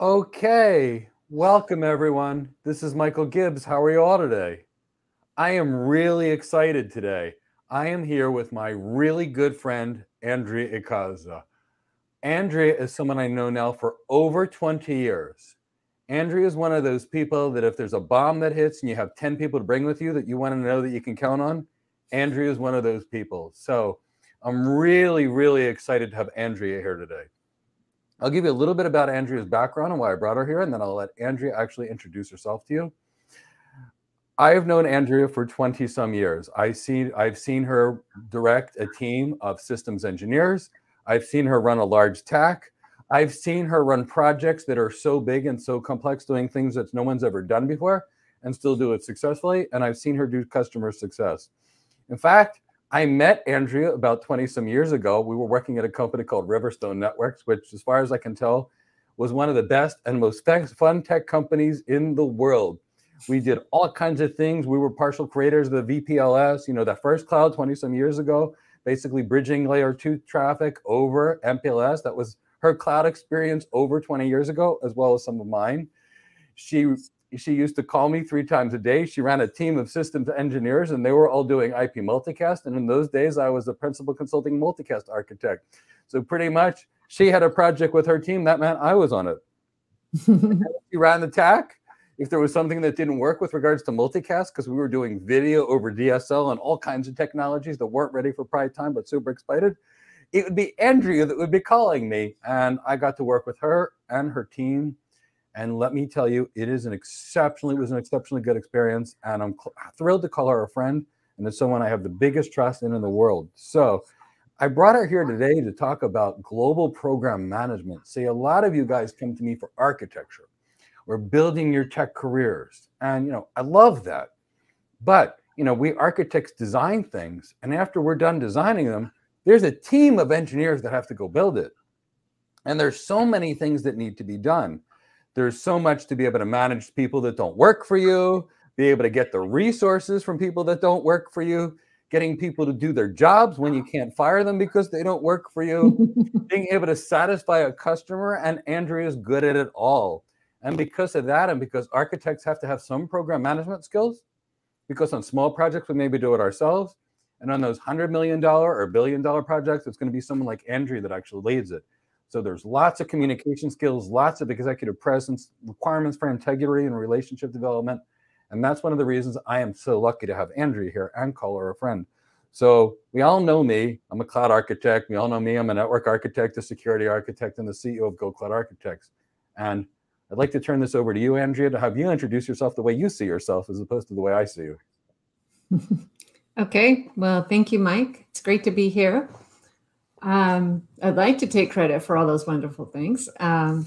Okay, welcome everyone. This is Michael Gibbs. How are you all today? I am really excited today. I am here with my really good friend, Andrea Icaza. Andrea is someone I know now for over 20 years. Andrea is one of those people that if there's a bomb that hits and you have 10 people to bring with you that you want to know that you can count on, Andrea is one of those people. So I'm really, really excited to have Andrea here today. I'll give you a little bit about Andrea's background and why I brought her here, and then I'll let Andrea actually introduce herself to you. I have known Andrea for 20 some years. I see, I've seen her direct a team of systems engineers. I've seen her run a large TAC. I've seen her run projects that are so big and so complex, doing things that no one's ever done before and still do it successfully. And I've seen her do customer success. In fact, I met Andrea about 20 some years ago. We were working at a company called Riverstone Networks, which, as far as I can tell, was one of the best and most fun tech companies in the world. We did all kinds of things. We were partial creators of the VPLS, you know, that first cloud 20 some years ago, basically bridging layer two traffic over MPLS. That was her cloud experience over 20 years ago, as well as some of mine. She she used to call me three times a day. She ran a team of systems engineers, and they were all doing IP multicast. And in those days, I was the principal consulting multicast architect. So pretty much, she had a project with her team. That meant I was on it. she ran the TAC. If there was something that didn't work with regards to multicast, because we were doing video over DSL and all kinds of technologies that weren't ready for prime time, but super excited, it would be Andrea that would be calling me. And I got to work with her and her team and let me tell you, it is an exceptionally it was an exceptionally good experience, and I'm thrilled to call her a friend and it's someone I have the biggest trust in in the world. So, I brought her here today to talk about global program management. See, a lot of you guys come to me for architecture or building your tech careers, and you know I love that. But you know, we architects design things, and after we're done designing them, there's a team of engineers that have to go build it. And there's so many things that need to be done. There's so much to be able to manage people that don't work for you, be able to get the resources from people that don't work for you, getting people to do their jobs when you can't fire them because they don't work for you, being able to satisfy a customer. And Andrea is good at it all. And because of that, and because architects have to have some program management skills, because on small projects, we maybe do it ourselves. And on those $100 million or billion dollar projects, it's going to be someone like Andrea that actually leads it. So there's lots of communication skills, lots of executive presence, requirements for integrity and relationship development. And that's one of the reasons I am so lucky to have Andrea here and call her a friend. So we all know me. I'm a cloud architect. We all know me. I'm a network architect, a security architect, and the CEO of Go Cloud Architects. And I'd like to turn this over to you, Andrea, to have you introduce yourself the way you see yourself as opposed to the way I see you. okay. Well, thank you, Mike. It's great to be here. Um, I'd like to take credit for all those wonderful things. Um,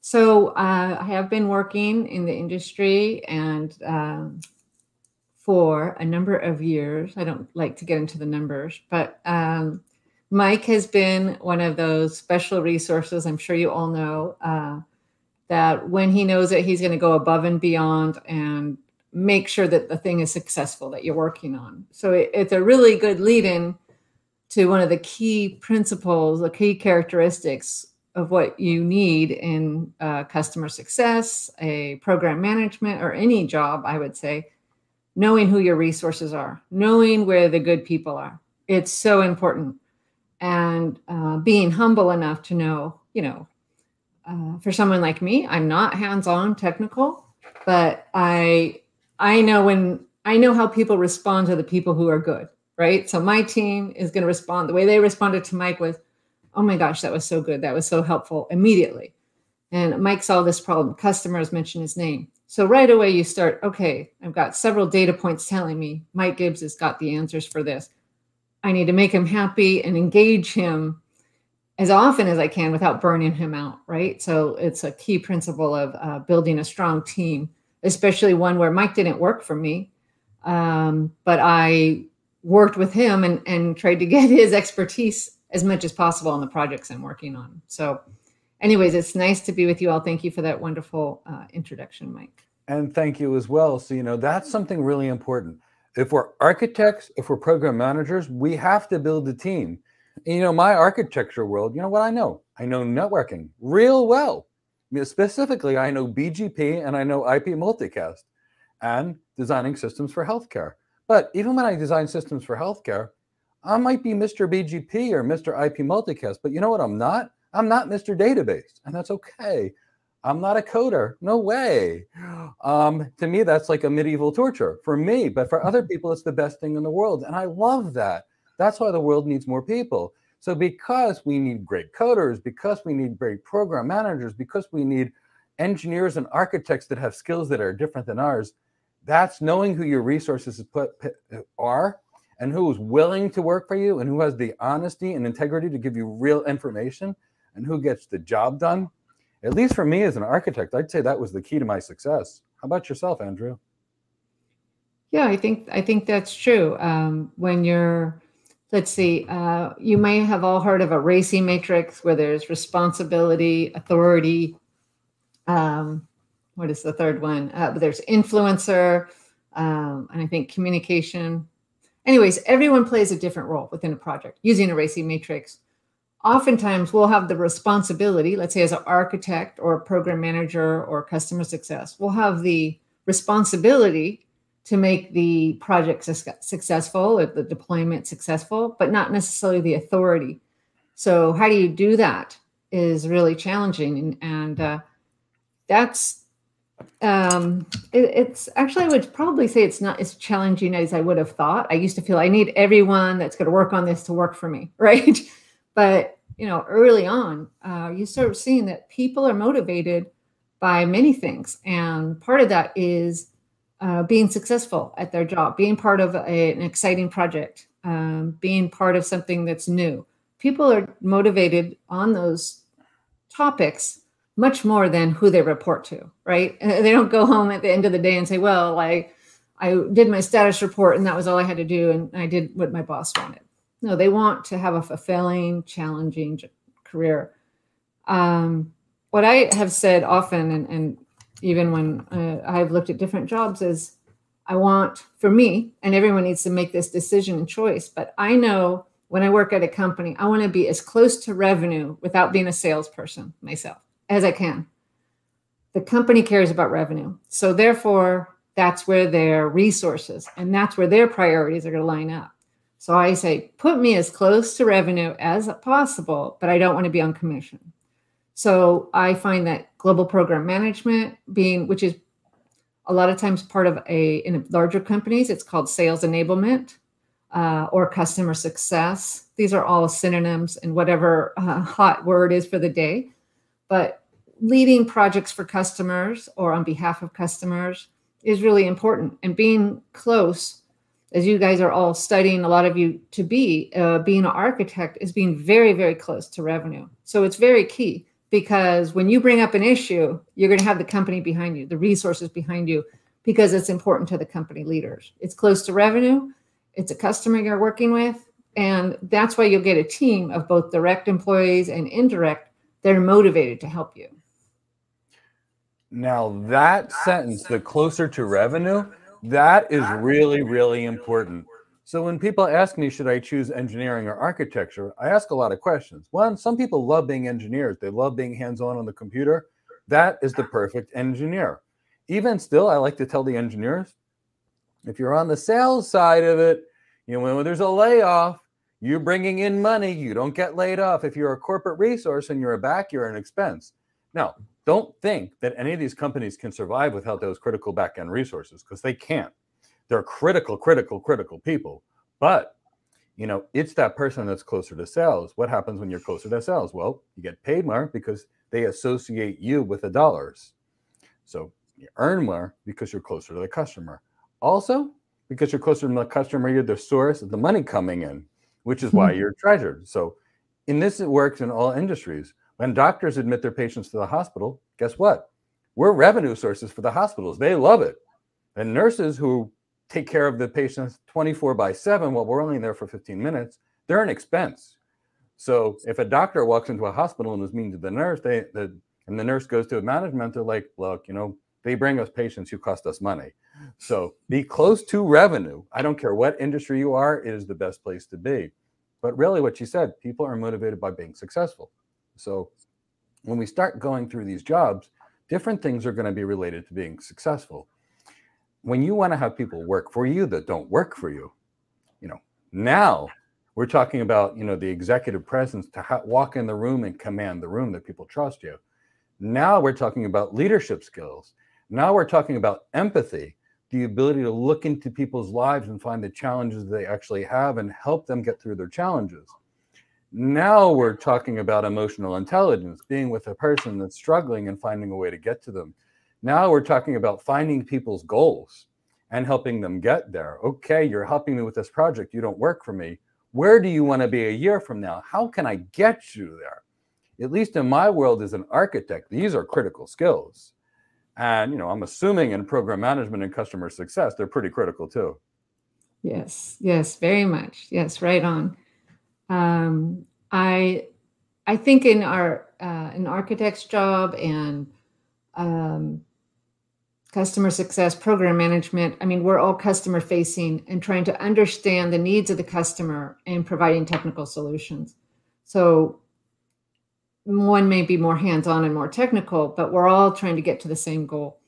so uh, I have been working in the industry and um, for a number of years. I don't like to get into the numbers, but um, Mike has been one of those special resources. I'm sure you all know uh, that when he knows it, he's going to go above and beyond and make sure that the thing is successful that you're working on. So it, it's a really good lead in to one of the key principles, the key characteristics of what you need in uh, customer success, a program management, or any job, I would say, knowing who your resources are, knowing where the good people are. It's so important. And uh, being humble enough to know, you know, uh, for someone like me, I'm not hands-on technical, but I I know when I know how people respond to the people who are good right? So my team is going to respond. The way they responded to Mike was, oh my gosh, that was so good. That was so helpful immediately. And Mike saw this problem. Customers mentioned his name. So right away you start, okay, I've got several data points telling me Mike Gibbs has got the answers for this. I need to make him happy and engage him as often as I can without burning him out, right? So it's a key principle of uh, building a strong team, especially one where Mike didn't work for me, um, but I worked with him and, and tried to get his expertise as much as possible on the projects I'm working on. So, anyways, it's nice to be with you all. Thank you for that wonderful uh, introduction, Mike. And thank you as well. So, you know, that's something really important. If we're architects, if we're program managers, we have to build a team. And, you know, my architecture world, you know what I know? I know networking real well. Specifically, I know BGP and I know IP multicast and designing systems for healthcare. But even when I design systems for healthcare, I might be Mr. BGP or Mr. IP multicast, but you know what I'm not? I'm not Mr. Database, and that's okay. I'm not a coder. No way. Um, to me, that's like a medieval torture for me, but for other people, it's the best thing in the world. And I love that. That's why the world needs more people. So, because we need great coders, because we need great program managers, because we need engineers and architects that have skills that are different than ours, that's knowing who your resources are and who is willing to work for you and who has the honesty and integrity to give you real information and who gets the job done at least for me as an architect, I'd say that was the key to my success. How about yourself, Andrew? Yeah, I think I think that's true. Um, when you're, let's see, uh, you may have all heard of a RACI matrix where there's responsibility, authority. Um, what is the third one? Uh, there's influencer, um, and I think communication. Anyways, everyone plays a different role within a project using a RACI matrix oftentimes we'll have the responsibility, let's say as an architect or a program manager or customer success, we'll have the responsibility to make the project su- successful, or the deployment successful, but not necessarily the authority. So how do you do that is really challenging. And, and uh, that's, um, it, it's actually, I would probably say it's not as challenging as I would have thought. I used to feel I need everyone that's going to work on this to work for me, right? But you know, early on, uh, you start seeing that people are motivated by many things, and part of that is uh, being successful at their job, being part of a, an exciting project, um, being part of something that's new. People are motivated on those topics much more than who they report to, right? They don't go home at the end of the day and say, "Well, I I did my status report and that was all I had to do, and I did what my boss wanted." No, they want to have a fulfilling, challenging career. Um, what I have said often, and, and even when uh, I've looked at different jobs, is I want for me, and everyone needs to make this decision and choice. But I know when I work at a company, I want to be as close to revenue without being a salesperson myself as I can. The company cares about revenue. So, therefore, that's where their resources and that's where their priorities are going to line up. So I say, put me as close to revenue as possible, but I don't want to be on commission. So I find that global program management being, which is a lot of times part of a in larger companies, it's called sales enablement uh, or customer success. These are all synonyms and whatever uh, hot word is for the day. But leading projects for customers or on behalf of customers is really important, and being close as you guys are all studying, a lot of you to be uh, being an architect is being very, very close to revenue. So it's very key because when you bring up an issue, you're going to have the company behind you, the resources behind you, because it's important to the company leaders. It's close to revenue, it's a customer you're working with. And that's why you'll get a team of both direct employees and indirect that are motivated to help you. Now, that sentence, the closer to revenue, that is really, really important. So when people ask me, should I choose engineering or architecture, I ask a lot of questions. One, some people love being engineers. They love being hands-on on the computer. That is the perfect engineer. Even still, I like to tell the engineers, if you're on the sales side of it, you know, when there's a layoff, you're bringing in money, you don't get laid off. If you're a corporate resource and you're a back, you're an expense. Now, don't think that any of these companies can survive without those critical back end resources because they can't. They're critical, critical, critical people. But you know, it's that person that's closer to sales. What happens when you're closer to sales? Well, you get paid more because they associate you with the dollars. So you earn more because you're closer to the customer. Also, because you're closer to the customer, you're the source of the money coming in, which is why hmm. you're treasured. So in this, it works in all industries. When doctors admit their patients to the hospital, guess what? We're revenue sources for the hospitals. They love it. And nurses who take care of the patients 24 by 7 while we're only there for 15 minutes, they're an expense. So if a doctor walks into a hospital and is mean to the nurse, they the, and the nurse goes to a management, they're like, look, you know, they bring us patients who cost us money. So be close to revenue. I don't care what industry you are, it is the best place to be. But really, what she said, people are motivated by being successful. So when we start going through these jobs, different things are going to be related to being successful. When you want to have people work for you that don't work for you, you know, now we're talking about, you know, the executive presence to ha- walk in the room and command the room that people trust you. Now we're talking about leadership skills. Now we're talking about empathy, the ability to look into people's lives and find the challenges they actually have and help them get through their challenges. Now we're talking about emotional intelligence, being with a person that's struggling and finding a way to get to them. Now we're talking about finding people's goals and helping them get there. Okay, you're helping me with this project. You don't work for me. Where do you want to be a year from now? How can I get you there? At least in my world as an architect, these are critical skills. And you know, I'm assuming in program management and customer success, they're pretty critical too. Yes, yes, very much. Yes, right on. Um, I I think in our uh, an architect's job and um, customer success, program management. I mean, we're all customer facing and trying to understand the needs of the customer and providing technical solutions. So one may be more hands on and more technical, but we're all trying to get to the same goal.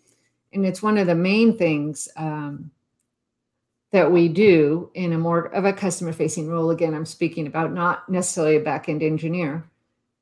And it's one of the main things um, that we do in a more of a customer facing role. Again, I'm speaking about not necessarily a back end engineer,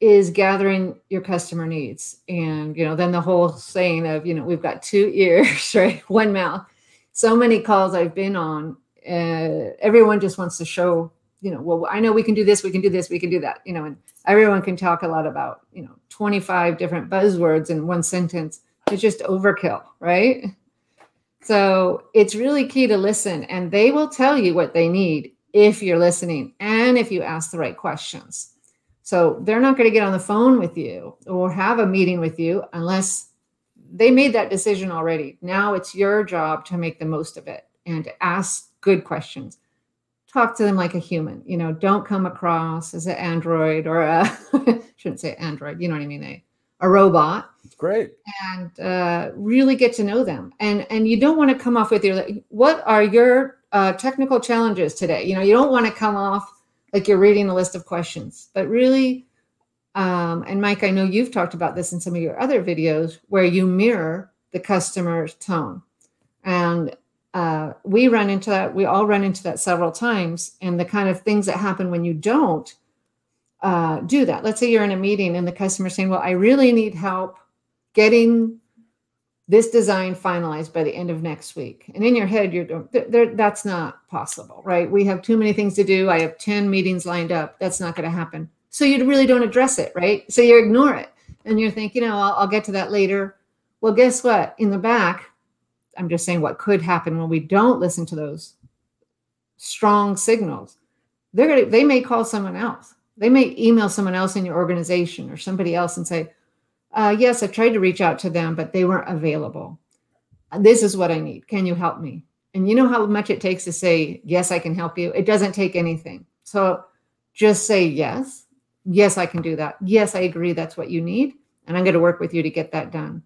is gathering your customer needs. And, you know, then the whole saying of, you know, we've got two ears, right? One mouth. So many calls I've been on, uh, everyone just wants to show, you know, well, I know we can do this, we can do this, we can do that, you know, and everyone can talk a lot about, you know, 25 different buzzwords in one sentence. It's just overkill, right? So it's really key to listen, and they will tell you what they need if you're listening and if you ask the right questions. So they're not going to get on the phone with you or have a meeting with you unless they made that decision already. Now it's your job to make the most of it and to ask good questions. Talk to them like a human. You know, don't come across as an android or a shouldn't say android. You know what I mean? A, a robot. It's great. And uh, really get to know them. And and you don't want to come off with your what are your uh, technical challenges today? You know, you don't want to come off like you're reading a list of questions, but really, um, and Mike, I know you've talked about this in some of your other videos where you mirror the customer's tone. And uh, we run into that, we all run into that several times. And the kind of things that happen when you don't uh, do that. Let's say you're in a meeting and the customer saying, Well, I really need help getting this design finalized by the end of next week. And in your head, you're doing that's not possible, right? We have too many things to do. I have 10 meetings lined up. That's not going to happen. So you really don't address it, right? So you ignore it. And you're thinking, you know, I'll, I'll get to that later. Well, guess what? In the back, I'm just saying what could happen when we don't listen to those strong signals. They're gonna, they may call someone else. They may email someone else in your organization or somebody else and say, uh, yes, I tried to reach out to them, but they weren't available. This is what I need. Can you help me? And you know how much it takes to say, yes, I can help you? It doesn't take anything. So just say, yes, yes, I can do that. Yes, I agree. That's what you need. And I'm going to work with you to get that done.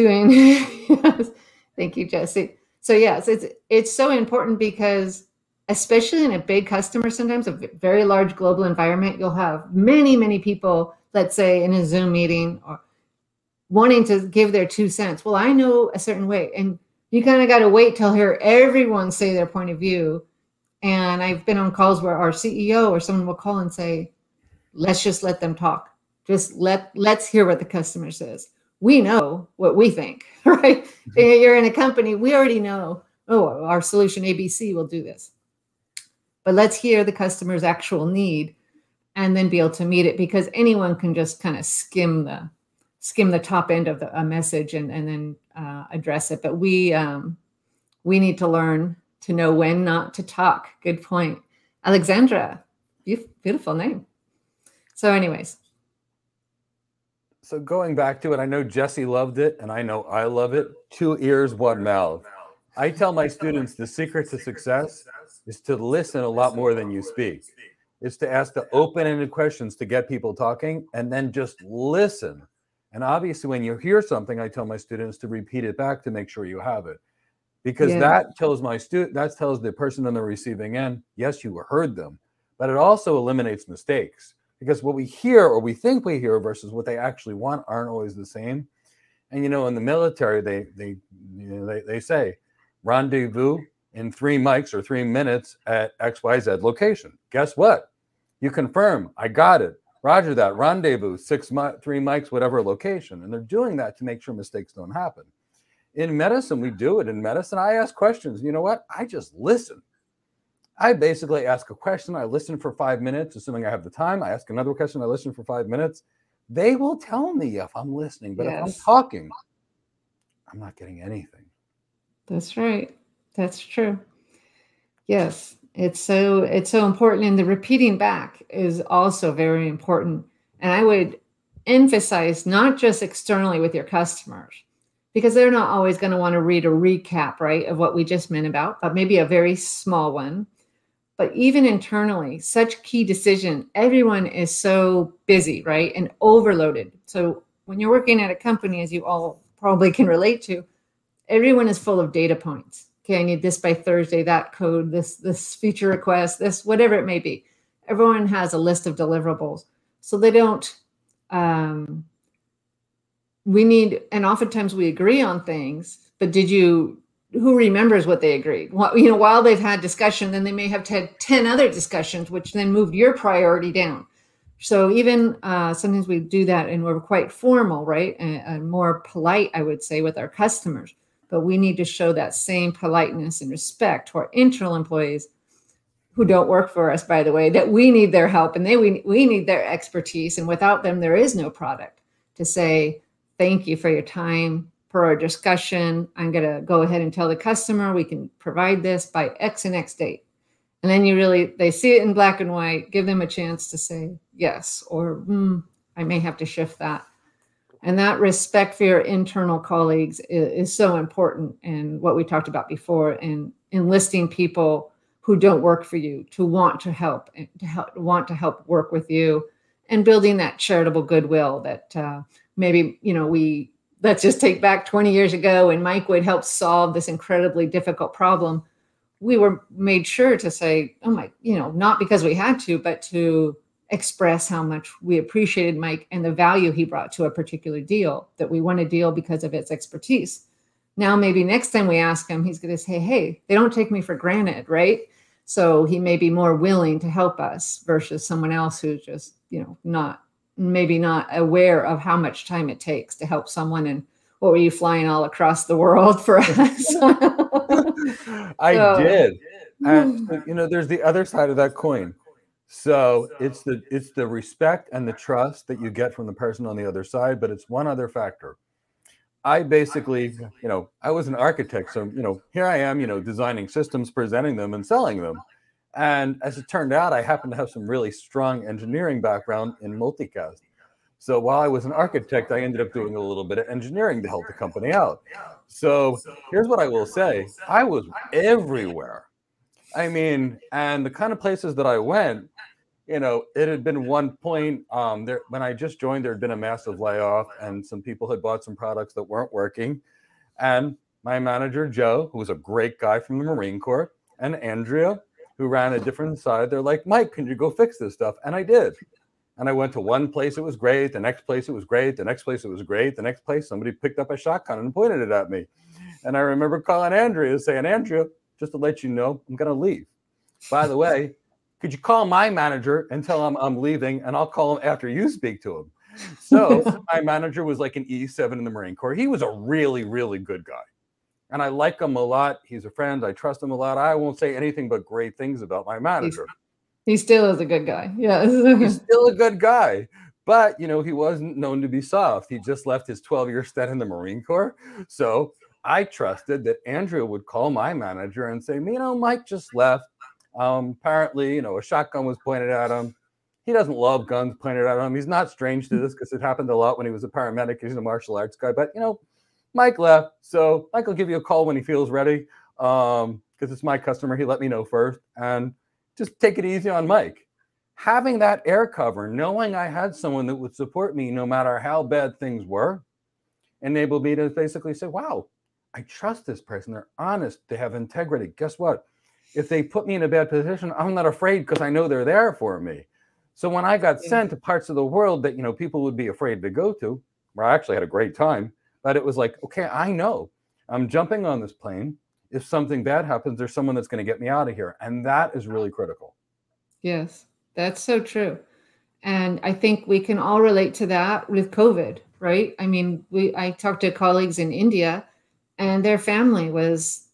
Yes. Thank you, Jesse. So yes, it's it's so important because especially in a big customer, sometimes a very large global environment, you'll have many, many people let's say in a Zoom meeting or wanting to give their two cents. Well, I know a certain way. And you kind of got to wait till hear everyone say their point of view. And I've been on calls where our CEO or someone will call and say, let's just let them talk. Just let let's hear what the customer says. We know what we think, right? Mm-hmm. You're in a company, we already know, oh, our solution ABC will do this. But let's hear the customer's actual need and then be able to meet it because anyone can just kind of skim the skim the top end of the, a message and, and then uh, address it but we um, we need to learn to know when not to talk good point alexandra beautiful name so anyways so going back to it i know jesse loved it and i know i love it two ears one mouth i tell my students the secret to success is to listen a lot more than you speak is to ask the open-ended questions to get people talking and then just listen. And obviously, when you hear something, I tell my students to repeat it back to make sure you have it. Because yeah. that tells my student, that tells the person on the receiving end, yes, you heard them, but it also eliminates mistakes. Because what we hear or we think we hear versus what they actually want aren't always the same. And you know, in the military, they they you know, they, they say rendezvous in three mics or three minutes at XYZ location. Guess what? You confirm, I got it. Roger that. Rendezvous, six mi- three mics, whatever location. And they're doing that to make sure mistakes don't happen. In medicine, we do it. In medicine, I ask questions. You know what? I just listen. I basically ask a question. I listen for five minutes, assuming I have the time. I ask another question. I listen for five minutes. They will tell me if I'm listening, but yes. if I'm talking, I'm not getting anything. That's right. That's true. Yes, it's so it's so important, and the repeating back is also very important. And I would emphasize not just externally with your customers, because they're not always going to want to read a recap, right, of what we just meant about, but maybe a very small one. But even internally, such key decision, everyone is so busy, right, and overloaded. So when you're working at a company, as you all probably can relate to, everyone is full of data points. Okay i need this by thursday that code this this feature request this whatever it may be. Everyone has a list of deliverables. So they don't um, we need and oftentimes we agree on things but did you who remembers what they agreed. You know while they've had discussion then they may have had 10 other discussions which then moved your priority down. So even uh, sometimes we do that and we're quite formal right? And, and more polite i would say with our customers. But we need to show that same politeness and respect to our internal employees who don't work for us by the way that we need their help and they we, we need their expertise. And without them there is no product to say thank you for your time for our discussion i'm going to go ahead and tell the customer we can provide this by x and x date. And then you really they see it in black and white give them a chance to say yes or mm, i may have to shift that. And that respect for your internal colleagues is, is, so important and what we talked about before and enlisting people who don't work for you to want to help and to help want to help work with you and building that charitable goodwill that uh, maybe you know we let's just take back 20 years ago and mike would help solve this incredibly difficult problem we were made sure to say oh my you know not because we had to but to express how much we appreciated Mike and the value he brought to a particular deal, that we won a deal because of its expertise. Now, maybe next time we ask him, he's going to say, Hey, they don't take me for granted, right? So he may be more willing to help us versus someone else who's just, you know, not maybe not aware of how much time it takes to help someone. And what were you flying all across the world for us? I so, did. And, hmm. uh, you know, there's the other side of that coin so it's the it's the respect and the trust that you get from the person on the other side, but it's one other factor. I basically, you know, I was an architect, so you know, here I am, you know, designing systems, presenting them, and selling them. And as it turned out, I happened to have some really strong engineering background in multicast. So while I was an architect, I ended up doing a little bit of engineering to help the company out. So here's what I will say: I was everywhere. I mean, and the kind of places that I went, you know, it had been one point um, there when I just joined. There had been a massive layoff, and some people had bought some products that weren't working. And my manager Joe, who was a great guy from the Marine Corps, and Andrea, who ran a different side, they're like, "Mike, can you go fix this stuff?" And I did. And I went to one place, it was great. The next place, it was great. The next place, it was great. The next place, somebody picked up a shotgun and pointed it at me. And I remember calling Andrea saying, Andrea, just to let you know, I'm going to leave. By the way, could you call my manager and tell him I'm leaving and I'll call him after you speak to him? So my manager was like an E7 in the Marine Corps. He was a really, really good guy. And I like him a lot. He's a friend. I trust him a lot. I won't say anything but great things about my manager. He still is a good guy. Yeah. He's still a good guy. But, you know, he wasn't known to be soft. He just left his 12 year stint in the Marine Corps. So I trusted that Andrea would call my manager and say, you know, Mike just left. Um, apparently, you know, a shotgun was pointed at him. He doesn't love guns pointed at him. He's not strange to this because it happened a lot when he was a paramedic. He's a martial arts guy. But, you know, Mike left. So Mike will give you a call when he feels ready because um, it's my customer. He let me know first. And just take it easy on Mike. Having that air cover, knowing I had someone that would support me no matter how bad things were, enabled me to basically say, wow, I trust this person. They're honest. They have integrity. Guess what? If they put me in a bad position, I'm not afraid because I know they're there for me. So when I got sent to parts of the world that you know people would be afraid to go to, where I actually had a great time, but it was like, okay, I know I'm jumping on this plane. If something bad happens, there's someone that's going to get me out of here, and that is really critical. Yes, that's so true. And I think we can all relate to that with COVID, right? I mean, we I talked to colleagues in India and their family was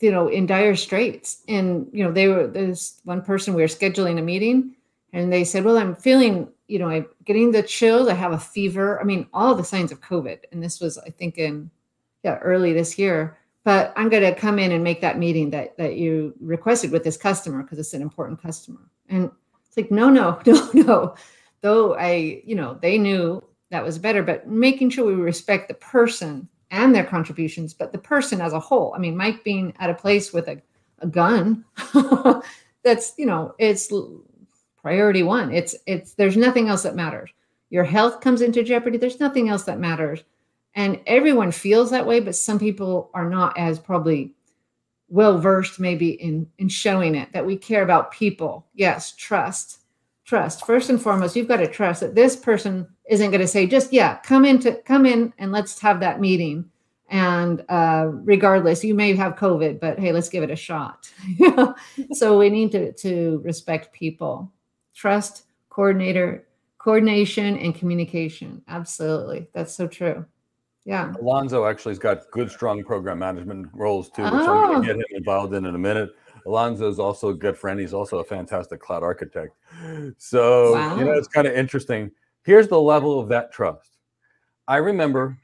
you know in dire straits and you know they were there's one person we were scheduling a meeting and they said well i'm feeling you know i'm getting the chills. I have a fever. I mean all the signs of covid. And this was i think in yeah early this year. But i'm going to come in and make that meeting that that you requested with this customer because it's an important customer. And it's like no no no no. Though i you know they knew that was better but making sure we respect the person and their contributions but the person as a whole. I mean mike being at a place with a, a gun that's you know it's priority one. It's it's there's nothing else that matters. Your health comes into jeopardy. There's nothing else that matters. And everyone feels that way but some people are not as probably well versed maybe in in showing it that we care about people. Yes trust trust. First and foremost you've got to trust that this person isn't going to say just yeah come into come in and let's have that meeting. And uh, regardless you may have covid but hey let's give it a shot. So we need to to respect people trust coordinator coordination and communication absolutely that's so true yeah Alonzo actually has got good, strong program management roles too, which I'm Oh. going to get him involved in in a minute. Alonzo is also a good friend. He's also a fantastic cloud architect. So, you know, it's kind of interesting. Here's the level of that trust. I remember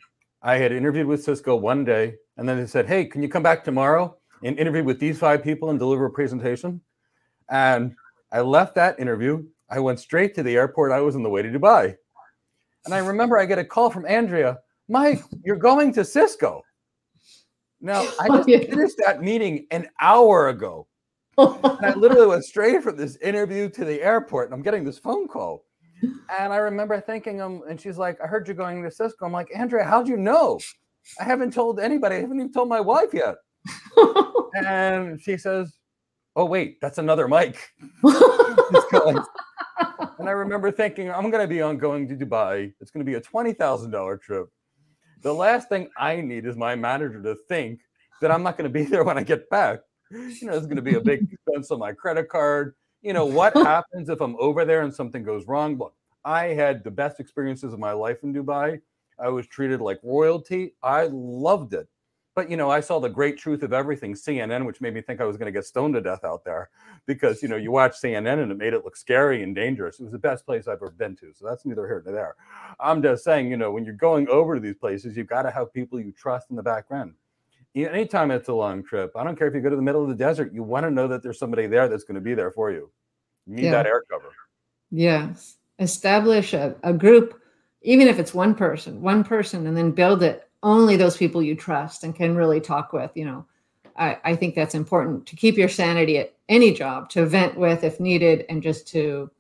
I had interviewed with Cisco one day, and then they said, Hey, can you come back tomorrow and interview with these five people and deliver a presentation? And I left that interview. I went straight to the airport. I was on the way to Dubai. And I remember I get a call from Andrea Mike, you're going to Cisco. Now, I Oh, just yeah. finished that meeting an hour ago. And I literally went straight from this interview to the airport, and I'm getting this phone call. And I remember thinking, um, and she's like, I heard you're going to Cisco. I'm like, Andrea, how'd you know? I haven't told anybody. I haven't even told my wife yet. And she says, Oh, wait, that's another Mike. And I remember thinking, I'm going to be on going to Dubai. It's going to be a $20,000 trip. The last thing I need is my manager to think that I'm not going to be there when I get back. You know, it's going to be a big expense on my credit card. You know, what happens if I'm over there and something goes wrong? Look, I had the best experiences of my life in Dubai. I was treated like royalty. I loved it. But, you know, I saw the great truth of everything, CNN, which made me think I was going to get stoned to death out there because, you know, you watch CNN and it made it look scary and dangerous. It was the best place I've ever been to. So that's neither here nor there. I'm just saying, you know, when you're going over to these places, you've got to have people you trust in the background. Anytime it's a long trip, I don't care if you go to the middle of the desert, you want to know that there's somebody there that's going to be there for you. You need Yeah. that air cover. Yes. Establish a, a group, even if it's one person, one person, and then build it only those people you trust and can really talk with. You know, I, I think that's important to keep your sanity at any job, to vent with if needed, and just to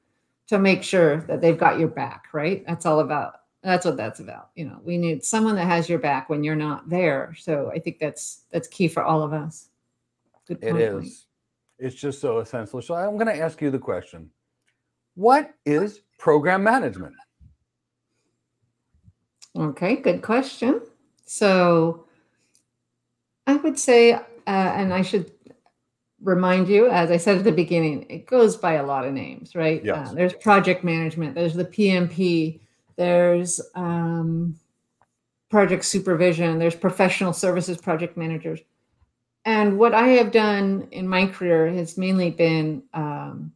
to make sure that they've got your back, right? That's all about that's what that's about. You know, we need someone that has your back when you're not there. So I think that's that's key for all of us. Good It point, Mike. It's just so essential. So I'm going to ask you the question What is program management? Okay, good question. So I would say, uh, and I should remind you, as I said at the beginning, it goes by a lot of names, right? Yes. Uh, there's project management, there's the PMP, there's um, project supervision, there's professional services project managers. And what I have done in my career has mainly been um,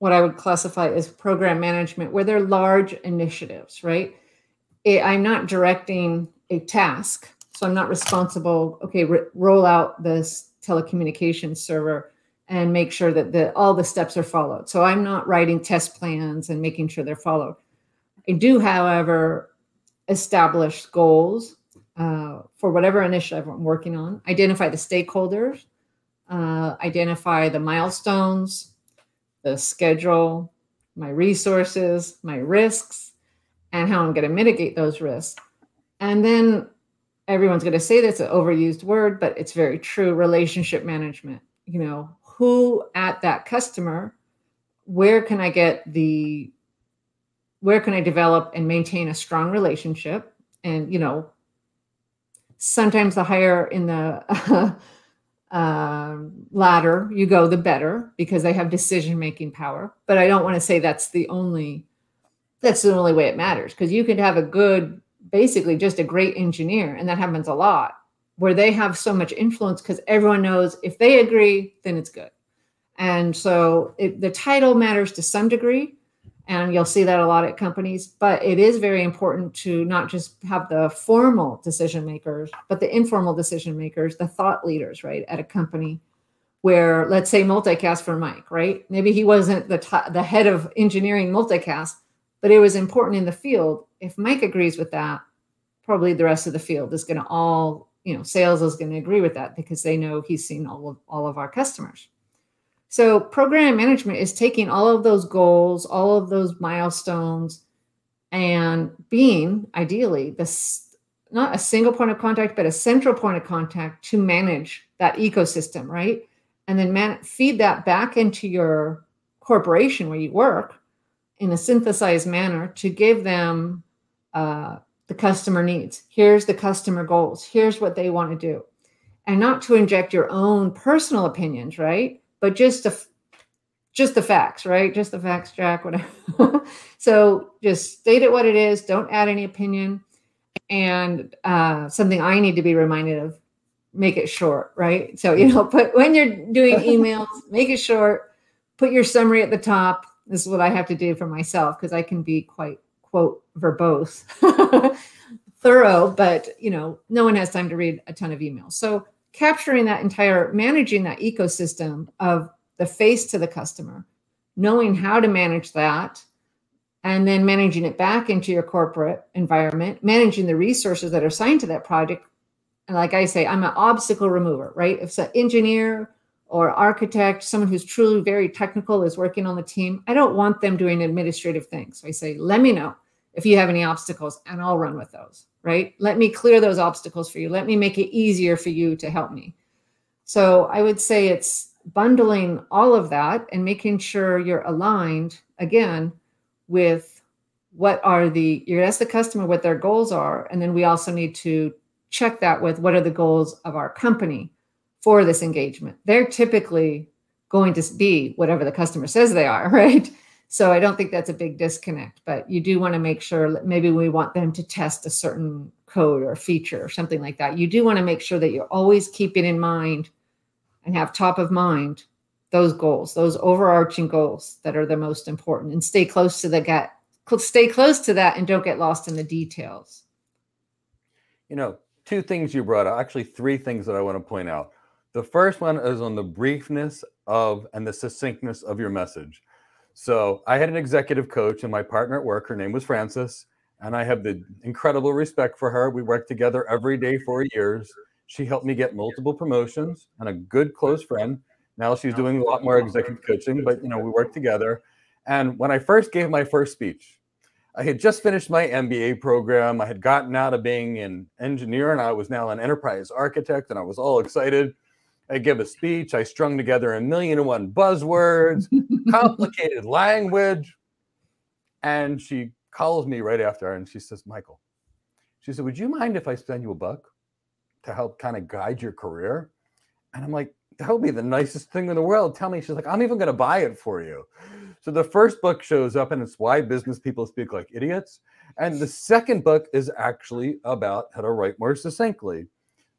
what I would classify as program management, where they're large initiatives, right? I'm not directing a task, so I'm not responsible. Okay, roll out this telecommunications server and make sure that the all the steps are followed. So I'm not writing test plans and making sure they're followed. I do, however, establish goals uh, for whatever initiative I'm working on. Identify the stakeholders, uh, identify the milestones, the schedule, my resources, my risks and how I'm going to mitigate those risks. And then everyone's going to say that's an overused word, but it's very true relationship management. You know, who at that customer where can I get the where can I develop and maintain a strong relationship? And you know, sometimes the higher in the uh, ladder you go, the better because they have decision making power. But I don't want to say that's the only that's the only way it matters because you could have a good, basically just a great engineer, and that happens a lot where they have so much influence because everyone knows if they agree, then it's good. And so it, the title matters to some degree, and you'll see that a lot at companies, but it is very important to not just have the formal decision makers, but the informal decision makers, the thought leaders, right, at a company where let's say multicast for Mike, right? Maybe he wasn't the the head of engineering multicast, but it was important in the field. If Mike agrees with that, probably the rest of the field is going to all you know, sales is going to agree with that because they know he's seen all of all of our customers. So program management is taking all of those goals, all of those milestones, and being ideally this not a single point of contact, but a central point of contact to manage that ecosystem, right? And then man- feed that back into your corporation where you work in a synthesized manner to give them uh, the customer needs. Here's the customer goals. Here's what they want to do. And not to inject your own personal opinions, right? But just the just the facts, right? Just the facts, Jack, whatever. so just state it what it is. Don't add any opinion. And uh, something I need to be reminded of, make it short, right? So, you know, put when you're doing emails, make it short, put your summary at the top. This is what I have to do for myself because I can be quite quote verbose thorough but you know no one has time to read a ton of emails. So capturing that entire managing that ecosystem of the face to the customer knowing how to manage that and then managing it back into your corporate environment managing the resources that are assigned to that project and like i say i'm an obstacle remover right? If it's an engineer or architect, someone who's truly very technical is working on the team, I don't want them doing administrative things. So I say, let me know if you have any obstacles and I'll run with those, right? Let me clear those obstacles for you. Let me make it easier for you to help me. So I would say it's bundling all of that and making sure you're aligned again with what are the you ask the customer what their goals are and then we also need to check that with what are the goals of our company for this engagement they're typically going to be whatever the customer says they are right so I don't think that's a big disconnect, but you do want to make sure that maybe we want them to test a certain code or feature or something like that. You do want to make sure that you're always keeping in mind and have top of mind those goals, those overarching goals that are the most important and stay close to the get stay close to that and don't get lost in the details. You know, two things you brought up, actually three things that I want to point out. The first one is on the briefness of and the succinctness of your message. So I had an executive coach and my partner at work, her name was Frances, and I have the incredible respect for her. We worked together every day for years. She helped me get multiple promotions and a good close friend. Now she's doing a lot more executive coaching, but you know, we worked together. And when I first gave my first speech, I had just finished my MBA program. I had gotten out of being an engineer and I was now an enterprise architect and I was all excited. I give a speech. I strung together a million and one buzzwords, complicated language. And she calls me right after and she says, Michael, she said, Would you mind if I send you a book to help kind of guide your career? And I'm like, That would be the nicest thing in the world. Tell me. She's like, I'm even going to buy it for you. So the first book shows up and it's Why Business People Speak Like Idiots. And the second book is actually about how to write more succinctly.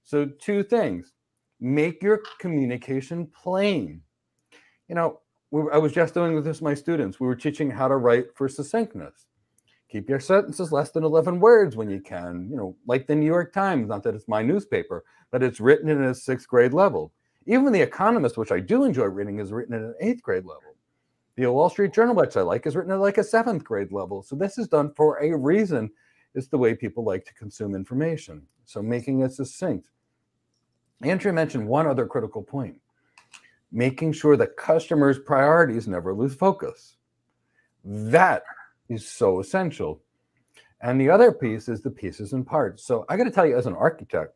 So, two things make your communication plain. You know, we, I was just doing this with my students. We were teaching how to write for succinctness. Keep your sentences less than 11 words when you can, you know, like the New York Times, not that it's my newspaper, but it's written in a sixth grade level. Even The Economist, which I do enjoy reading, is written at an eighth grade level. The Wall Street Journal, which I like, is written at like a seventh grade level. So this is done for a reason. It's the way people like to consume information. So making it succinct. Andrea mentioned one other critical point making sure that customers' priorities never lose focus. That is so essential. And the other piece is the pieces and parts. So I got to tell you, as an architect,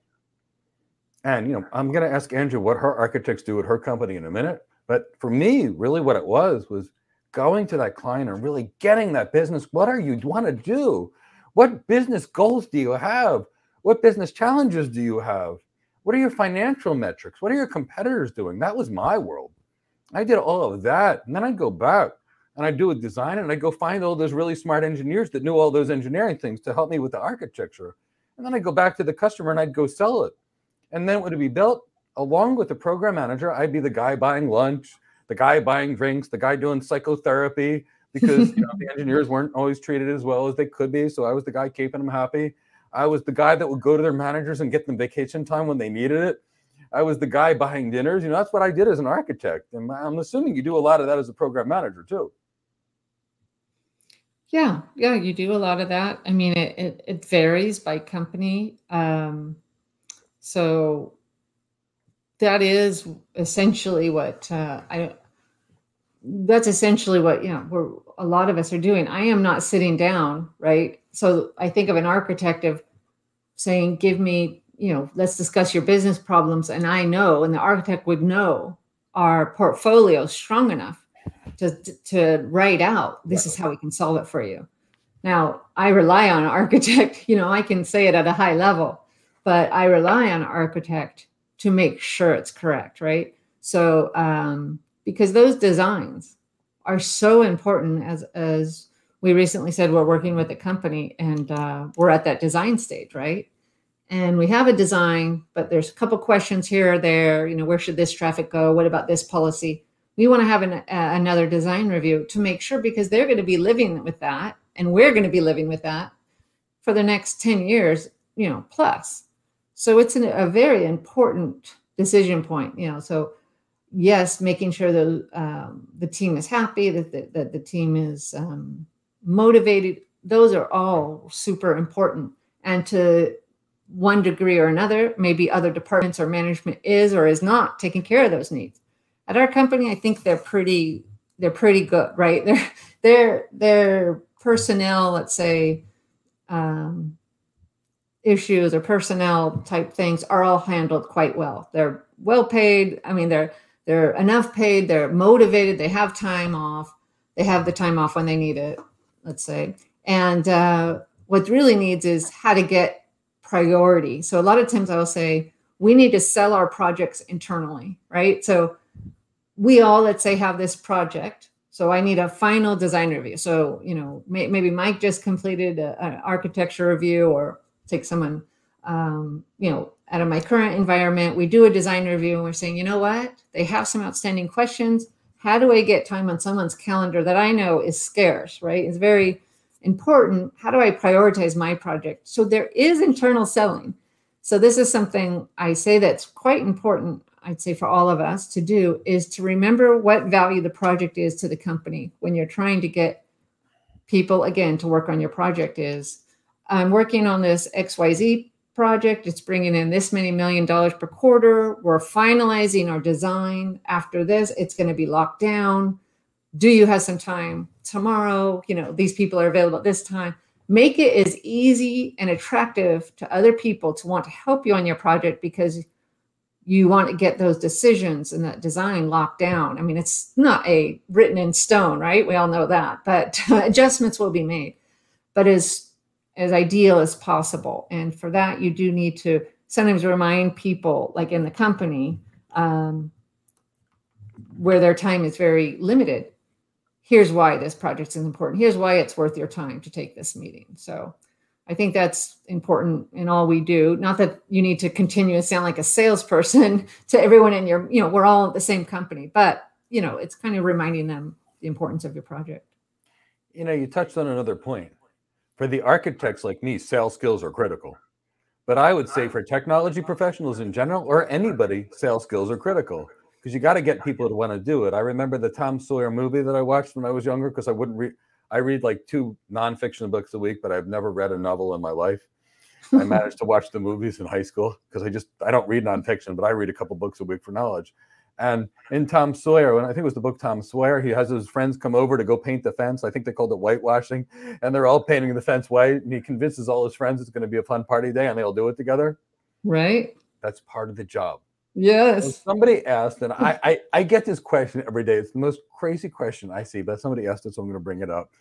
and you know, I'm going to ask Andrea what her architects do at her company in a minute. But for me, really, what it was was going to that client and really getting that business. What are you want to do? What business goals do you have? What business challenges do you have? What are your financial metrics? What are your competitors doing? That was my world. I did all of that. And then I'd go back and I'd do a design and I'd go find all those really smart engineers that knew all those engineering things to help me with the architecture. And then I'd go back to the customer and I'd go sell it. And then it would be built along with the program manager. I'd be the guy buying lunch, the guy buying drinks, the guy doing psychotherapy because you know, the engineers weren't always treated as well as they could be. So I was the guy keeping them happy. I was the guy that would go to their managers and get them vacation time when they needed it. I was the guy buying dinners. You know, that's what I did as an architect. And I'm assuming you do a lot of that as a program manager too. Yeah, yeah, you do a lot of that. I mean, it it, it varies by company. Um, so that is essentially what uh, I. That's essentially what you know. We're a lot of us are doing. I am not sitting down, right? So I think of an architect of saying, "Give me, you know, let's discuss your business problems," and I know, and the architect would know our portfolio strong enough to to write out. This is how we can solve it for you. Now I rely on an architect. You know, I can say it at a high level, but I rely on an architect to make sure it's correct, right? So um, because those designs are so important as as we recently said we're working with a company and uh, we're at that design stage right? And we have a design but there's a couple questions here or there you know where should this traffic go? What about this policy? We want to have an, uh, another design review to make sure because they're going to be living with that and we're going to be living with that for the next 10 years you know plus. So it's an, a very important decision point you know so yes making sure the um, the team is happy that the, that the team is um, motivated. Those are all super important. And to one degree or another maybe other departments or management is or is not taking care of those needs. At our company i think they're pretty they're pretty good right? Their their their personnel let's say um, issues or personnel type things are all handled quite well. They're well paid. I mean they're they're enough paid they're motivated they have time off they have the time off when they need it let's say. And uh, what really needs is how to get priority. So a lot of times I will say, we need to sell our projects internally, right? So we all, let's say, have this project. So I need a final design review. So, you know, may, maybe Mike just completed an architecture review or take someone, um, you know, out of my current environment. We do a design review and we're saying, you know what? They have some outstanding questions how do I get time on someone's calendar that I know is scarce, right? It's very important. How do I prioritize my project? So there is internal selling. So this is something I say that's quite important, I'd say for all of us to do is to remember what value the project is to the company when you're trying to get people again to work on your project is I'm working on this XYZ project. It's bringing in this many million dollars per quarter. We're finalizing our design. After this, it's going to be locked down. Do you have some time tomorrow? You know, these people are available at this time. Make it as easy and attractive to other people to want to help you on your project because you want to get those decisions and that design locked down. I mean, it's not a written in stone, right? We all know that, but adjustments will be made. But as as ideal as possible. And for that, you do need to sometimes remind people, like in the company, um, where their time is very limited. Here's why this project is important. Here's why it's worth your time to take this meeting. So I think that's important in all we do. Not that you need to continue to sound like a salesperson to everyone in your, you know, we're all the same company, but you know, it's kind of reminding them the importance of your project. You know, you touched on another point for the architects like me, sales skills are critical. But I would say for technology professionals in general, or anybody, sales skills are critical because you got to get people to want to do it. I remember the Tom Sawyer movie that I watched when I was younger because I wouldn't read. I read like two nonfiction books a week, but I've never read a novel in my life. I managed to watch the movies in high school because I just I don't read nonfiction, but I read a couple books a week for knowledge. And in Tom Sawyer, when I think it was the book Tom Sawyer, he has his friends come over to go paint the fence. I think they called it whitewashing, and they're all painting the fence white. And he convinces all his friends it's going to be a fun party day, and they all do it together. Right. That's part of the job. Yes. somebody asked, and I, I I get this question every day. It's the most crazy question I see, but somebody asked it, so I'm going to bring it up.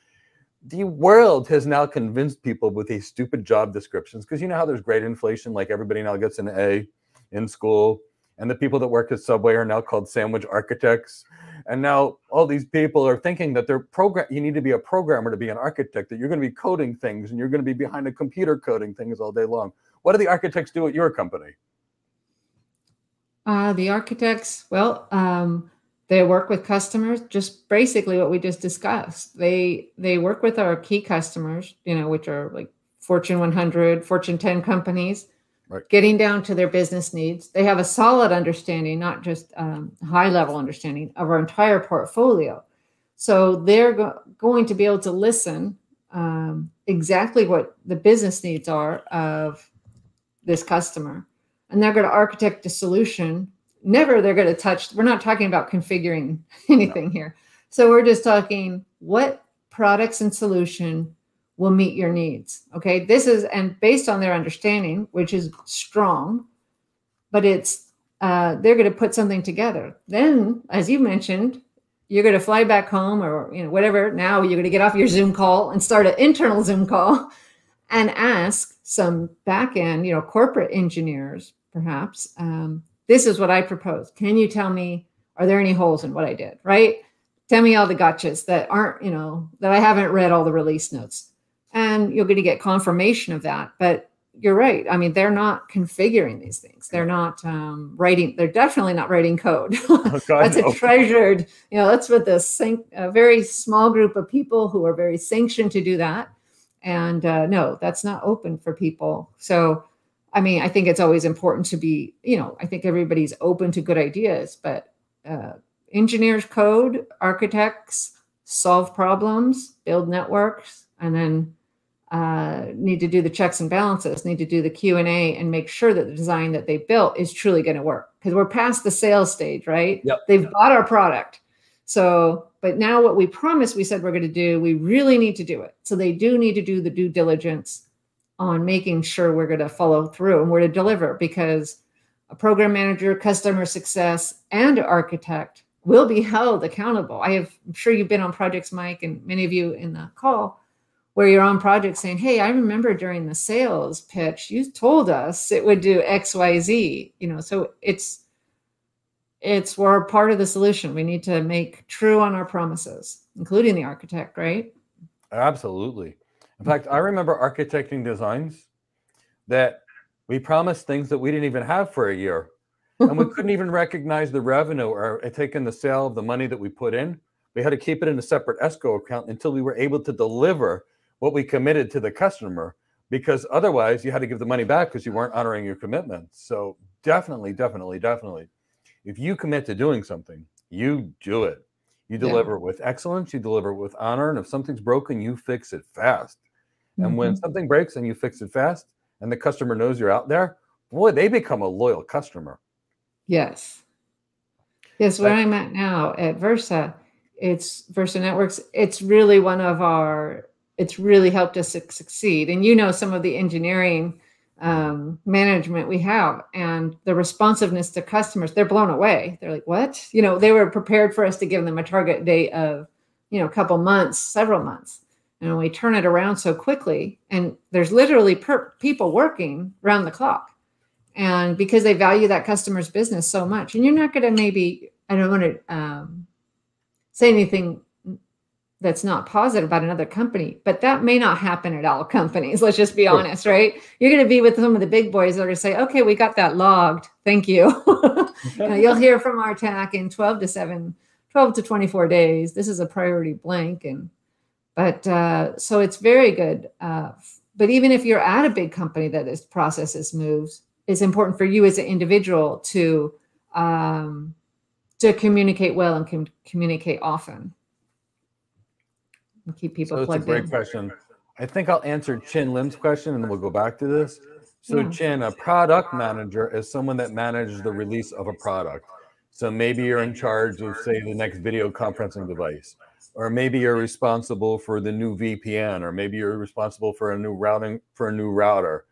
The world has now convinced people with these stupid job descriptions because you know how there's great inflation, like everybody now gets an A in school, and the people that work at Subway are now called sandwich architects. And now all these people are thinking that they're program. You need to be a programmer to be an architect. That you're going to be coding things, and you're going to be behind a computer coding things all day long. What do the architects do at your company? Uh, the architects, well, um, they work with customers, just basically what we just discussed. They they work with our key customers, you know, which are like Fortune 100, Fortune 10 companies right. getting down to their business needs. They have a solid understanding, not just um, high level understanding of our entire portfolio. So they're go- going to be able to listen um, exactly what the business needs are of this customer. And they're going to architect a solution. Never they're going to touch, we're not talking about configuring anything no. here. So we're just talking what products and solution will meet your needs. Okay. This is, and based on their understanding, which is strong, but it's, uh, they're going to put something together. Then, as you mentioned, you're going to fly back home or, you know, whatever. Now you're going to get off your Zoom call and start an internal Zoom call and ask some back end, you know, corporate engineers, perhaps, um, this is what I propose. Can you tell me, are there any holes in what I did? Right? Tell me all the gotchas that aren't, you know, that I haven't read all the release notes and you're going to get confirmation of that. But you're right. I mean, they're not configuring these things. They're not um, writing. They're definitely not writing code. Oh, that's no. a treasured. You know, that's with a, a very small group of people who are very sanctioned to do that. And uh, no, that's not open for people. So, I mean, I think it's always important to be. You know, I think everybody's open to good ideas, but uh, engineers code, architects solve problems, build networks, and then uh, need to do the checks and balances, need to do the Q and A, and make sure that the design that they built is truly going to work. Because we're past the sales stage, right? Yep. They've yep. bought our product. So, but now what we promised we said we're going to do, we really need to do it. So they do need to do the due diligence on making sure we're going to follow through and we're going to deliver because a program manager, customer success, and architect will be held accountable. I have, I'm sure you've been on projects, Mike, and many of you in the call where you're on project saying, Hey, I remember during the sales pitch, you told us it would do XYZ, you know, so it's it's we're part of the solution. We need to make true on our promises, including the architect, right? Absolutely. In fact, I remember architecting designs that we promised things that we didn't even have for a year. And we couldn't even recognize the revenue or take in the sale of the money that we put in. We had to keep it in a separate escrow account until we were able to deliver what we committed to the customer because otherwise you had to give the money back because you weren't honoring your commitment. So definitely, definitely, definitely. If you commit to doing something, you do it. You deliver yeah. it with excellence, you deliver it with honor. And if something's broken, you fix it fast. Mm-hmm. And when mm-hmm. something breaks and you fix it fast and the customer knows you're out there, boy, they become a loyal customer. Yes. Yes, where I'm at now at Versa, it's Versa Networks, it's really one of our it's really helped us succeed. And you know some of the engineering um, management we have and the responsiveness to customers, they're blown away. They're like, what? You know, they were prepared for us to give them a target date of, you know, a couple months, several months. And we turn it around so quickly, and there's literally per- people working around the clock. And because they value that customer's business so much, and you're not going to maybe, I don't want to um, say anything that's not positive about another company, but that may not happen at all companies. Let's just be sure. honest, right? You're going to be with some of the big boys that are going to say, okay, we got that logged. Thank you. you know, you'll hear from our TAC in 12 to 7, 12 to 24 days. This is a priority blank. And, but uh, so it's very good. Uh, but even if you're at a big company that this process moves, it's important for you as an individual to, um, to communicate well and com- communicate often and keep people so plugged it's a great in. question. I think I'll answer Chin Lim's question and we'll go back to this. So yeah. Chin, a product manager is someone that manages the release of a product. So maybe you're in charge of say the next video conferencing device, or maybe you're responsible for the new VPN, or maybe you're responsible for a new routing for a new router.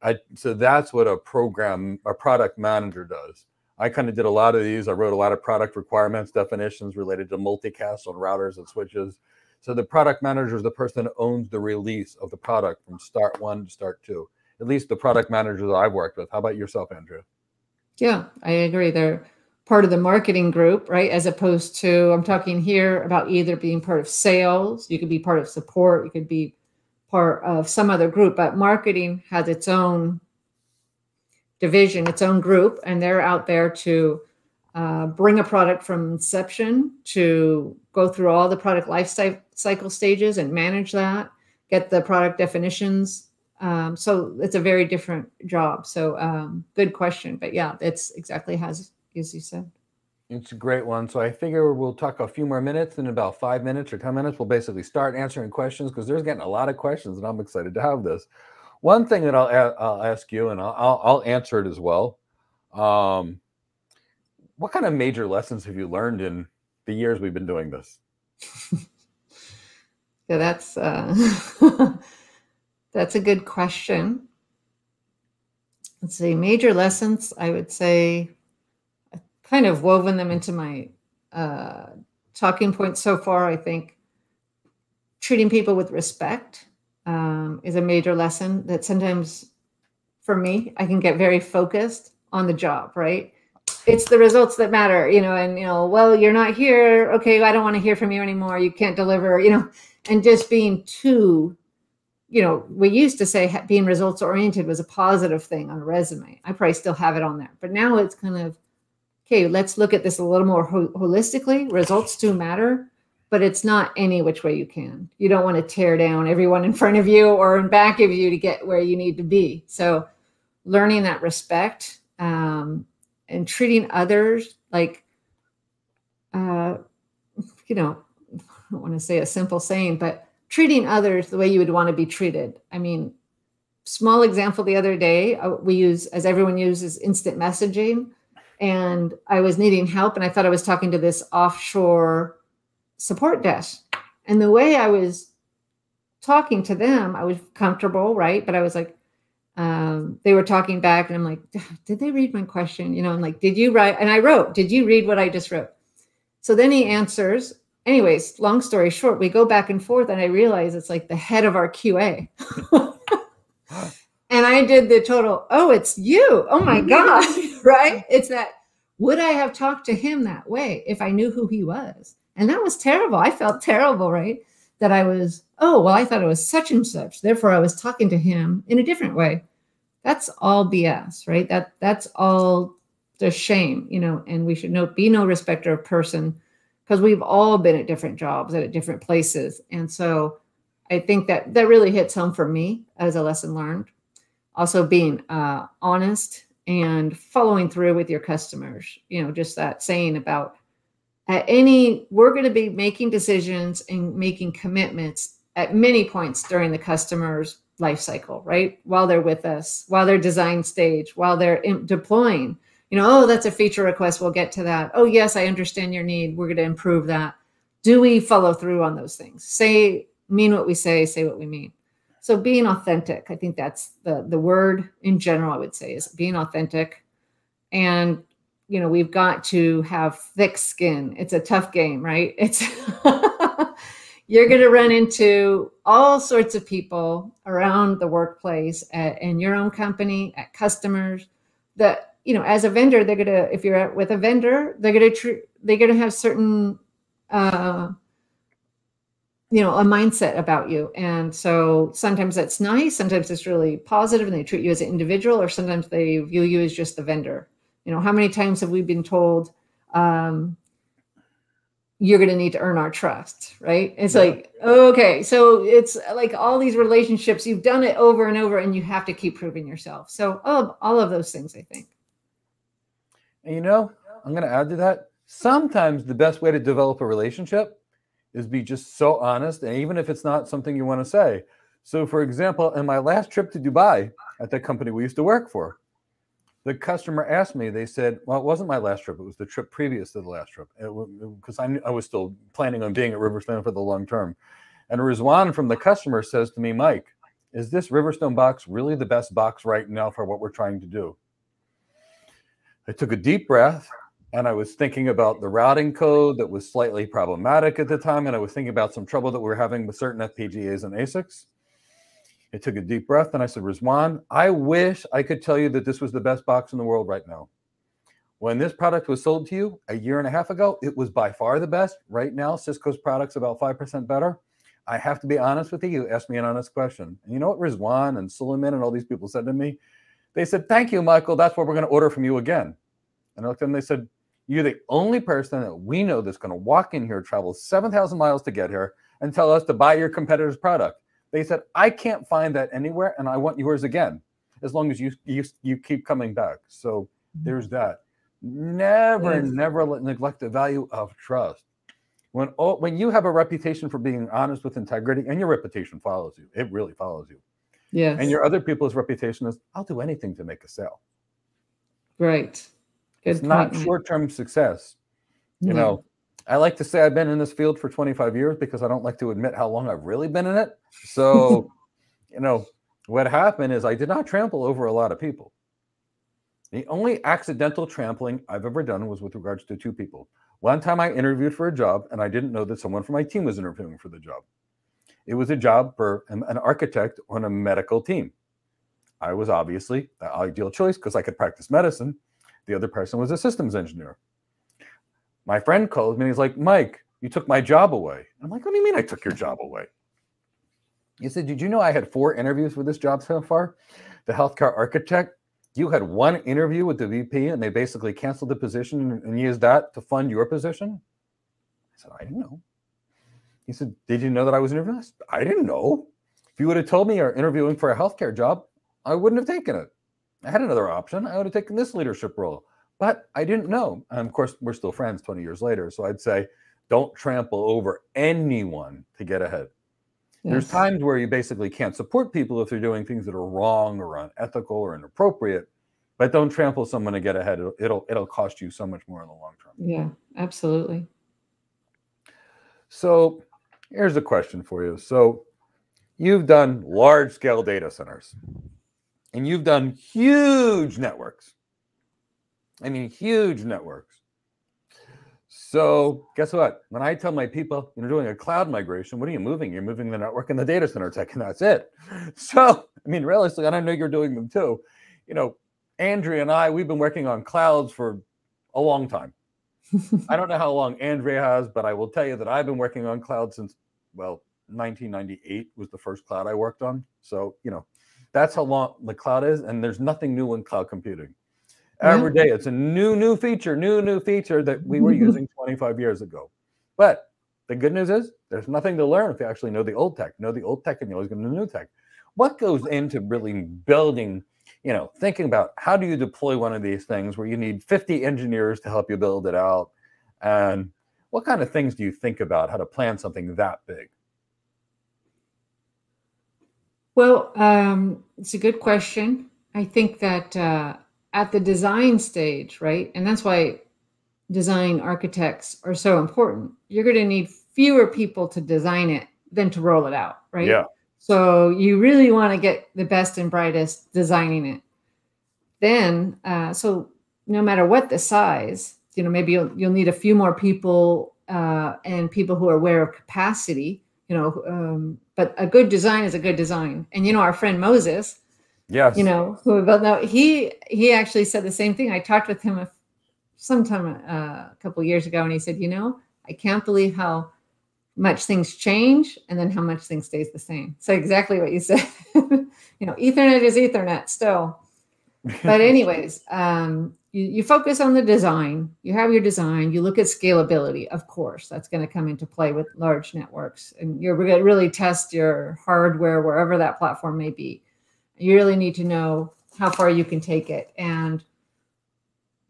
I, so that's what a program, a product manager does. I kind of did a lot of these. I wrote a lot of product requirements, definitions related to multicast on routers and switches. So the product manager is the person that owns the release of the product from start one to start two. At least the product managers that I've worked with. How about yourself, Andrea? Yeah, I agree. They're part of the marketing group, right? As opposed to, I'm talking here about either being part of sales, you could be part of support, you could be part of some other group, but marketing has its own division, its own group, and they're out there to uh, bring a product from inception to go through all the product life cycle stages and manage that, get the product definitions. Um, so it's a very different job. So um, good question, but yeah, it's exactly as as you said. It's a great one. So I figure we'll talk a few more minutes. In about five minutes or 10 minutes, we'll basically start answering questions because there's getting a lot of questions and I'm excited to have this. One thing that I'll, I'll ask you and I'll, I'll answer it as well. Um, what kind of major lessons have you learned in the years we've been doing this? yeah, that's uh, that's a good question. Let's see, major lessons. I would say I kind of woven them into my uh, talking points so far. I think treating people with respect um, is a major lesson that sometimes for me, I can get very focused on the job, right? It's the results that matter, you know, and, you know, well, you're not here. Okay, I don't want to hear from you anymore. You can't deliver, you know, and just being too, you know, we used to say being results oriented was a positive thing on a resume. I probably still have it on there, but now it's kind of, okay, let's look at this a little more ho- holistically. Results do matter, but it's not any which way you can. You don't want to tear down everyone in front of you or in back of you to get where you need to be. So, learning that respect um, and treating others like, uh, you know, I don't want to say a simple saying, but treating others the way you would want to be treated. I mean, small example the other day, uh, we use, as everyone uses, instant messaging and I was needing help, and I thought I was talking to this offshore support desk. And the way I was talking to them, I was comfortable, right? But I was like, um, they were talking back, and I'm like, did they read my question? You know, I'm like, did you write? And I wrote, did you read what I just wrote? So then he answers. Anyways, long story short, we go back and forth, and I realize it's like the head of our QA. and I did the total, oh, it's you. Oh my God. right? It's that, would I have talked to him that way if I knew who he was? And that was terrible. I felt terrible, right? That I was, oh, well, I thought it was such and such. Therefore, I was talking to him in a different way. That's all BS, right? That that's all the shame, you know, and we should know be no respecter of person because we've all been at different jobs and at different places. And so I think that that really hits home for me as a lesson learned also being uh, honest and following through with your customers you know just that saying about at any we're going to be making decisions and making commitments at many points during the customer's life cycle right while they're with us while they're design stage while they're in, deploying you know oh that's a feature request we'll get to that oh yes i understand your need we're going to improve that do we follow through on those things say mean what we say say what we mean so being authentic, I think that's the the word in general. I would say is being authentic, and you know we've got to have thick skin. It's a tough game, right? It's you're going to run into all sorts of people around the workplace, at, in your own company, at customers. That you know, as a vendor, they're going to if you're with a vendor, they're going to they're going to have certain uh, you know a mindset about you and so sometimes that's nice sometimes it's really positive and they treat you as an individual or sometimes they view you as just the vendor you know how many times have we been told um, you're going to need to earn our trust right it's yeah. like okay so it's like all these relationships you've done it over and over and you have to keep proving yourself so all, all of those things i think and you know i'm going to add to that sometimes the best way to develop a relationship is be just so honest, and even if it's not something you want to say. So, for example, in my last trip to Dubai at the company we used to work for, the customer asked me, they said, well, it wasn't my last trip, it was the trip previous to the last trip, because I, I was still planning on being at Riverstone for the long term. And Rizwan from the customer says to me, Mike, is this Riverstone box really the best box right now for what we're trying to do? I took a deep breath and I was thinking about the routing code that was slightly problematic at the time. And I was thinking about some trouble that we were having with certain FPGAs and ASICs. I took a deep breath and I said, Rizwan, I wish I could tell you that this was the best box in the world right now. When this product was sold to you a year and a half ago, it was by far the best. Right now, Cisco's product's about 5% better. I have to be honest with you. You asked me an honest question. And you know what Rizwan and Suleiman and all these people said to me? They said, Thank you, Michael. That's what we're going to order from you again. And I looked at them and they said, You're the only person that we know that's going to walk in here, travel 7,000 miles to get here, and tell us to buy your competitor's product. They said, I can't find that anywhere, and I want yours again, as long as you you, you keep coming back. So mm-hmm. there's that. Never, yes. never neglect the value of trust. When when you have a reputation for being honest with integrity, and your reputation follows you, it really follows you. Yeah. And your other people's reputation is, I'll do anything to make a sale. Right. Good it's point. not short-term success. You know, I like to say I've been in this field for 25 years because I don't like to admit how long I've really been in it. So, you know, what happened is I did not trample over a lot of people. The only accidental trampling I've ever done was with regards to two people. One time I interviewed for a job and I didn't know that someone from my team was interviewing for the job. It was a job for an architect on a medical team. I was obviously the ideal choice because I could practice medicine. The other person was a systems engineer. My friend calls me and he's like, Mike, you took my job away. I'm like, what do you mean I took your job away? He said, Did you know I had four interviews for this job so far? The healthcare architect, you had one interview with the VP and they basically canceled the position and used that to fund your position? I said, I didn't know. He said, Did you know that I was interviewing? I, didn't know. If you would have told me you're interviewing for a healthcare job, I wouldn't have taken it. I had another option. I would have taken this leadership role but I didn't know. And of course, we're still friends 20 years later. So I'd say, don't trample over anyone to get ahead. Yes. There's times where you basically can't support people if they're doing things that are wrong or unethical or inappropriate, but don't trample someone to get ahead. It'll, it'll, it'll cost you so much more in the long term. Yeah, absolutely. So here's a question for you. So you've done large scale data centers and you've done huge networks I mean, huge networks. So guess what? When I tell my people you're doing a cloud migration, what are you moving? You're moving the network and the data center tech, and that's it. So, I mean, realistically, and I know you're doing them too. You know, Andrea and I, we've been working on clouds for a long time. I don't know how long Andrea has, but I will tell you that I've been working on cloud since, well, 1998 was the first cloud I worked on. So, you know, that's how long the cloud is. And there's nothing new in cloud computing. Every day, it's a new, new feature, new, new feature that we were using 25 years ago. But the good news is there's nothing to learn if you actually know the old tech. Know the old tech and you always going to new tech. What goes into really building, you know, thinking about how do you deploy one of these things where you need 50 engineers to help you build it out? And what kind of things do you think about how to plan something that big? Well, um, it's a good question. I think that uh, at the design stage, right? And that's why design architects are so important. You're going to need fewer people to design it than to roll it out, right? Yeah. So you really want to get the best and brightest designing it. Then, uh, so no matter what the size, you know, maybe you'll, you'll need a few more people uh, and people who are aware of capacity, you know, um, but a good design is a good design. And, you know, our friend Moses, Yes. You know, who but no, he he actually said the same thing. I talked with him a, sometime uh, a couple years ago, and he said, you know, I can't believe how much things change and then how much things stays the same. So exactly what you said. you know, Ethernet is Ethernet still. But anyways, um, you, you focus on the design. You have your design. You look at scalability. Of course, that's going to come into play with large networks, and you're going to really test your hardware wherever that platform may be you really need to know how far you can take it. And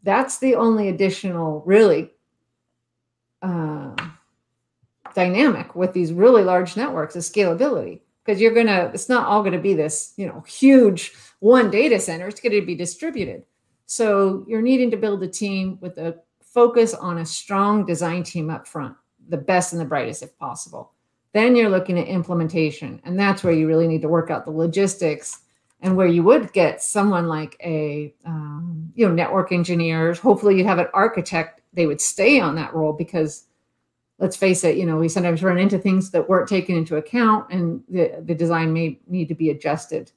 that's the only additional, really, uh, dynamic with these really large networks is scalability. Because you're going to it's not all going to be this you know huge one data center. It's going to be distributed. So you're needing to build a team with a focus on a strong design team up front the best and the brightest if possible. Then you're looking at implementation and that's where you really need to work out the logistics and where you would get someone like a um, you know network engineers hopefully you'd have an architect they would stay on that role because let's face it you know we sometimes run into things that weren't taken into account and the, the design may need to be adjusted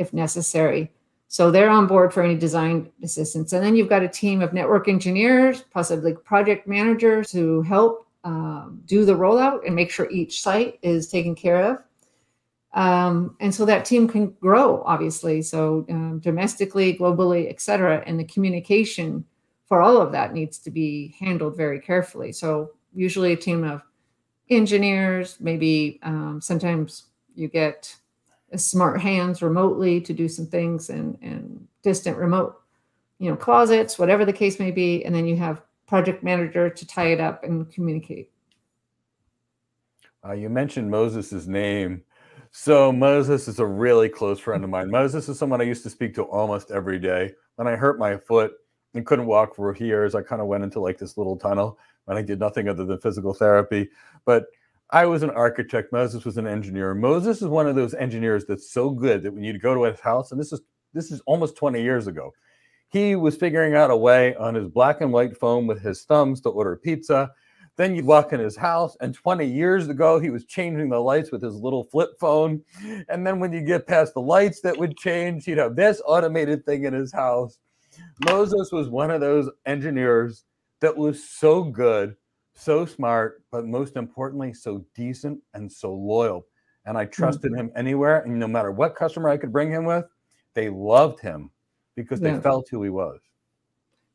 if necessary. So they're on board for any design assistance. And then you've got a team of network engineers possibly project managers who help um, do the rollout and make sure each site is taken care of um, and so that team can grow, obviously. So um, domestically, globally, et cetera. And the communication for all of that needs to be handled very carefully. So usually a team of engineers, maybe um, sometimes you get smart hands remotely to do some things and, and distant remote, you know, closets, whatever the case may be. And then you have project manager to tie it up and communicate. Uh, you mentioned Moses's name so Moses is a really close friend of mine. Moses is someone I used to speak to almost every day. When I hurt my foot and couldn't walk for years, I kind of went into like this little tunnel and I did nothing other than physical therapy. But I was an architect. Moses was an engineer. Moses is one of those engineers that's so good that when you go to his house, and this is this is almost 20 years ago, he was figuring out a way on his black and white phone with his thumbs to order pizza then you'd walk in his house, and 20 years ago, he was changing the lights with his little flip phone. And then when you get past the lights that would change, he'd have this automated thing in his house. Moses was one of those engineers that was so good, so smart, but most importantly, so decent and so loyal. And I trusted mm-hmm. him anywhere. And no matter what customer I could bring him with, they loved him because they yeah. felt who he was.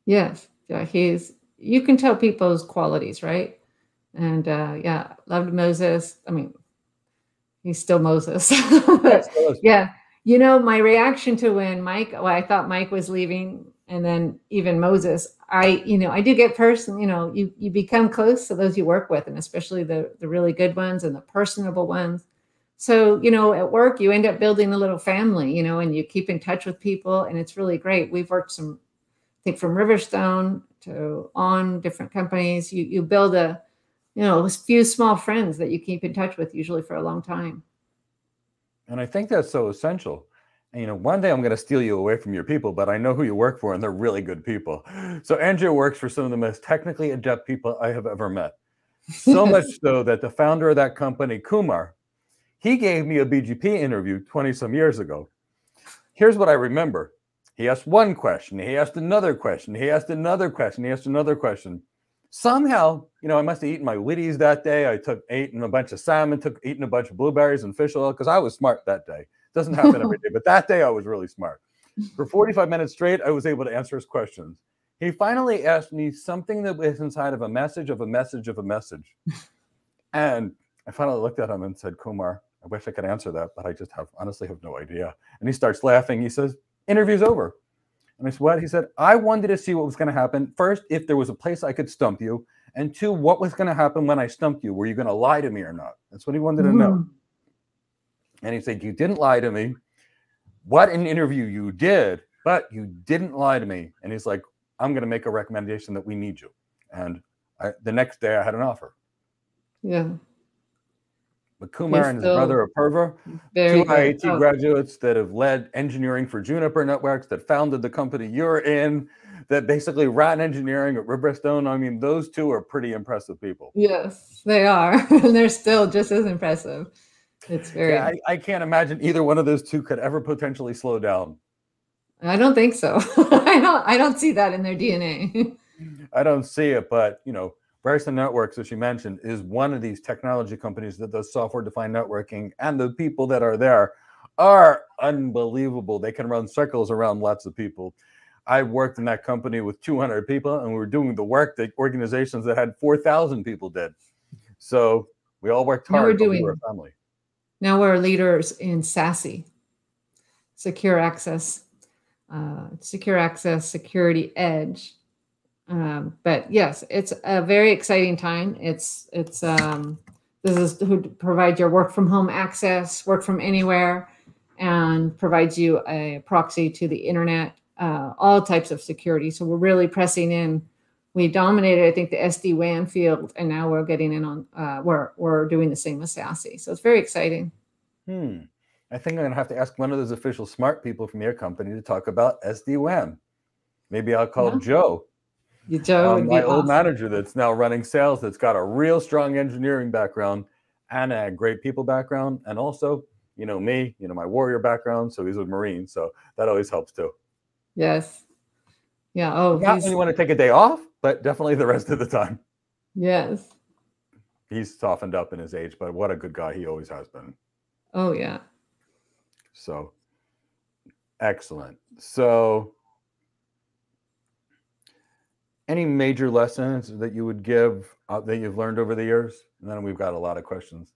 Yes. Yeah, he's you can tell people's qualities, right? And uh, yeah, loved Moses. I mean, he's still Moses. yeah. You know, my reaction to when Mike, well, I thought Mike was leaving and then even Moses, I, you know, I do get person, you know, you, you become close to those you work with and especially the, the really good ones and the personable ones. So, you know, at work, you end up building a little family, you know, and you keep in touch with people and it's really great. We've worked some, I think from Riverstone to on different companies. You you build a you know a few small friends that you keep in touch with usually for a long time. And I think that's so essential. And, you know, one day I'm going to steal you away from your people, but I know who you work for, and they're really good people. So Andrea works for some of the most technically adept people I have ever met. So much so that the founder of that company, Kumar, he gave me a BGP interview 20 some years ago. Here's what I remember. He asked one question. He asked another question. He asked another question. He asked another question. Somehow, you know, I must have eaten my Wheaties that day. I took eaten a bunch of salmon, took eaten a bunch of blueberries and fish oil because I was smart that day. Doesn't happen every day, but that day I was really smart. For 45 minutes straight, I was able to answer his questions. He finally asked me something that was inside of a message of a message of a message. And I finally looked at him and said, Kumar, I wish I could answer that, but I just have honestly have no idea. And he starts laughing. He says, interview's over. And I said, what? He said, I wanted to see what was going to happen. First, if there was a place I could stump you. And two, what was going to happen when I stumped you? Were you going to lie to me or not? That's what he wanted to know. Mm. And he said, You didn't lie to me. What an interview you did, but you didn't lie to me. And he's like, I'm going to make a recommendation that we need you. And I, the next day I had an offer. Yeah. But Kumar and his brother Apurva, two IIT oh. graduates that have led engineering for Juniper Networks, that founded the company you're in, that basically ran engineering at Riverstone. I mean, those two are pretty impressive people. Yes, they are. and they're still just as impressive. It's very. Yeah, I, I can't imagine either one of those two could ever potentially slow down. I don't think so. I don't. I don't see that in their DNA. I don't see it, but you know, Versa Networks, as you mentioned, is one of these technology companies that does software defined networking, and the people that are there are unbelievable. They can run circles around lots of people. I worked in that company with 200 people, and we were doing the work that organizations that had 4,000 people did. So we all worked hard. Now we're doing. We were family. Now we're leaders in SASE, secure access, uh, secure access, security edge, um, but yes, it's a very exciting time. It's it's um, this is who provides your work from home access, work from anywhere, and provides you a proxy to the internet, uh, all types of security. So we're really pressing in. We dominated, I think, the SD WAN field, and now we're getting in on. Uh, we're we're doing the same with SASE. So it's very exciting. Hmm. I think I'm going to have to ask one of those official smart people from your company to talk about SD WAN. Maybe I'll call Yeah. Joe, You Joe um, my old manager that's now running sales, that's got a real strong engineering background and a great people background, and also, you know, me, you know, my warrior background. So he's a Marine, so that always helps too. Yes. Yeah. Oh, Not when you want to take a day off, but definitely the rest of the time. yes. He's softened up in his age, but what a good guy he always has been. Oh, yeah. So excellent. So any major lessons that you would give uh, that you've learned over the years? And then we've got a lot of questions.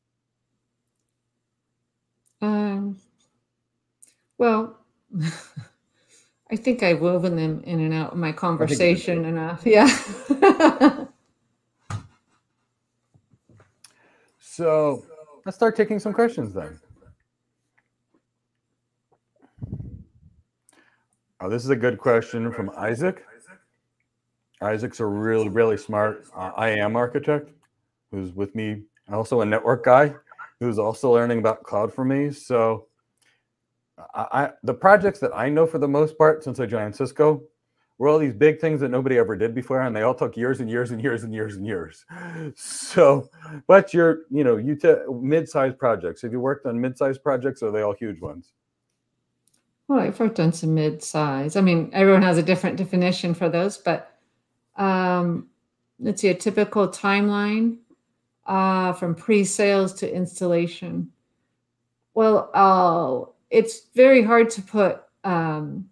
Um, well, I think I've woven them in and out of my conversation enough. Yeah. So let's start taking some questions then. Oh, this is a good question from Isaac. Isaac's a really, really smart uh, IAM architect who's with me, also a network guy who's also learning about cloud for me. So, I, I the projects that I know for the most part since I joined Cisco were all these big things that nobody ever did before, and they all took years and years and years and years and years. So, but you're, you know, you mid-sized projects. Have you worked on mid-sized projects, or are they all huge ones? Well, I've worked on some mid-size. I mean, everyone has a different definition for those, but um, let's see, a typical timeline uh, from pre-sales to installation. Well, uh, it's very hard to put um,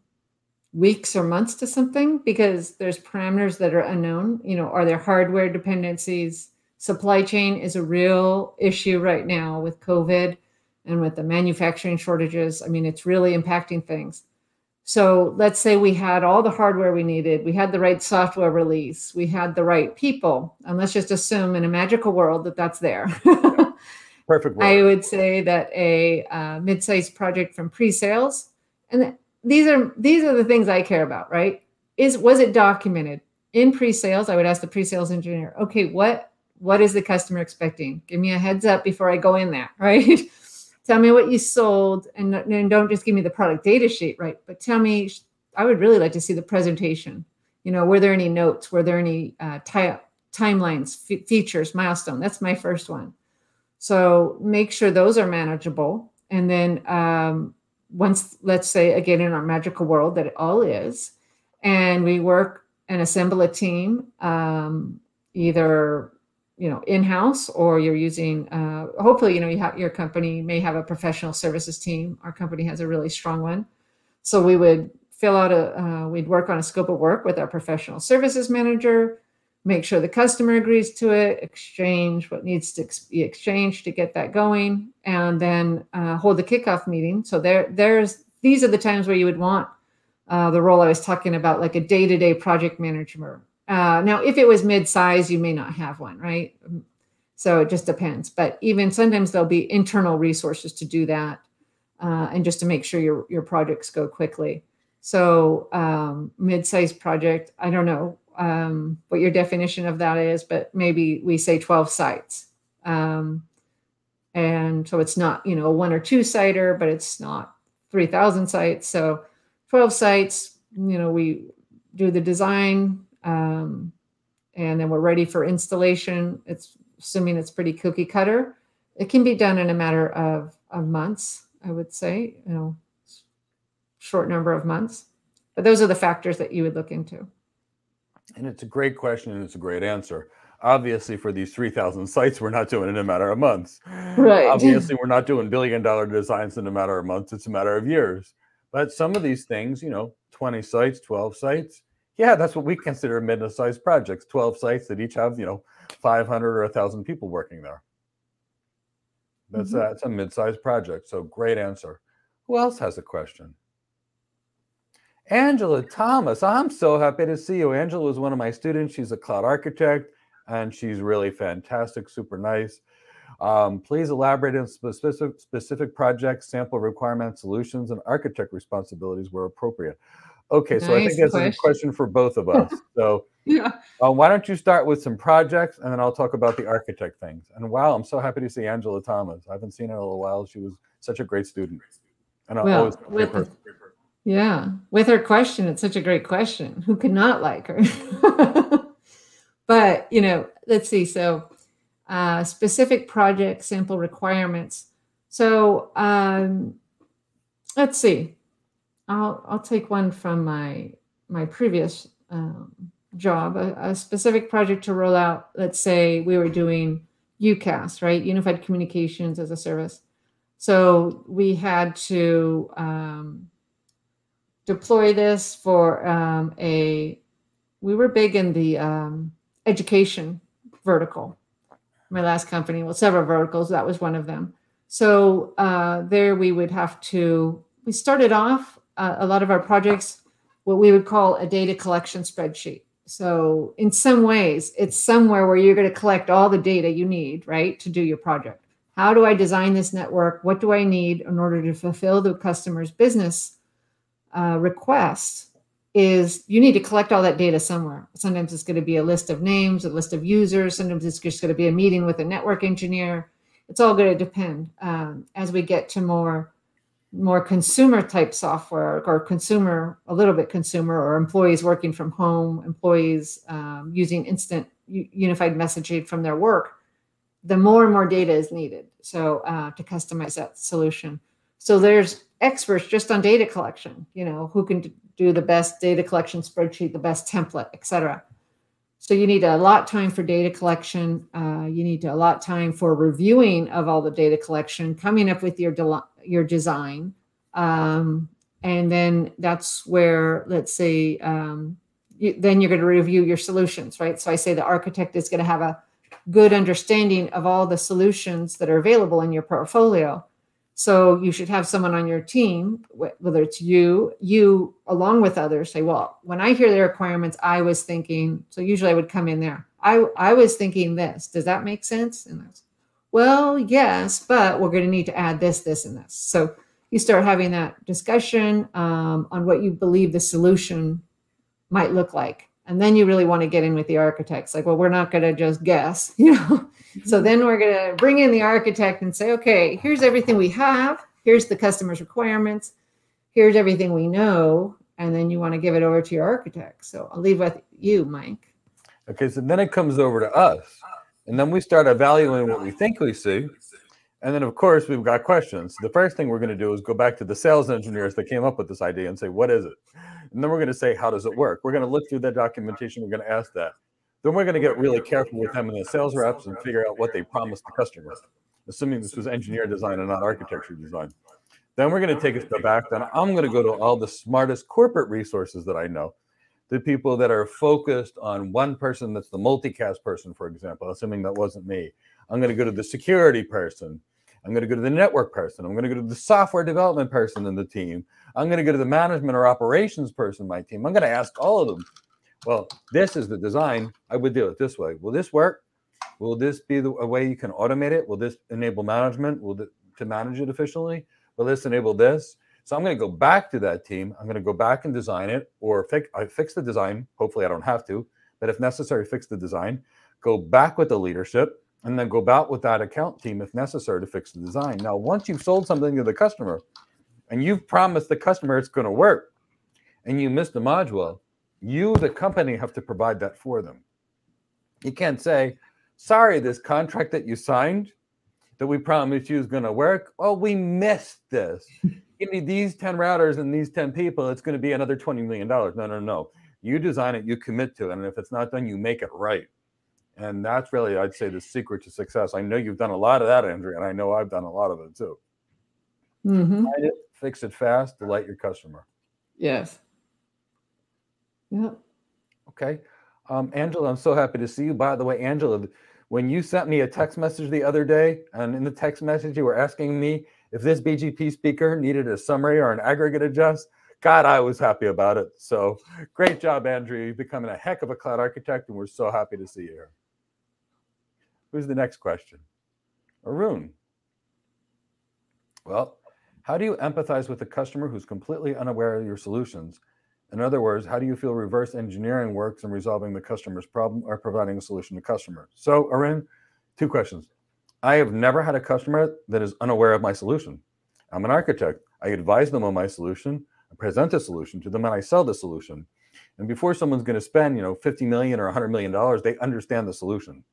weeks or months to something because there's parameters that are unknown. You know, are there hardware dependencies? Supply chain is a real issue right now with COVID and with the manufacturing shortages. I mean, it's really impacting things. So let's say we had all the hardware we needed, we had the right software release, we had the right people, and let's just assume in a magical world that that's there. Perfect. I would say that a uh, mid-sized project from pre-sales, and th- these are these are the things I care about, right? Is was it documented in pre-sales? I would ask the pre-sales engineer, okay, what what is the customer expecting? Give me a heads up before I go in there, right? Tell me what you sold, and, and don't just give me the product data sheet, right? But tell me, I would really like to see the presentation. You know, were there any notes? Were there any uh, tie timelines, features, milestone? That's my first one. So make sure those are manageable. And then um, once, let's say again in our magical world that it all is, and we work and assemble a team, um, either you know in-house or you're using. Uh, hopefully, you know you have your company may have a professional services team. Our company has a really strong one, so we would fill out a. Uh, we'd work on a scope of work with our professional services manager make sure the customer agrees to it, exchange what needs to be exchanged to get that going, and then uh, hold the kickoff meeting. So there, there's these are the times where you would want uh, the role I was talking about, like a day-to-day project manager. Uh, now, if it was mid-size, you may not have one, right? So it just depends. But even sometimes there'll be internal resources to do that, uh, and just to make sure your your projects go quickly. So um, mid-sized project, I don't know um, what your definition of that is, but maybe we say 12 sites. Um, and so it's not, you know, a one or two sider, but it's not 3,000 sites. So 12 sites, you know, we do the design um, and then we're ready for installation. It's assuming it's pretty cookie cutter. It can be done in a matter of, of months, I would say, you know, short number of months. But those are the factors that you would look into. And it's a great question and it's a great answer. Obviously, for these 3,000 sites, we're not doing it in a matter of months. Right. Obviously, we're not doing billion dollar designs in a matter of months. It's a matter of years. But some of these things, you know, 20 sites, 12 sites, yeah, that's what we consider mid sized projects 12 sites that each have, you know, 500 or 1,000 people working there. That's, Mhm. a, that's a mid sized project. So great answer. Who else has a question? Angela Thomas, I'm so happy to see you. Angela was one of my students. She's a cloud architect and she's really fantastic, super nice. Um, please elaborate on specific, specific projects, sample requirements, solutions, and architect responsibilities where appropriate. Okay, so I think that's a question. question for both of us. So Yeah. uh, why don't you start with some projects and then I'll talk about the architect things. And wow, I'm so happy to see Angela Thomas. I haven't seen her in a little while. She was Such a great student. And I well, always with her. Yeah, with her question, it's such a great question. Who could not like her? but you know, let's see. So, uh, specific project sample requirements. So, um, let's see. I'll I'll take one from my my previous um, job, a, a, specific project to roll out. Let's say we were doing UCaaS, right? Unified Communications as a Service. So we had to um, deploy this for um, a. We were big in the um, education vertical. My last company, well, several verticals. That was one of them. So uh, there we would have to. We started off uh, a lot of our projects what we would call a data collection spreadsheet. So, in some ways, it's somewhere where you're going to collect all the data you need, right, to do your project. How do I design this network? What do I need in order to fulfill the customer's business uh, request? Is you need to collect all that data somewhere. Sometimes it's going to be a list of names, a list of users. Sometimes it's just going to be a meeting with a network engineer. It's all going to depend um, as we get to more more consumer type software or consumer, a little bit consumer, or employees working from home, employees um, using instant unified messaging from their work, the more and more data is needed. So uh, to customize that solution. So there's experts just on data collection, you know, who can do the best data collection spreadsheet, the best template, et cetera. So you need a lot time for data collection. Uh, you need a lot time for reviewing of all the data collection, coming up with your your design, um, and then that's where let's say um, you, then you're going to review your solutions, right? So I say the architect is going to have a good understanding of all the solutions that are available in your portfolio so you should have someone on your team, whether it's you, you along with others, say, well, when I hear the requirements, I was thinking, so usually I would come in there. I, I was thinking this. Does that make sense? And that's, well, yes, but we're going to need to add this, this, and this. So you start having that discussion um, on what you believe the solution might look like. And then you really want to get in with the architects. Like, well, we're not going to just guess, you know, so then we're going to bring in the architect and say, okay, here's everything we have. Here's the customer's requirements. Here's everything we know. And then you want to give it over to your architect. So I'll leave with you, Mike. Okay, so then it comes over to us. And then we start evaluating what we think we see. And then, of course, we've got questions. The first thing we're going to do is go back to the sales engineers that came up with this idea and say, what is it? And then we're going to say, how does it work? We're going to look through that documentation. We're going to ask that. Then we're going to get really careful with them and the sales reps and figure out what they promised the customer, assuming this was engineer design and not architecture design. Then we're going to take a step back. Then I'm going to go to all the smartest corporate resources that I know, the people that are focused on one person that's the multicast person, for example, assuming that wasn't me. I'm going to go to the security person. I'm going to go to the network person. I'm going to go to the software development person in the team. I'm going to go to the management or operations person in my team. I'm going to ask all of them well, this is the design. I would do it this way. Will this work? Will this be the, a way you can automate it? Will this enable management? Will to manage it efficiently? Will this enable this? So I'm going to go back to that team. I'm going to go back and design it, or fix, I fix the design. Hopefully, I don't have to, but if necessary, fix the design. Go back with the leadership, and then go back with that account team if necessary to fix the design. Now, once you've sold something to the customer, and you've promised the customer it's going to work, and you missed the module, you, the company, have to provide that for them. You can't say, sorry, this contract that you signed that we promised you is going to work. Oh, we missed this. Give me these 10 routers and these 10 people. It's going to be another $20 million. No, no, no. You design it, you commit to it. And if it's not done, you make it right. And that's really, I'd say, the secret to success. I know you've done a lot of that, Andrea, and I know I've done a lot of it too. Mm-hmm. It, fix it fast, delight your customer. Yes. Yeah. Okay. Um, Angela, I'm so happy to see you. By the way, Angela, when you sent me a text message the other day, and in the text message you were asking me if this BGP speaker needed a summary or an aggregate adjust, God, I was happy about it. So great job, Andrew. You're becoming a heck of a cloud architect, and we're so happy to see you here. Who's the next question? Arun. Well, how do you empathize with a customer who's completely unaware of your solutions in other words, how do you feel reverse engineering works in resolving the customer's problem or providing a solution to customers? So, Arun, two questions. I have never had a customer that is unaware of my solution. I'm an architect. I advise them on my solution, I present a solution to them, and I sell the solution. And before someone's going to spend, you know, 50 million or 100 million dollars, they understand the solution.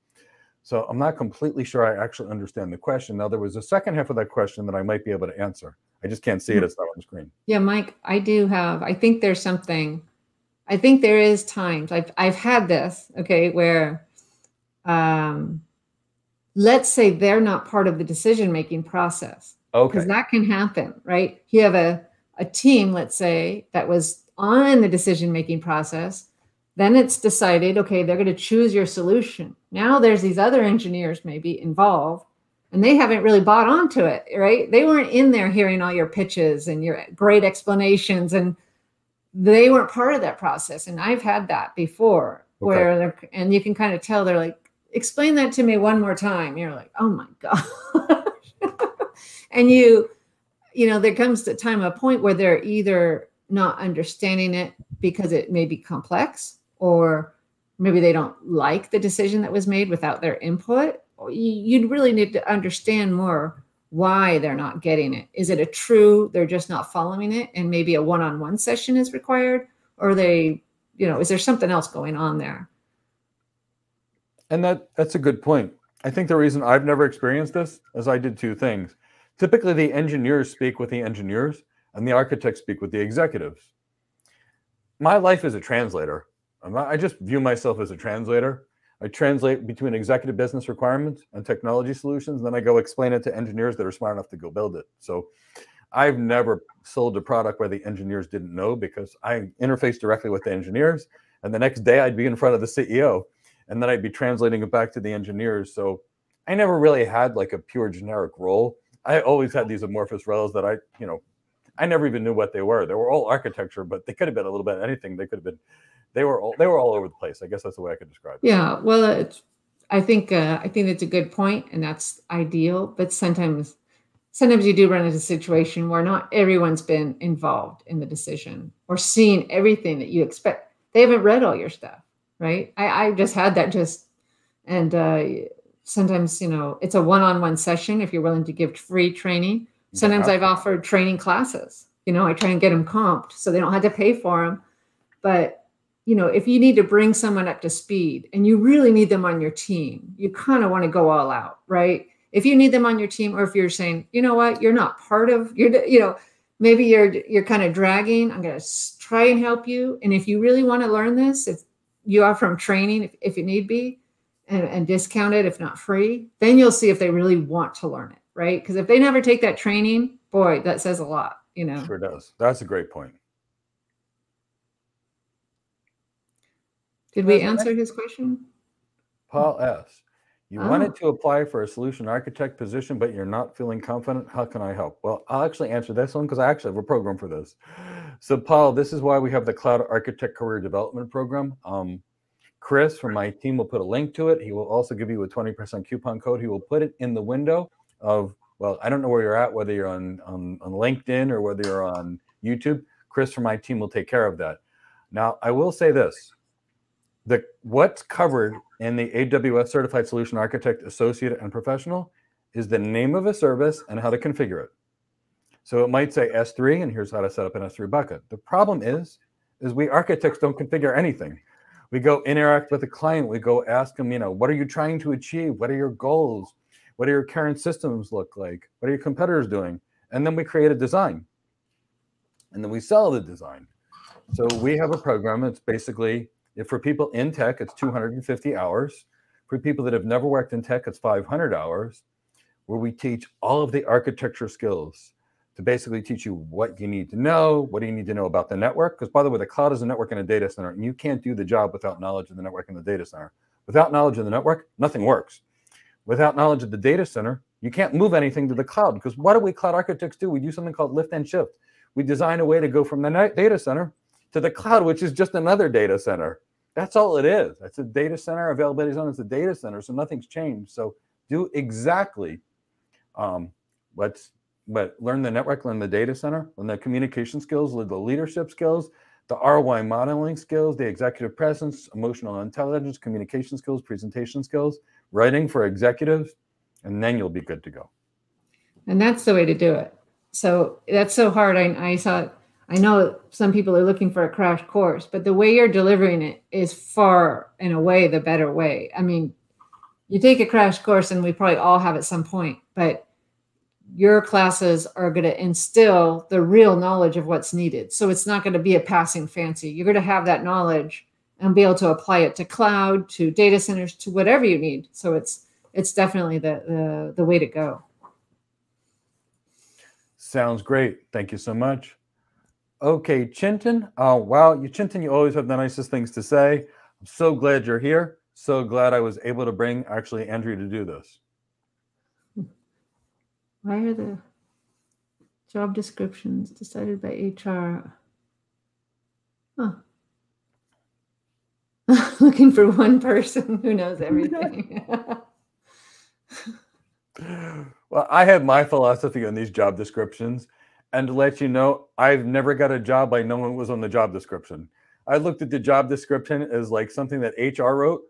So I'm not completely sure I actually understand the question. Now there was a second half of that question that I might be able to answer. I just can't see it. It's not on the screen. Yeah, Mike, I do have. I think there's something. I think there is times I've I've had this. Okay, where, um, let's say they're not part of the decision making process. Okay. Because that can happen, right? You have a a team, let's say, that was on the decision making process. Then it's decided, okay, they're going to choose your solution. Now there's these other engineers maybe involved and they haven't really bought onto it, right? They weren't in there hearing all your pitches and your great explanations, and they weren't part of that process. And I've had that before, okay. where and you can kind of tell they're like, "Explain that to me one more time." You're like, "Oh my god," and you, you know, there comes the time, a point where they're either not understanding it because it may be complex, or maybe they don't like the decision that was made without their input you'd really need to understand more why they're not getting it. Is it a true they're just not following it and maybe a one-on-one session is required or they, you know, is there something else going on there? And that that's a good point. I think the reason I've never experienced this is I did two things. Typically the engineers speak with the engineers and the architects speak with the executives. My life is a translator. Not, I just view myself as a translator. I translate between executive business requirements and technology solutions. And then I go explain it to engineers that are smart enough to go build it. So I've never sold a product where the engineers didn't know because I interface directly with the engineers. And the next day I'd be in front of the CEO and then I'd be translating it back to the engineers. So I never really had like a pure generic role. I always had these amorphous roles that I, you know, I never even knew what they were. They were all architecture, but they could have been a little bit anything. They could have been they were all they were all over the place. I guess that's the way I could describe it. Yeah, well, it's, I think uh, I think that's a good point, and that's ideal. But sometimes, sometimes you do run into a situation where not everyone's been involved in the decision or seen everything that you expect. They haven't read all your stuff, right? I, I just had that just, and uh, sometimes you know it's a one-on-one session if you're willing to give free training. Sometimes. I've offered training classes. You know, I try and get them comped so they don't have to pay for them, but you know, if you need to bring someone up to speed and you really need them on your team, you kind of want to go all out, right? If you need them on your team, or if you're saying, you know what, you're not part of, you're, you know, maybe you're you're kind of dragging. I'm going to try and help you. And if you really want to learn this, if you offer them training, if, if it need be, and, and discount it if not free, then you'll see if they really want to learn it, right? Because if they never take that training, boy, that says a lot, you know. Sure does. That's a great point. Did we answer his question? Paul S. You oh. wanted to apply for a solution architect position, but you're not feeling confident. How can I help? Well, I'll actually answer this one because I actually have a program for this. So, Paul, this is why we have the Cloud Architect Career Development Program. Um, Chris from my team will put a link to it. He will also give you a 20% coupon code. He will put it in the window of, well, I don't know where you're at, whether you're on, on, on LinkedIn or whether you're on YouTube. Chris from my team will take care of that. Now, I will say this the what's covered in the AWS Certified Solution Architect Associate and Professional is the name of a service and how to configure it. So it might say S3, and here's how to set up an S3 bucket. The problem is, is we architects don't configure anything. We go interact with the client. We go ask them, you know, what are you trying to achieve? What are your goals? What do your current systems look like? What are your competitors doing? And then we create a design. And then we sell the design. So we have a program. It's basically if for people in tech, it's 250 hours. For people that have never worked in tech, it's 500 hours, where we teach all of the architecture skills to basically teach you what you need to know, what do you need to know about the network. Because by the way, the cloud is a network and a data center, and you can't do the job without knowledge of the network and the data center. Without knowledge of the network, nothing works. Without knowledge of the data center, you can't move anything to the cloud. Because what do we cloud architects do? We do something called lift and shift. We design a way to go from the data center to the cloud, which is just another data center. That's all it is. That's a data center. Availability zone is a data center, so nothing's changed. So do exactly um, what's but learn the network, learn the data center, learn the communication skills, learn the leadership skills, the ROI modeling skills, the executive presence, emotional intelligence, communication skills, presentation skills, writing for executives, and then you'll be good to go. And that's the way to do it. so that's so hard. I, I saw, I know some people are looking for a crash course, but the way you're delivering it is far and away the better way. I mean, you take a crash course and we probably all have at some point, but your classes are going to instill the real knowledge of what's needed. So it's not going to be a passing fancy. You're going to have that knowledge and be able to apply it to cloud, to data centers, to whatever you need. So it's it's definitely the the, the way to go. Sounds great. Thank you so much. Okay, Chintan. Oh, wow. You, Chintan, you always have the nicest things to say. I'm so glad you're here. So glad I was able to bring actually Andrea to do this. Why are the job descriptions decided by HR? Huh. Looking for one person who knows everything. well, I have my philosophy on these job descriptions. And to let you know, I've never got a job by knowing what was on the job description. I looked at the job description as like something that HR wrote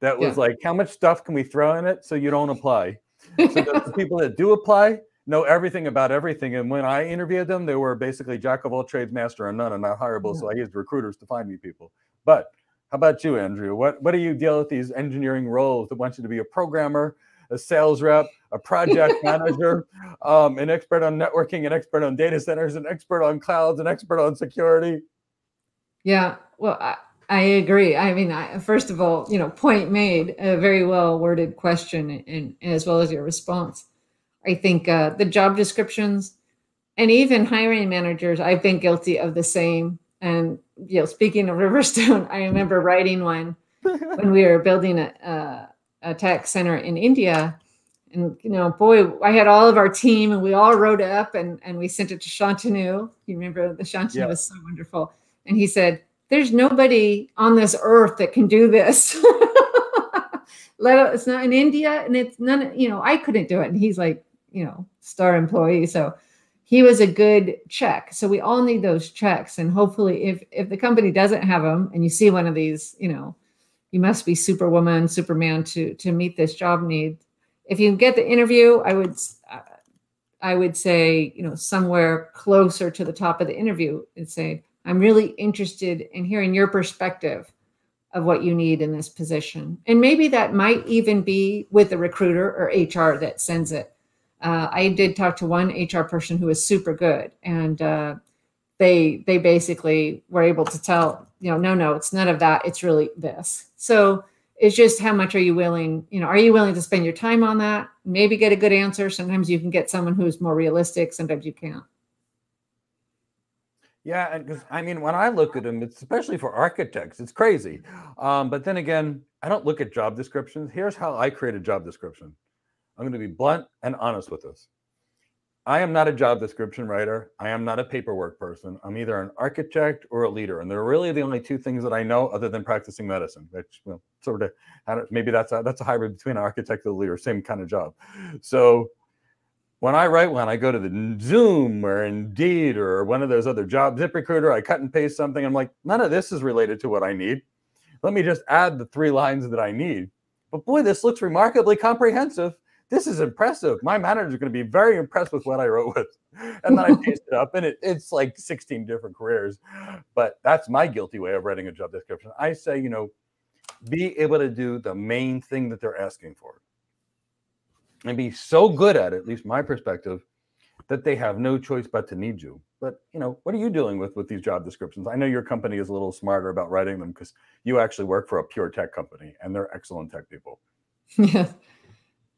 that was yeah. like, how much stuff can we throw in it so you don't apply? so the people that do apply know everything about everything. And when I interviewed them, they were basically jack of all trades, master of none, and not hireable. Yeah. So I used recruiters to find me people. But how about you, Andrea? What what do you deal with these engineering roles that want you to be a programmer, a sales rep, a project manager, um, an expert on networking, an expert on data centers, an expert on clouds, an expert on security? Yeah, well, I, I agree. I mean, I, first of all, you know, point made, a very well worded question, and, and as well as your response. I think uh, the job descriptions and even hiring managers, I've been guilty of the same. And you know, speaking of Riverstone, I remember writing one when we were building a, a, a tech center in India. And you know, boy, I had all of our team, and we all wrote up, and and we sent it to Shantanu. You remember the Shantanu yeah. was so wonderful, and he said, "There's nobody on this earth that can do this." Let it's not in India, and it's none. You know, I couldn't do it, and he's like, you know, star employee. So he was a good check. So we all need those checks. And hopefully if if the company doesn't have them and you see one of these, you know, you must be superwoman, superman to to meet this job need. If you get the interview, I would uh, I would say, you know, somewhere closer to the top of the interview and say, I'm really interested in hearing your perspective of what you need in this position. And maybe that might even be with the recruiter or HR that sends it uh, I did talk to one HR person who was super good, and uh, they they basically were able to tell you know no no it's none of that it's really this. So it's just how much are you willing you know are you willing to spend your time on that? Maybe get a good answer. Sometimes you can get someone who's more realistic. Sometimes you can't. Yeah, because I mean, when I look at them, it's especially for architects, it's crazy. Um, but then again, I don't look at job descriptions. Here's how I create a job description. I'm going to be blunt and honest with this. I am not a job description writer. I am not a paperwork person. I'm either an architect or a leader. And they're really the only two things that I know other than practicing medicine, which well, sort of maybe that's a, that's a hybrid between an architect and a leader, same kind of job. So when I write one, I go to the Zoom or Indeed or one of those other job ZipRecruiter. I cut and paste something. I'm like, none of this is related to what I need. Let me just add the three lines that I need. But boy, this looks remarkably comprehensive this is impressive. My manager's going to be very impressed with what I wrote with. And then I paste it up, and it, it's like 16 different careers. But that's my guilty way of writing a job description. I say, you know, be able to do the main thing that they're asking for and be so good at it, at least my perspective, that they have no choice but to need you. But you know, what are you dealing with with these job descriptions? I know your company is a little smarter about writing them because you actually work for a pure tech company, and they're excellent tech people. Yeah,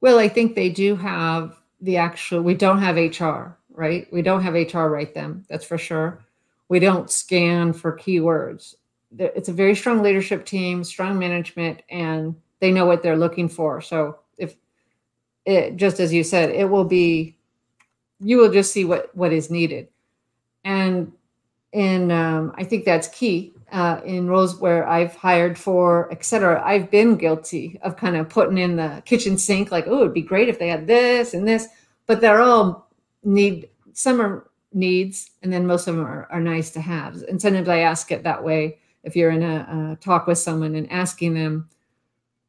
well, I think they do have the actual, we don't have HR, right? We don't have HR write them, that's for sure. We don't scan for keywords. It's a very strong leadership team, strong management, and they know what they're looking for. So if it, just as you said, it will be, you will just see what what is needed, and and um, I think that's key uh, in roles where I've hired for, et cetera, I've been guilty of kind of putting in the kitchen sink, like, oh, it'd be great if they had this and this, but they're all need, some are needs, and then most of them are, are nice to have. And sometimes I ask it that way if you're in a, a talk with someone and asking them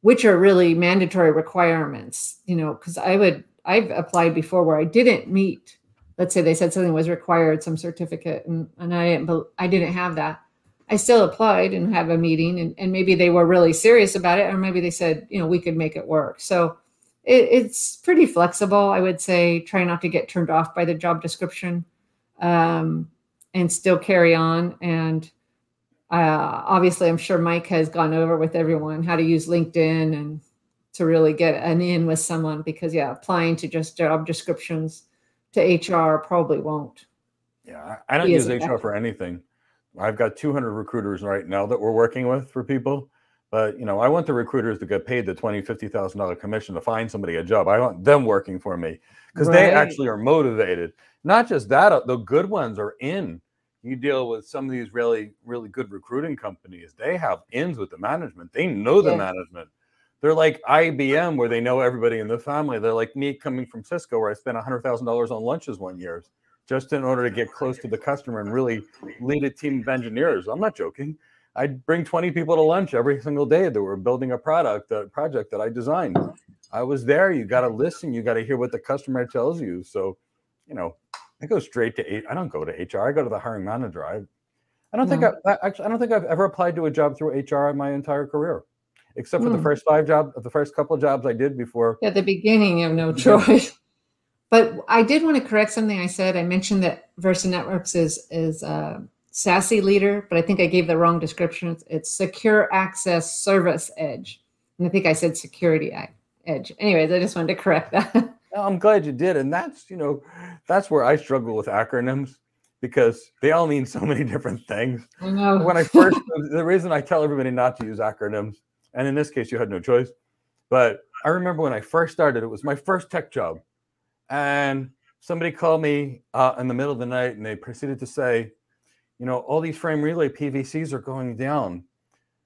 which are really mandatory requirements, you know, because I would, I've applied before where I didn't meet let's say they said something was required, some certificate, and, and I didn't, I didn't have that. I still applied and have a meeting, and, and maybe they were really serious about it, or maybe they said, you know, we could make it work. So it, it's pretty flexible. I would say try not to get turned off by the job description, um, and still carry on. And uh, obviously, I'm sure Mike has gone over with everyone how to use LinkedIn and to really get an in with someone because yeah, applying to just job descriptions to HR probably won't. Yeah, I don't use HR for anything. I've got 200 recruiters right now that we're working with for people. But you know, I want the recruiters to get paid the twenty, fifty thousand dollar commission to find somebody a job. I want them working for me because right. they actually are motivated. Not just that, uh, the good ones are in. You deal with some of these really, really good recruiting companies. They have ins with the management. They know the yeah. management. They're like IBM, where they know everybody in the family. They're like me coming from Cisco, where I spent hundred thousand dollars on lunches one year just in order to get close to the customer and really lead a team of engineers. I'm not joking. I'd bring 20 people to lunch every single day that were building a product, a project that I designed. I was there. You got to listen. You got to hear what the customer tells you. So, you know, I go straight to I don't go to HR. I go to the hiring manager. I, I don't no. think I I, actually I don't think I've ever applied to a job through HR in my entire career, except for the hmm. first five jobs, of the first couple of jobs I did before. At the beginning, you have no choice. But I did want to correct something I said. I mentioned that Versa Networks is is a SASE leader, but I think I gave the wrong description. It's Secure Access Service Edge, and I think I said Security Edge. Anyways, I just wanted to correct that. I'm glad you did, and that's you know, that's where I struggle with acronyms because they all mean so many different things. I know. When I first, the reason I tell everybody not to use acronyms, and in this case, you had no choice, but I remember when I first started, it was my first tech job and somebody called me uh, in the middle of the night and they proceeded to say, you know, all these frame relay PVCs are going down.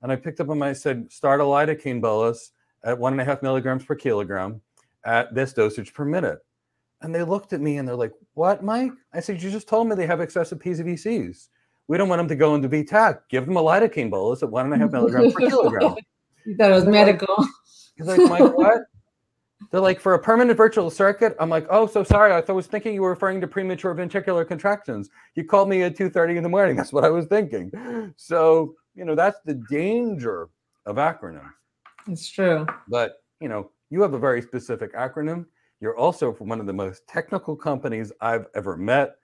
And I picked up on my, I said, start a lidocaine bolus at one and a half milligrams per kilogram at this dosage per minute. And they looked at me and they're like, what, Mike? I said, you just told me they have excessive PVCs. We don't want them to go into V-tach. Give them a lidocaine bolus at one and a half milligrams per kilogram. You thought it was medical. He's like, Mike, what? They're like, for a permanent virtual circuit, I'm like, oh, so sorry. I was thinking you were referring to premature ventricular contractions. You called me at 2.30 in the morning. That's what I was thinking. So, you know, that's the danger of acronyms. It's true. But, you know, you have a very specific acronym. You're also from one of the most technical companies I've ever met.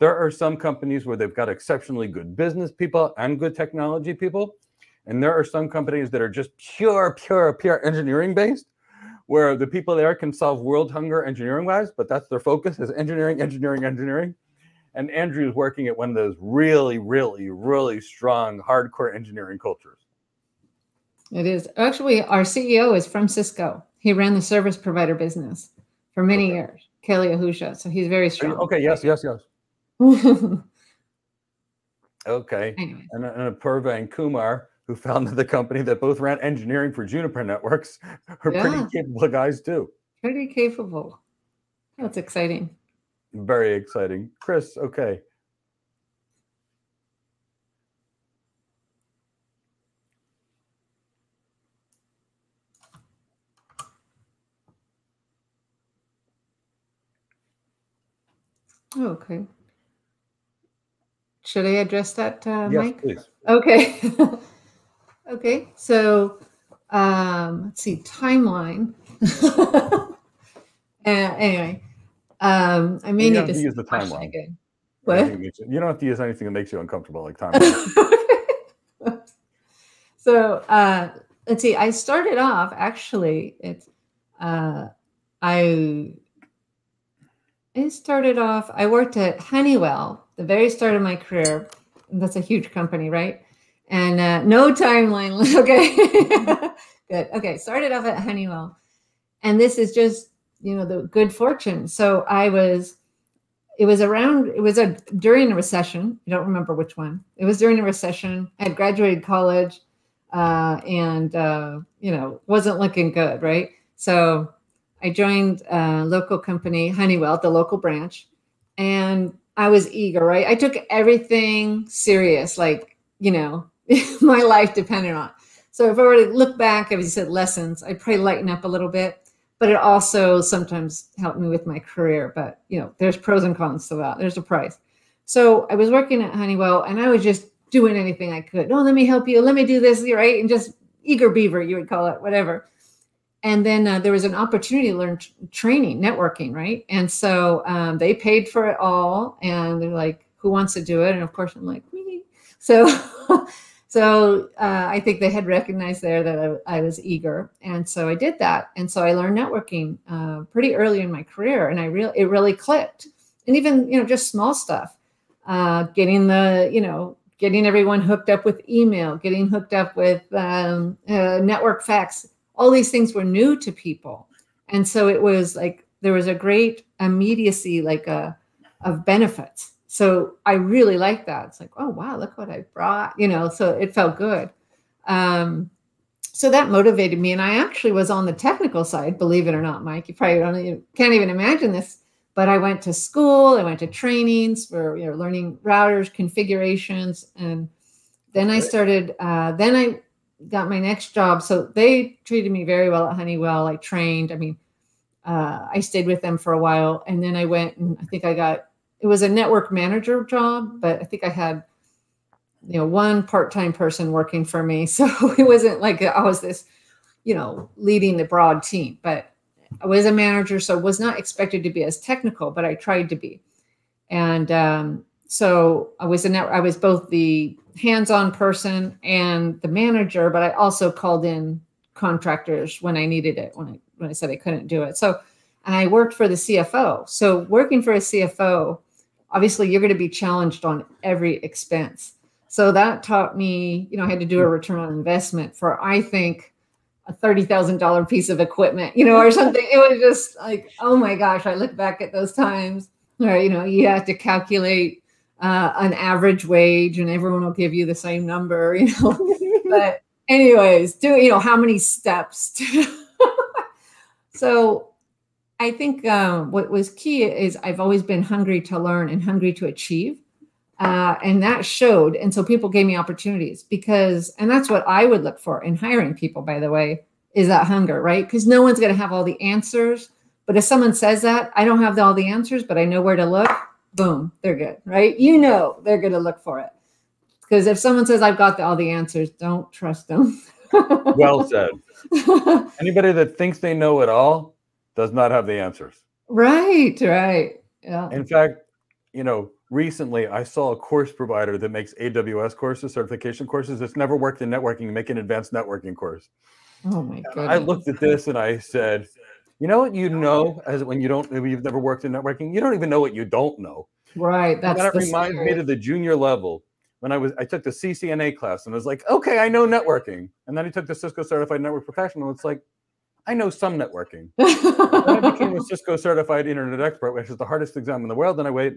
There are some companies where they've got exceptionally good business people and good technology people. And there are some companies that are just pure, pure, pure engineering based where the people there can solve world hunger engineering wise, but that's their focus is engineering, engineering, engineering. And Andrea is working at one of those really, really, really strong, hardcore engineering cultures. It is. Actually, our CEO is from Cisco. He ran the service provider business for many okay. years, Kelly Ahuja. So he's very strong. Okay, yes, yes, yes. okay. Anyway. And, and Apurva and Kumar who founded the company that both ran engineering for Juniper Networks, are yeah. pretty capable guys too. Pretty capable. That's exciting. Very exciting. Chris, okay. Okay. Should I address that, uh, yes, Mike? Please. Okay. Okay, so um, let's see, timeline. uh, anyway, um, I may you need to, to use the timeline. Again. What? You don't have to use anything that makes you uncomfortable, like time. so uh, let's see. I started off actually. It's uh, I. I started off. I worked at Honeywell, the very start of my career. That's a huge company, right? And uh, no timeline. Okay, good. Okay, started off at Honeywell, and this is just you know the good fortune. So I was, it was around, it was a during a recession. I don't remember which one. It was during a recession. I had graduated college, uh, and uh, you know wasn't looking good, right? So I joined a local company, Honeywell, the local branch, and I was eager, right? I took everything serious, like you know my life depended on. So if I were to look back, as you said, lessons, I'd probably lighten up a little bit. but it also sometimes helped me with my career. But you know, there's pros and cons to that. There's a price. So I was working at Honeywell, and I was just doing anything I could. Oh, let me help you. Let me do this. Right, and just eager beaver, you would call it, whatever. And then uh, there was an opportunity to learn training, networking, right? And so um, they paid for it all, and they're like, "Who wants to do it?" And of course, I'm like, "Me." So So uh, I think they had recognized there that I, I, was eager, and so I did that. And so I learned networking uh, pretty early in my career, and I really it really clicked. And even you know just small stuff, uh, getting the you know getting everyone hooked up with email, getting hooked up with um, uh, network fax. All these things were new to people, and so it was like there was a great immediacy, like a uh, of benefits so I really like that. It's like, oh wow, look what I brought, you know. So it felt good. Um, so that motivated me, and I actually was on the technical side, believe it or not, Mike. You probably don't, you can't even imagine this, but I went to school, I went to trainings for you know learning routers, configurations, and then I started. Uh, then I got my next job. So they treated me very well at Honeywell. I trained. I mean, uh, I stayed with them for a while, and then I went and I think I got it was a network manager job, but I think I had you know one part-time person working for me, so it wasn't like I was this you know leading the broad team, but I was a manager, so was not expected to be as technical, but I tried to be, and um, so I was a net, I was both the hands-on person and the manager, but I also called in contractors when I needed it when I when I said I couldn't do it. So and I worked for the CFO. So working for a CFO obviously you're going to be challenged on every expense. So that taught me, you know, I had to do a return on investment for, I think, a $30,000 piece of equipment, you know, or something. It was just like, oh my gosh, I look back at those times where, you know, you have to calculate uh, an average wage and everyone will give you the same number, you know. but, anyways, do, you know, how many steps? so I think um, what was key is I've always been hungry to learn and hungry to achieve. Uh, and that showed. And so people gave me opportunities because, and that's what I would look for in hiring people, by the way, is that hunger, right? Because no one's going to have all the answers. But if someone says that, I don't have all the answers, but I know where to look, boom, they're good, right? You know, they're going to look for it. Because if someone says, I've got the, all the answers, don't trust them. well said. Anybody that thinks they know it all does not have the answers. Right, right. Yeah. In fact, you know, recently I saw a course provider that makes AWS courses, certification courses. It's never worked in networking, make an advanced networking course. Oh my god. I looked at this and I said, you know what you know as when you don't maybe you've never worked in networking, you don't even know what you don't know. Right. That's that reminds me to the junior level when I was I took the CCNA class and I was like, okay, I know networking. And then I took the Cisco certified network professional. It's like, I know some networking. I became a Cisco certified internet expert, which is the hardest exam in the world. And I wait,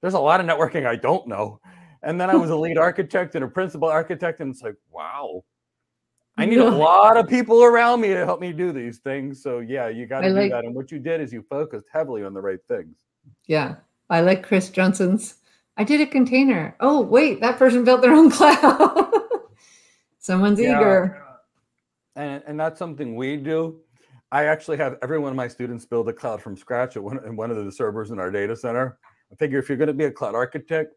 there's a lot of networking I don't know. And then I was a lead architect and a principal architect, and it's like, wow, I need a lot of people around me to help me do these things. So yeah, you got to do like, that. And what you did is you focused heavily on the right things. Yeah, I like Chris Johnson's. I did a container. Oh wait, that person built their own cloud. Someone's yeah. eager and, and that's something we do. I actually have every one of my students build a cloud from scratch at one, in one of the servers in our data center. I figure if you're going to be a cloud architect,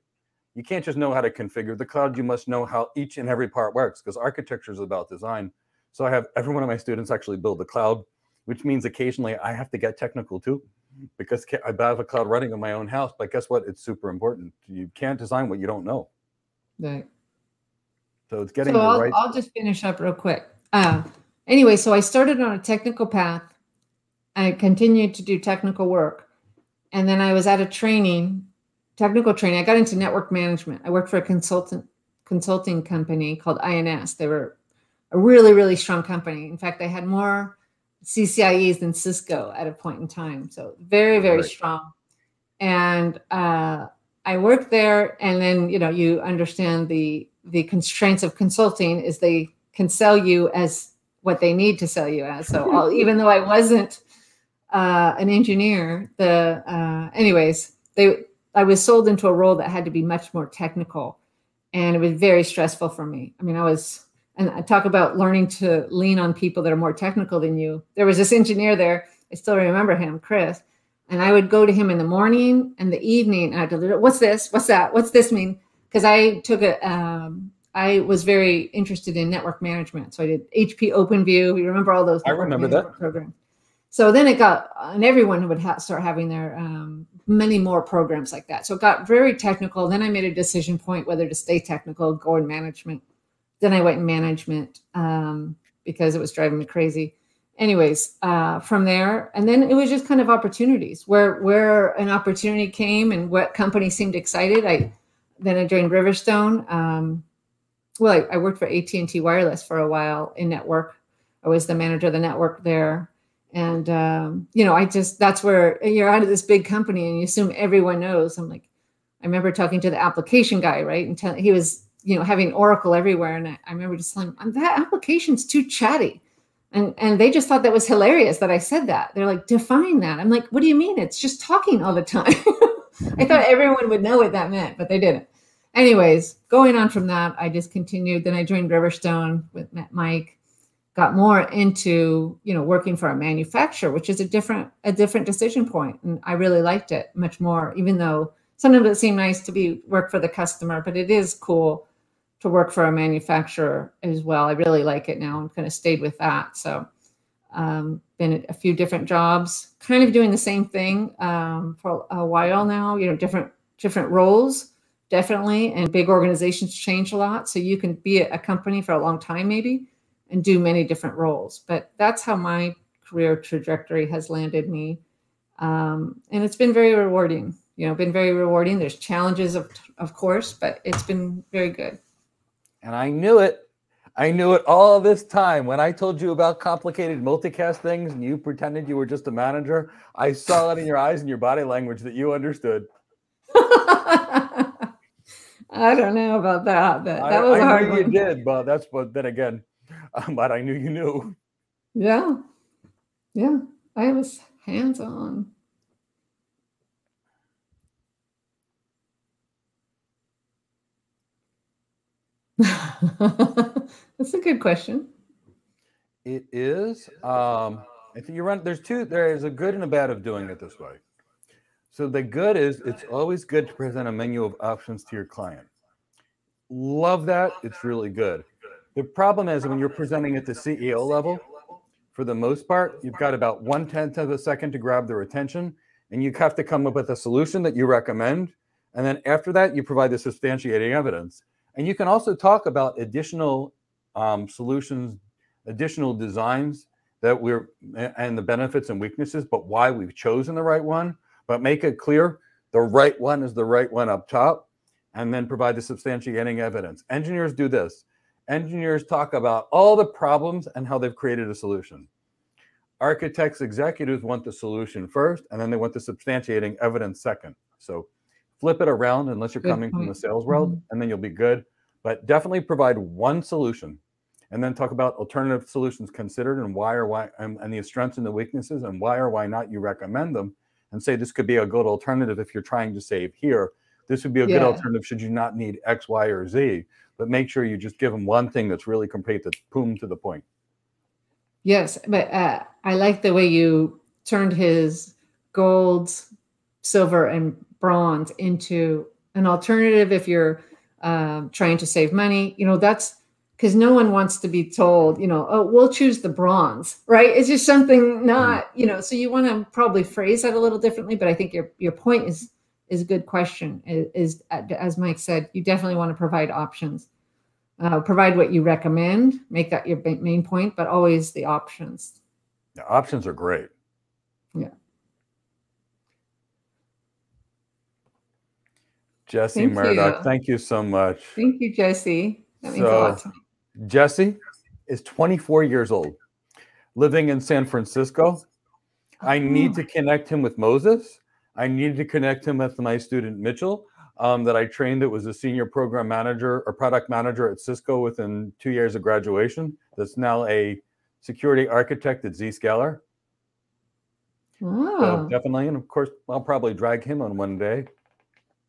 you can't just know how to configure the cloud. You must know how each and every part works because architecture is about design. So I have every one of my students actually build the cloud, which means occasionally I have to get technical too because I have a cloud running in my own house. But guess what? It's super important. You can't design what you don't know. Right. So it's getting so I'll, right. I'll just finish up real quick. Uh, anyway, so I started on a technical path. I continued to do technical work. And then I was at a training, technical training. I got into network management. I worked for a consultant consulting company called INS. They were a really, really strong company. In fact, they had more CCIEs than Cisco at a point in time. So very, very right. strong. And uh, I worked there, and then you know you understand the the constraints of consulting is they can sell you as what they need to sell you as. So I'll, even though I wasn't uh, an engineer, the uh, anyways, they I was sold into a role that had to be much more technical, and it was very stressful for me. I mean, I was and I talk about learning to lean on people that are more technical than you. There was this engineer there. I still remember him, Chris. And I would go to him in the morning and the evening. And I'd deliver, what's this? What's that? What's this mean? Because I took a, um, I was very interested in network management. So I did HP OpenView. You remember all those? I remember that programs. So then it got, and everyone would ha- start having their um, many more programs like that. So it got very technical. Then I made a decision point whether to stay technical, go in management. Then I went in management um, because it was driving me crazy. Anyways, uh, from there, and then it was just kind of opportunities where where an opportunity came and what company seemed excited. I then I joined Riverstone. Um, well, I, I worked for AT and T Wireless for a while in network. I was the manager of the network there. And um, you know i just that's where you're out of this big company and you assume everyone knows. I'm like i remember talking to the application guy right? And tell, he was you know having oracle everywhere. And i, I remember just telling him that application's too chatty. And and they just thought that was hilarious that i said that. They're like define that. I'm like what do you mean? It's just talking all the time. I thought everyone would know what that meant but they didn't anyways going on from that i just continued. Then i joined riverstone with mike got more into you know working for a manufacturer which is a different a different decision point and i really liked it much more even though sometimes it seemed nice to be work for the customer but it is cool to work for a manufacturer as well. I really like it now and kind of stayed with that. So um, been at a few different jobs kind of doing the same thing um, for a while now you know different different roles definitely and big organizations change a lot so you can be a company for a long time maybe and do many different roles. But that's how my career trajectory has landed me. Um, and it's been very rewarding, you know, been very rewarding. There's challenges, of, of course, but it's been very good. And I knew it. I knew it all this time. When I told you about complicated multicast things and you pretended you were just a manager, I saw it in your eyes and your body language that you understood. I don't know about that, but that was I, I hard. you did, but that's but then again, but I knew you knew. Yeah. Yeah. I was hands on. That's a good question. It is. Um, I think you run. There's two. There is a good and a bad of doing it this way. So the good is it's always good to present a menu of options to your client. Love that. It's really good. The problem is when you're presenting at the CEO level, for the most part, you've got about one tenth of a second to grab their attention, and you have to come up with a solution that you recommend. And then after that, you provide the substantiating evidence. And you can also talk about additional um, solutions, additional designs that we're and the benefits and weaknesses, but why we've chosen the right one. But make it clear the right one is the right one up top, and then provide the substantiating evidence. Engineers do this engineers talk about all the problems and how they've created a solution. Architects, executives want the solution first, and then they want the substantiating evidence second. So flip it around unless you're good coming point. from the sales world, mm-hmm. and then you'll be good. But definitely provide one solution and then talk about alternative solutions considered and why or why and, and the strengths and the weaknesses and why or why not you recommend them and say this could be a good alternative if you're trying to save here this would be a yeah. good alternative should you not need x y or z but make sure you just give them one thing that's really complete that's boom to the point. Yes, but uh, I like the way you turned his gold, silver, and bronze into an alternative if you're um, trying to save money. You know, that's because no one wants to be told, you know, oh, we'll choose the bronze, right? It's just something not, mm-hmm. you know. So you want to probably phrase that a little differently, but I think your your point is is a good question. Is, is as Mike said, you definitely want to provide options. Uh, provide what you recommend, make that your main point, but always the options. Yeah, options are great. Yeah. Jesse thank Murdoch, you. thank you so much. Thank you, Jesse. That means so, a lot to me. Jesse is 24 years old, living in San Francisco. I need to connect him with Moses. I need to connect him with my student Mitchell um, that I trained that was a senior program manager or product manager at Cisco within two years of graduation. That's now a security architect at Zscaler. Oh. So definitely. And of course, I'll probably drag him on one day.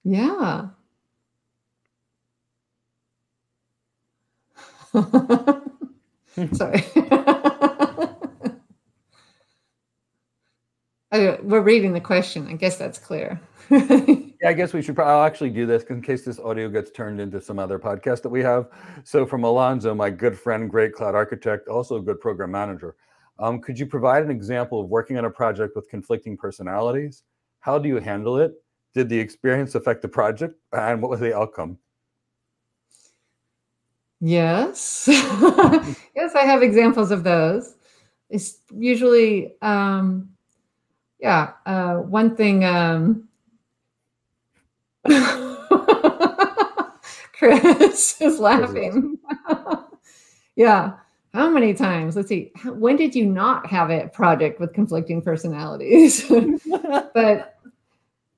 Yeah. Sorry. Oh, we're reading the question. I guess that's clear. yeah, I guess we should. Probably, I'll actually do this in case this audio gets turned into some other podcast that we have. So, from Alonzo, my good friend, great cloud architect, also a good program manager, um, could you provide an example of working on a project with conflicting personalities? How do you handle it? Did the experience affect the project, and what was the outcome? Yes, yes, I have examples of those. It's usually. Um, yeah, uh, one thing. Um, Chris is laughing. yeah. How many times? Let's see. When did you not have a project with conflicting personalities? but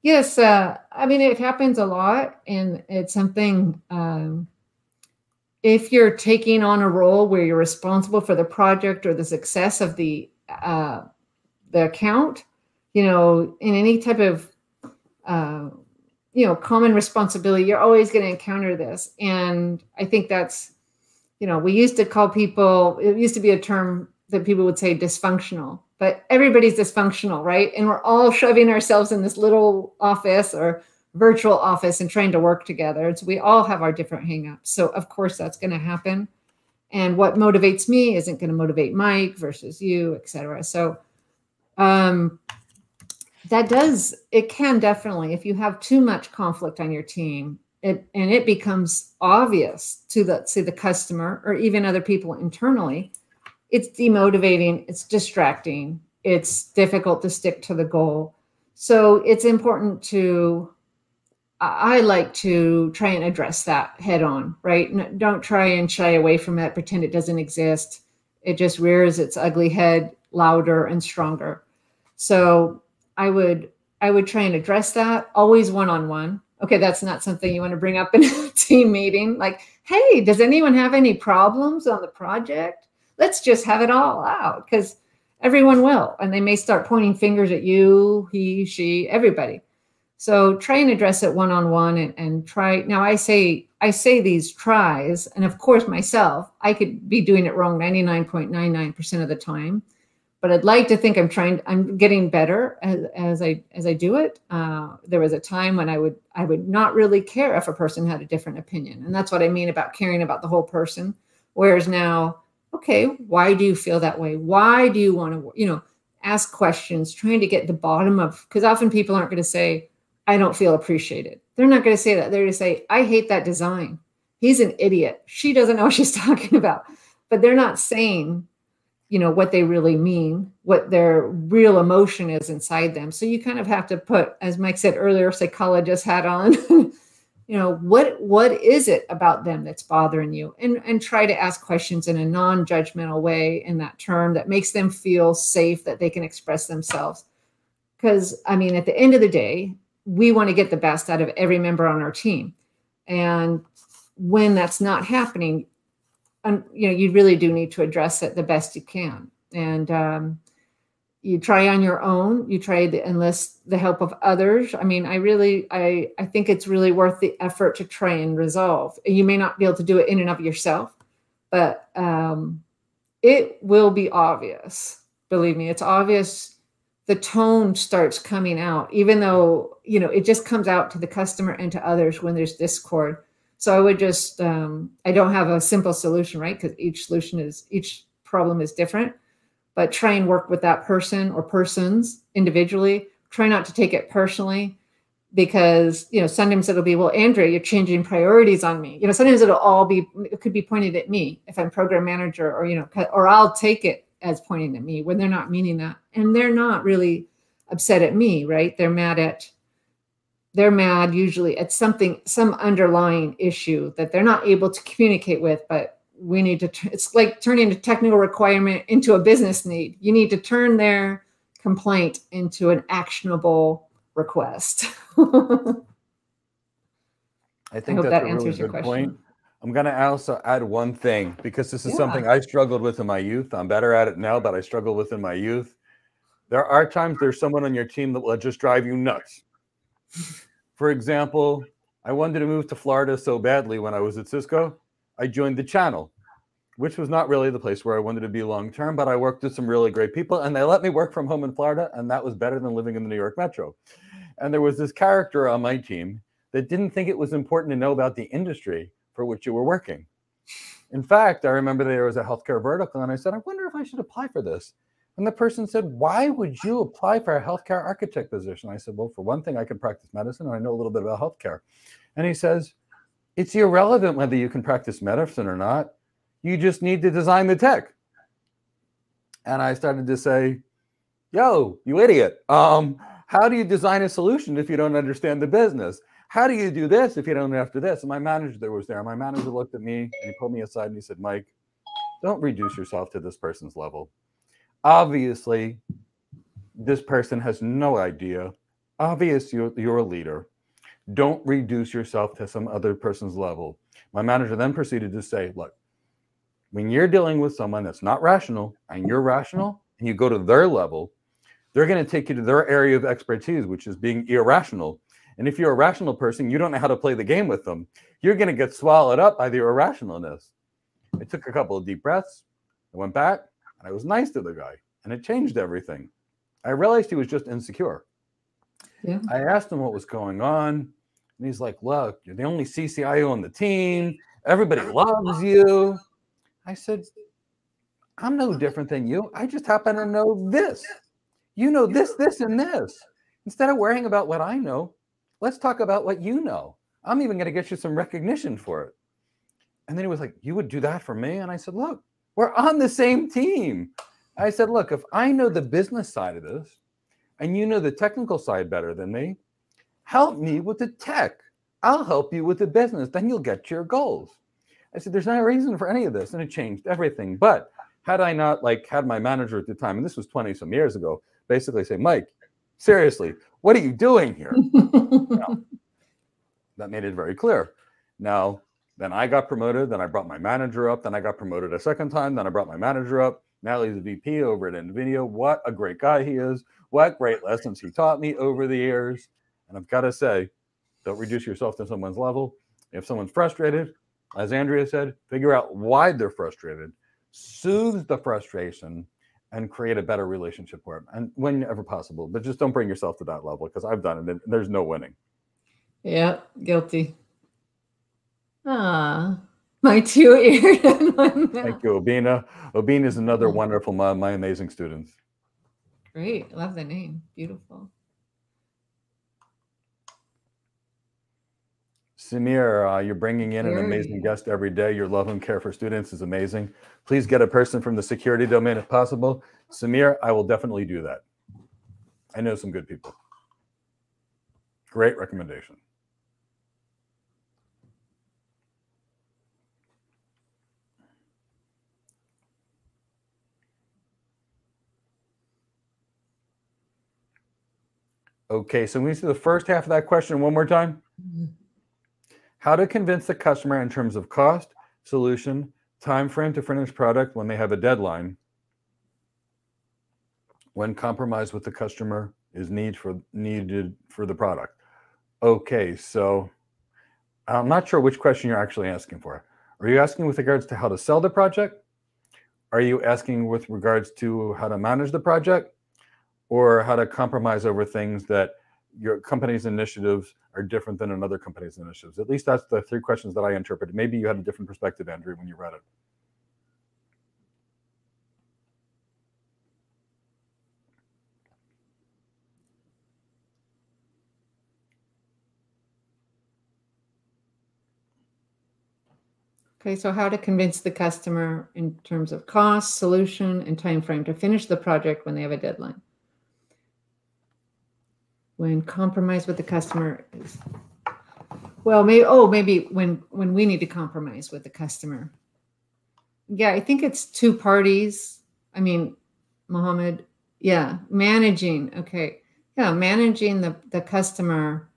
yes, uh, I mean, it happens a lot. And it's something, um, if you're taking on a role where you're responsible for the project or the success of the, uh, the account, you know, in any type of, uh, you know, common responsibility, you're always going to encounter this. And I think that's, you know, we used to call people, it used to be a term that people would say dysfunctional, but everybody's dysfunctional, right? And we're all shoving ourselves in this little office or virtual office and trying to work together. So we all have our different hangups. So of course that's going to happen. And what motivates me isn't going to motivate Mike versus you, et cetera. So um, that does it can definitely if you have too much conflict on your team it, and it becomes obvious to the to the customer or even other people internally it's demotivating it's distracting it's difficult to stick to the goal so it's important to i like to try and address that head on right don't try and shy away from it pretend it doesn't exist it just rears its ugly head louder and stronger so I would I would try and address that always one on one. Okay, that's not something you want to bring up in a team meeting. Like, hey, does anyone have any problems on the project? Let's just have it all out because everyone will, and they may start pointing fingers at you, he, she, everybody. So try and address it one on one and, try. Now I say I say these tries, and of course myself, I could be doing it wrong 99.99% of the time but I'd like to think I'm trying. I'm getting better as, as I as I do it. Uh, there was a time when I would I would not really care if a person had a different opinion, and that's what I mean about caring about the whole person. Whereas now, okay, why do you feel that way? Why do you want to? You know, ask questions, trying to get the bottom of. Because often people aren't going to say, "I don't feel appreciated." They're not going to say that. They're going to say, "I hate that design." He's an idiot. She doesn't know what she's talking about. But they're not saying you know what they really mean what their real emotion is inside them so you kind of have to put as mike said earlier psychologist hat on you know what what is it about them that's bothering you and and try to ask questions in a non-judgmental way in that term that makes them feel safe that they can express themselves because i mean at the end of the day we want to get the best out of every member on our team and when that's not happening um, you know, you really do need to address it the best you can. And um, you try on your own. You try to enlist the help of others. I mean, I really, I, I think it's really worth the effort to try and resolve. You may not be able to do it in and of yourself, but um, it will be obvious. Believe me, it's obvious. The tone starts coming out, even though you know it just comes out to the customer and to others when there's discord so I would just, um, I don't have a simple solution, right? Because each solution is, each problem is different, but try and work with that person or persons individually. Try not to take it personally because, you know, sometimes it'll be, well, Andrea, you're changing priorities on me. You know, sometimes it'll all be, it could be pointed at me if I'm program manager or, you know, or I'll take it as pointing at me when they're not meaning that. And they're not really upset at me, right? They're mad at, they're mad usually at something some underlying issue that they're not able to communicate with but we need to it's like turning a technical requirement into a business need you need to turn their complaint into an actionable request i think I that's a really good point i'm going to also add one thing because this is yeah. something i struggled with in my youth i'm better at it now but i struggled with in my youth there are times there's someone on your team that will just drive you nuts for example, I wanted to move to Florida so badly when I was at Cisco, I joined the channel. which was not really the place where I wanted to be long term, but I worked with some really great people and they let me work from home in Florida. And that was better than living in the New York Metro. And there was this character on my team that didn't think it was important to know about the industry for which you were working. In fact, I remember there was a healthcare vertical, and I said, I wonder if I should apply for this. And the person said, Why would you apply for a healthcare architect position? I said, Well, for one thing, I can practice medicine and I know a little bit about healthcare. And he says, It's irrelevant whether you can practice medicine or not. You just need to design the tech. And I started to say, Yo, you idiot. Um, how do you design a solution if you don't understand the business? How do you do this if you don't after this? And my manager was there. My manager looked at me and he pulled me aside and he said, Mike, don't reduce yourself to this person's level. Obviously, this person has no idea. Obviously, you're, you're a leader. Don't reduce yourself to some other person's level. My manager then proceeded to say, look, when you're dealing with someone that's not rational and you're rational and you go to their level, they're going to take you to their area of expertise, which is being irrational. And if you're a rational person, you don't know how to play the game with them. You're going to get swallowed up by the irrationalness. I took a couple of deep breaths. I went back and I was nice to the guy, and it changed everything. I realized he was just insecure. Yeah. I asked him what was going on, and he's like, Look, you're the only CCIE on the team. Everybody loves you. I said, I'm no different than you. I just happen to know this. You know this, this, and this. Instead of worrying about what I know, let's talk about what you know. I'm even going to get you some recognition for it. And then he was like, You would do that for me? And I said, Look, we're on the same team. I said, Look, if I know the business side of this and you know the technical side better than me, help me with the tech. I'll help you with the business. Then you'll get to your goals. I said, There's no reason for any of this. And it changed everything. But had I not like had my manager at the time, and this was 20 some years ago, basically say, Mike, seriously, what are you doing here? that made it very clear. Now, then I got promoted. Then I brought my manager up. Then I got promoted a second time. Then I brought my manager up. Now he's a VP over at NVIDIA. What a great guy he is. What great lessons he taught me over the years. And I've got to say, don't reduce yourself to someone's level. If someone's frustrated, as Andrea said, figure out why they're frustrated, soothe the frustration, and create a better relationship for them and whenever possible but just don't bring yourself to that level because i've done it and there's no winning. Yeah guilty. Ah my two ears thank you obina. Obina is another wonderful my, my amazing students great love the name beautiful Samir, uh, you're bringing in an amazing guest every day. Your love and care for students is amazing. Please get a person from the security domain if possible. Samir, I will definitely do that. I know some good people. Great recommendation. Okay, so we see the first half of that question one more time. Mm-hmm. How to convince the customer in terms of cost, solution, time frame to finish product when they have a deadline. When compromise with the customer is need for needed for the product. Okay, so I'm not sure which question you're actually asking for. Are you asking with regards to how to sell the project? Are you asking with regards to how to manage the project or how to compromise over things that your company's initiatives are different than another company's initiatives. At least that's the three questions that I interpreted. Maybe you had a different perspective, Andrea, when you read it. Okay, so how to convince the customer in terms of cost, solution, and time frame to finish the project when they have a deadline when compromise with the customer is well maybe oh maybe when when we need to compromise with the customer. Yeah i think it's two parties. I mean mohammed yeah managing okay. Yeah managing the the customer.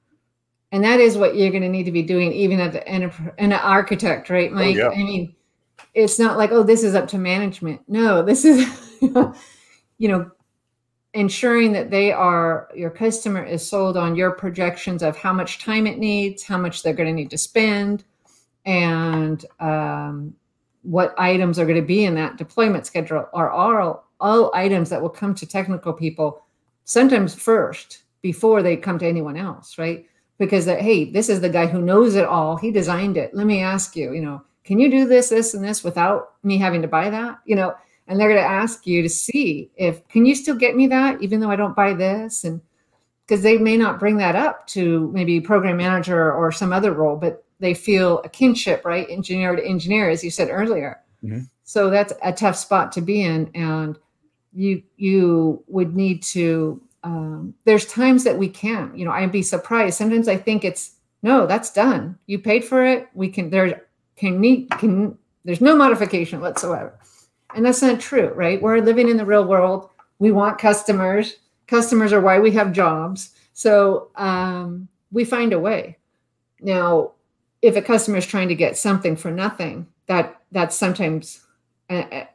And that is what you're going to need to be doing even as an, an architect right oh, mike? oh, yeah. i mean it's not like oh this is up to management. No this is you know ensuring that they are your customer is sold on your projections of how much time it needs how much they're going to need to spend and um, what items are going to be in that deployment schedule are all, all items that will come to technical people sometimes first before they come to anyone else, right? Because that, hey, this is the guy who knows it all. He designed it. Let me ask you, you know, can you do this, this, and this without me having to buy that? You know, and they're going to ask you to see if can you still get me that even though I don't buy this and because they may not bring that up to maybe program manager or some other role, but they feel a kinship, right? Engineer to engineer, as you said earlier. Mm-hmm. So that's a tough spot to be in, and you you would need to. Um, there's times that we can, you know, I'd be surprised. Sometimes I think it's no, that's done. You paid for it. We can there can meet can there's no modification whatsoever, and that's not true, right? We're living in the real world. We want customers customers are why we have jobs. So um, we find a way. Now, if a customer is trying to get something for nothing, that that's sometimes, uh,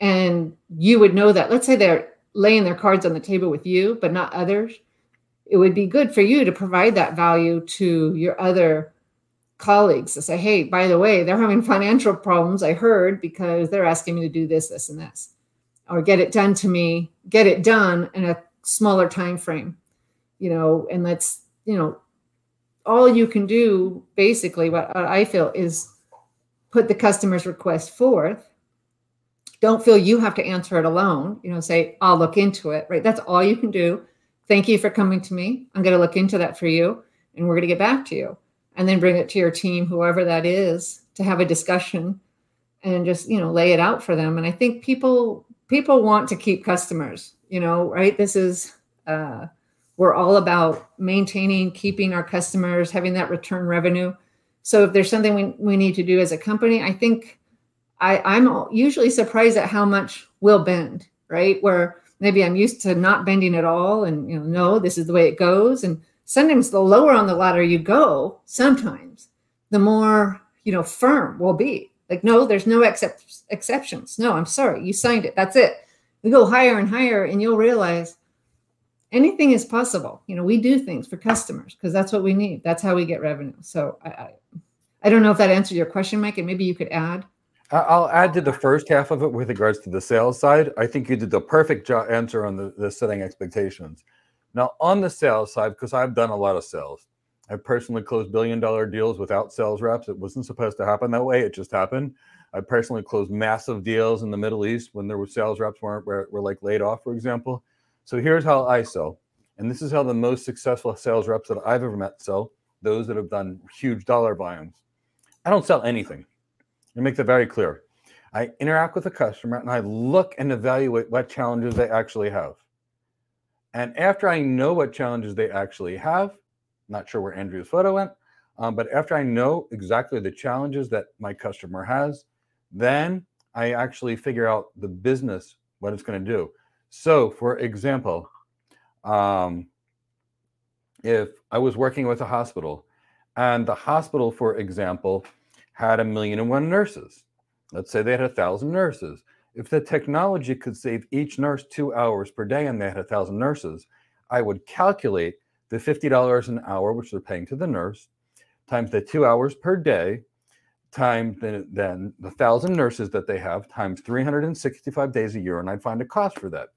and you would know that. Let's say they're laying their cards on the table with you, but not others. It would be good for you to provide that value to your other colleagues to say, hey, by the way, they're having financial problems. I heard because they're asking me to do this, this, and this or get it done to me, get it done in a smaller time frame, you know, and that's, you know, all you can do basically what I feel is put the customer's request forth. Don't feel you have to answer it alone, you know, say, I'll look into it, right? That's all you can do. Thank you for coming to me. I'm going to look into that for you and we're going to get back to you. And then bring it to your team, whoever that is, to have a discussion and just, you know, lay it out for them. And I think people people want to keep customers, you know, right? This is, uh, we're all about maintaining, keeping our customers, having that return revenue. So if there's something we, we need to do as a company, I think I, I'm usually surprised at how much we'll bend, right? Where maybe I'm used to not bending at all and, you know, no, this is the way it goes. And sometimes the lower on the ladder you go, sometimes the more, you know, firm we'll be. Like, no, there's no except exceptions. No, I'm sorry. You signed it. That's it. We go higher and higher, and you'll realize anything is possible. You know, we do things for customers because that's what we need. That's how we get revenue. So I, I, I don't know if that answered your question, Mike, and maybe you could add. I'll add to the first half of it with regards to the sales side. I think you did the perfect job answer on the, the setting expectations. Now, on the sales side, because I've done a lot of sales, I've personally closed billion dollar deals without sales reps. It wasn't supposed to happen that way. It just happened. I personally closed massive deals in the Middle East when there were sales reps weren't were, were like laid off, for example. So here's how I sell, and this is how the most successful sales reps that I've ever met sell. Those that have done huge dollar volumes. I don't sell anything. Me make that very clear. I interact with a customer and I look and evaluate what challenges they actually have. And after I know what challenges they actually have, not sure where Andrea's photo went. Um, but after I know exactly the challenges that my customer has, then I actually figure out the business, what it's going to do. So, for example, um, if I was working with a hospital and the hospital, for example, had a million and one nurses, let's say they had a thousand nurses. If the technology could save each nurse two hours per day and they had a thousand nurses, I would calculate the $50 an hour, which they're paying to the nurse, times the two hours per day, times the, then the thousand nurses that they have, times 365 days a year, and I'd find a cost for that.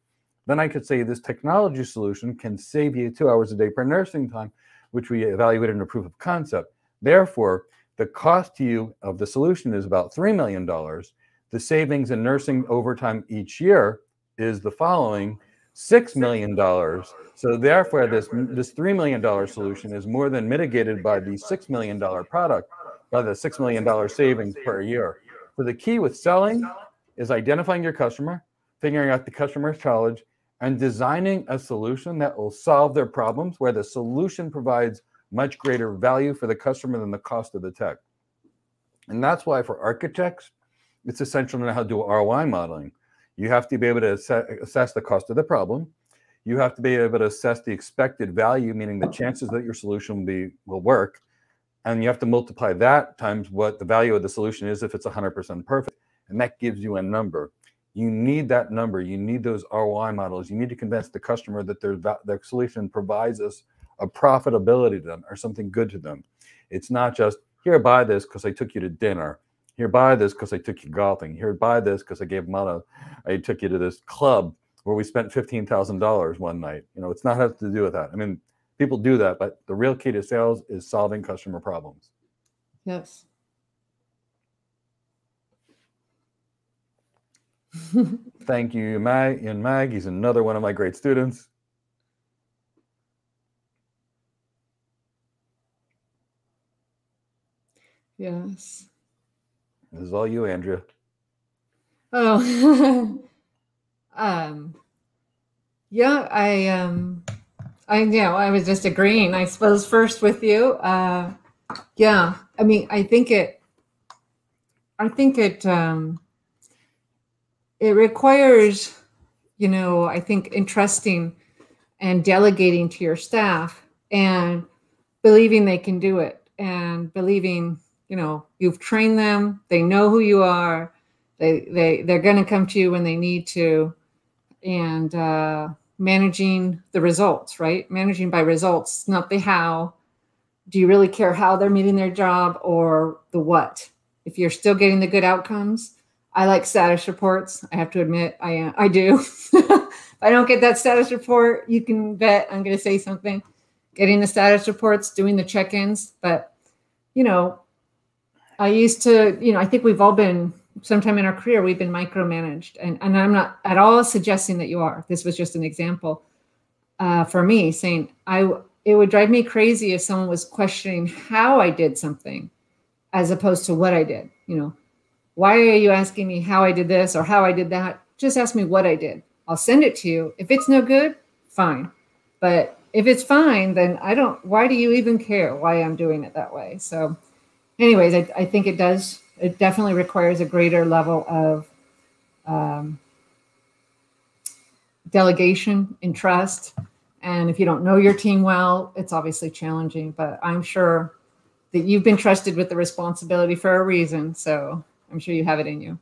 Then I could say this technology solution can save you two hours a day per nursing time, which we evaluated in a proof of concept. Therefore, the cost to you of the solution is about $3 million. The savings in nursing overtime each year is the following $6 million so therefore, this this three million dollar solution is more than mitigated by the six million dollar product, by the six million dollar savings per year. So the key with selling is identifying your customer, figuring out the customer's challenge, and designing a solution that will solve their problems, where the solution provides much greater value for the customer than the cost of the tech. And that's why for architects, it's essential to know how to do ROI modeling. You have to be able to assess the cost of the problem you have to be able to assess the expected value, meaning the chances that your solution will be will work, and you have to multiply that times what the value of the solution is if it's 100% perfect, and that gives you a number. You need that number. You need those ROI models. You need to convince the customer that their their solution provides us a profitability to them or something good to them. It's not just here buy this because I took you to dinner. Here, buy this because I took you golfing. Here, buy this because I gave money. I took you to this club where we spent fifteen thousand dollars one night. You know, it's not have to do with that. I mean, people do that, but the real key to sales is solving customer problems. Yes. Thank you, Mag. And Mag. He's another one of my great students. Yes. This is all you, Andrea. Oh, um, yeah, I, um, I, you know, I was just agreeing, I suppose, first with you. Uh, yeah, I mean, I think it, I think it, um, it requires, you know, I think entrusting and delegating to your staff and believing they can do it and believing you know you've trained them they know who you are they they they're going to come to you when they need to. And uh, managing the results right? Managing by results not the how. Do you really care how they're meeting their job or the what? If you're still getting the good outcomes i like status reports i have to admit i i do. If i don't get that status report you can bet i'm going to say something. Getting the status reports doing the check-ins but you know I used to, you know, I think we've all been sometime in our career, we've been micromanaged. And, and I'm not at all suggesting that you are. This was just an example uh, for me saying I it would drive me crazy if someone was questioning how I did something as opposed to what I did. You know, why are you asking me how I did this or how I did that? Just ask me what I did. I'll send it to you. If it's no good, fine. But if it's fine, then I don't, why do you even care why I'm doing it that way? So, anyways, I, I think it does. It definitely requires a greater level of um, delegation and trust. And if you don't know your team well, it's obviously challenging. But I'm sure that you've been trusted with the responsibility for a reason. So I'm sure you have it in you.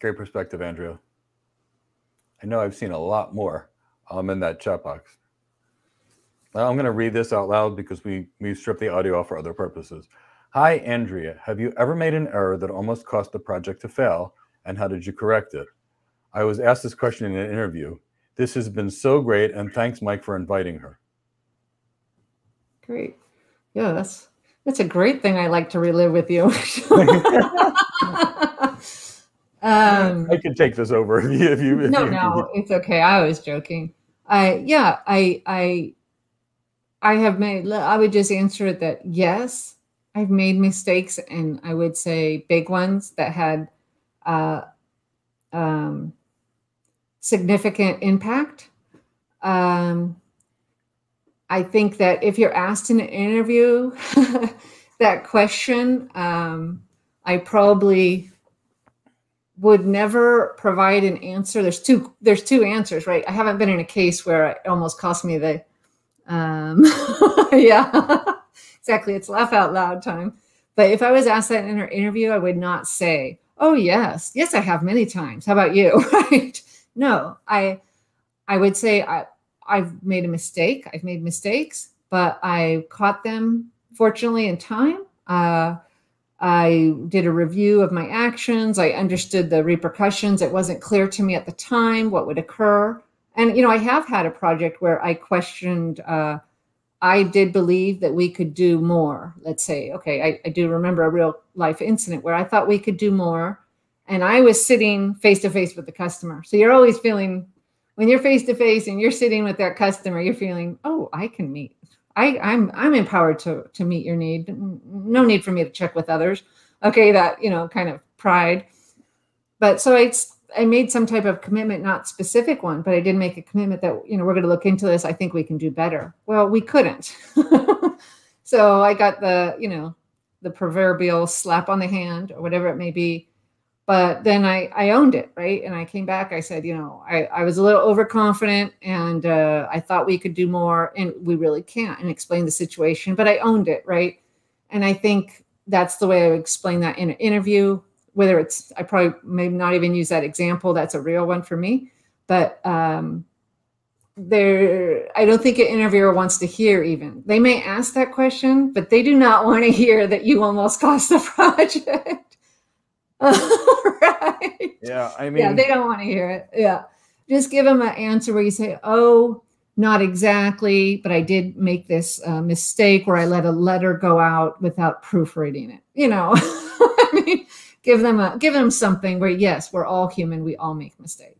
Great perspective, Andrea. I know I've seen a lot more um, in that chat box. I'm going to read this out loud because we, we stripped the audio off for other purposes. Hi, Andrea. Have you ever made an error that almost caused the project to fail? And how did you correct it? I was asked this question in an interview. This has been so great. And thanks, Mike, for inviting her. Great. Yeah, that's that's a great thing I like to relive with you. um, I could take this over if you. If you if no, you, no, it's okay. I was joking. I yeah, I I I have made, I would just answer it that yes, I've made mistakes, and I would say big ones that had uh, um, significant impact. Um, I think that if you're asked in an interview that question, um, I probably would never provide an answer. There's two. There's two answers, right? I haven't been in a case where it almost cost me the um, yeah, exactly. It's laugh out loud time. But if I was asked that in an interview, I would not say, "Oh yes, yes, I have many times." How about you? right? No, I, I would say I, I've made a mistake. I've made mistakes, but I caught them fortunately in time. Uh, I did a review of my actions. I understood the repercussions. It wasn't clear to me at the time what would occur and you know i have had a project where i questioned uh, i did believe that we could do more let's say okay I, I, do remember a real life incident where i thought we could do more and i was sitting face to face with the customer so you're always feeling when you're face to face and you're sitting with that customer you're feeling oh i can meet I, I'm I'm empowered to to meet your need. No need for me to check with others. Okay, that you know kind of pride. But so it's I made some type of commitment, not specific one, but I did make a commitment that, you know, we're going to look into this. I think we can do better. Well, we couldn't. so I got the, you know, the proverbial slap on the hand or whatever it may be. But then I, I owned it, right? And I came back. I said, you know, I, I was a little overconfident and uh, I thought we could do more and we really can't and explain the situation, but I owned it, right? And I think that's the way I would explain that in an interview whether it's I probably maybe not even use that example. That's a real one for me. But um, they're i don't think an interviewer wants to hear even they may ask that question but they do not want to hear that you almost cost the project right Yeah, I mean, yeah they don't want to hear it yeah just give them an answer where you say oh not exactly but i did make this uh, mistake where i let a letter go out without proofreading it you know i mean give them a give them something where yes we're all human we all make mistakes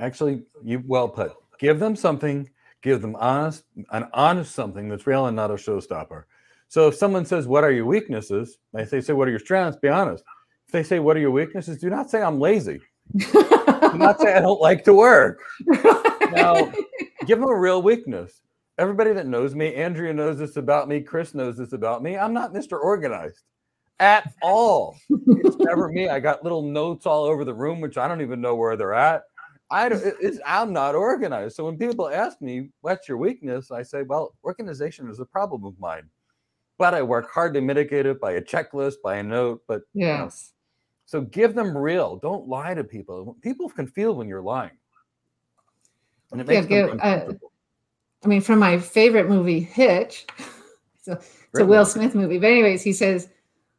actually, you well put. Give them something. Give them honest, an honest something that's real and not a showstopper. So if someone says, "What are your weaknesses?" I say, "Say what are your strengths?" Be honest. If they say, "What are your weaknesses?" Do not say, "I'm lazy." Do not say, "I don't like to work." Now, give them a real weakness. Everybody that knows me, Andrea knows this about me, Chris knows this about me. I'm not Mr. Organized at all. It's never me. I got little notes all over the room, which I don't even know where they're at. I don't, I'm not organized. So when people ask me, what's your weakness? I say, well, organization is a problem of mine. But I work hard to mitigate it by a checklist, by a note. But you know, yes so give them real. Don't lie to people. People can feel when you're lying. And it Yeah, makes them give- uh. I mean, from my favorite movie, Hitch. So it's a Will. Smith movie. But anyways, he says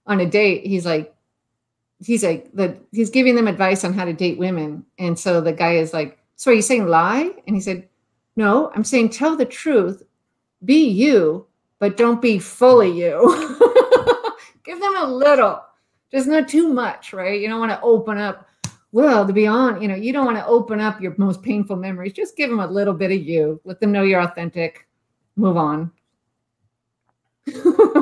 on a date, he's like, he's like the he's giving them advice on how to date women, and so the guy is like, "So are you saying lie?" And he said, "No, I'm saying tell the truth, be you, but don't be fully you. Give them a little, just not too much, right? You don't want to open up." Well, to be honest, you know, you don't want to open up your most painful memories. Just give them a little bit of you. Let them know you're authentic. Move on.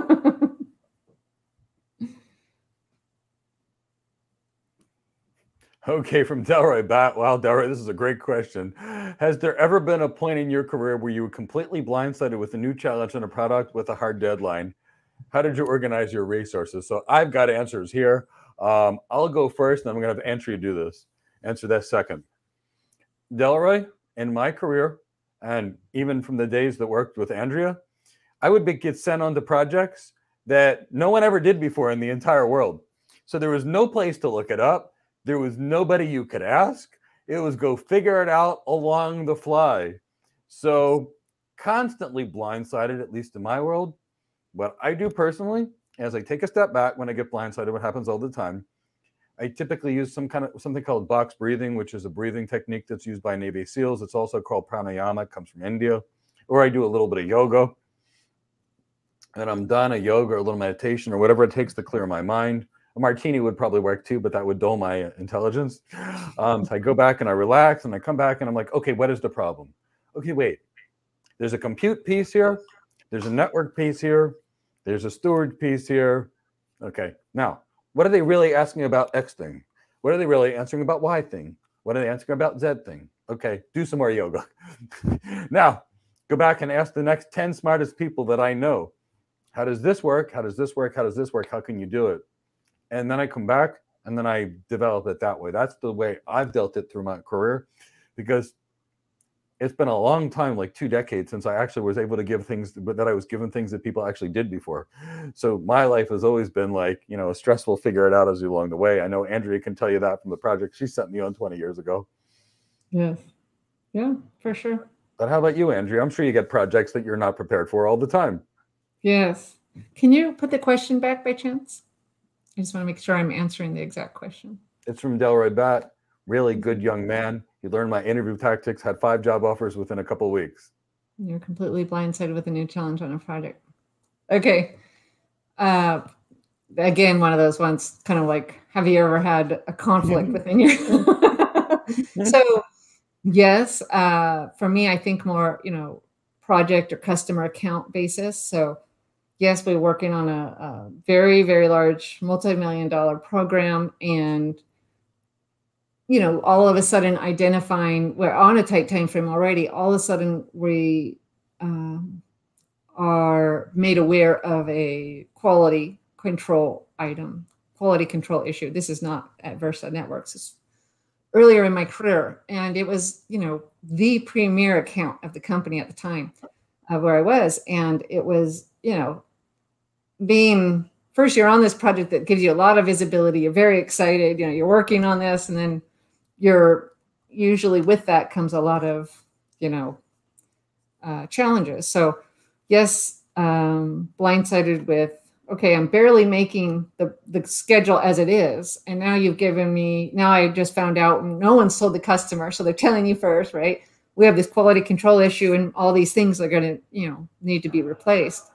Okay, from Delroy Bat. Wow, Delroy, this is a great question. Has there ever been a point in your career where you were completely blindsided with a new challenge and a product with a hard deadline? How did you organize your resources? So I've got answers here. Um, I'll go first, and I'm going to have Andrea do this. Answer that second. Delroy, in my career, and even from the days that worked with Andrea, I would be, get sent on to projects that no one ever did before in the entire world. So there was no place to look it up. There was nobody you could ask. It was go figure it out along the fly. So constantly blindsided, at least in my world. What I do personally, as I take a step back when I get blindsided, what happens all the time, I typically use some kind of something called box breathing, which is a breathing technique that's used by Navy SEALs. It's also called pranayama, it comes from India. Or I do a little bit of yoga. And I'm done, a yoga or a little meditation or whatever it takes to clear my mind. A martini would probably work too, but that would dull my intelligence. Um, so I go back and I relax and I come back and I'm like, okay, what is the problem? Okay, wait. There's a compute piece here. There's a network piece here. There's a storage piece here. Okay, now, what are they really asking about X thing? What are they really answering about Y thing? What are they answering about Z thing? Okay, do some more yoga. now, go back and ask the next 10 smartest people that I know. How does this work? How does this work? How does this work? How can you do it? And then I come back and then I develop it that way. That's the way I've dealt it through my career because it's been a long time, like two decades, since I actually was able to give things but that I was given things that people actually did before. So my life has always been like, you know, stressful, figure it out as you along the way. I know Andrea can tell you that from the project she sent me on 20 years ago. Yes. Yeah, for sure. But how about you, Andrea? I'm sure you get projects that you're not prepared for all the time. Yes. Can you put the question back by chance? I just want to make sure I'm answering the exact question. It's from Delroy Bat. Really good young man. He learned my interview tactics, had five job offers within a couple of weeks. You're completely blindsided with a new challenge on a project. Okay. Uh, again, one of those ones kind of like, have you ever had a conflict within your. so, yes, uh, for me, I think more, you know, project or customer account basis. So, yes, we're working on a, a very, very large multi million dollar program. And you know, all of a sudden identifying we're on a tight time frame already. All of a sudden, we um, are made aware of a quality control item, quality control issue. This is not at Versa Networks. It's earlier in my career, and it was you know the premier account of the company at the time of where I was, and it was you know being first you're on this project that gives you a lot of visibility you're very excited you know you're working on this and then you're usually with that comes a lot of you know uh, challenges. So, yes, um, blindsided with okay, I'm barely making the the schedule as it is, and now you've given me. Now I just found out no one's told the customer, so they're telling you first, right? We have this quality control issue, and all these things are going to you know need to be replaced.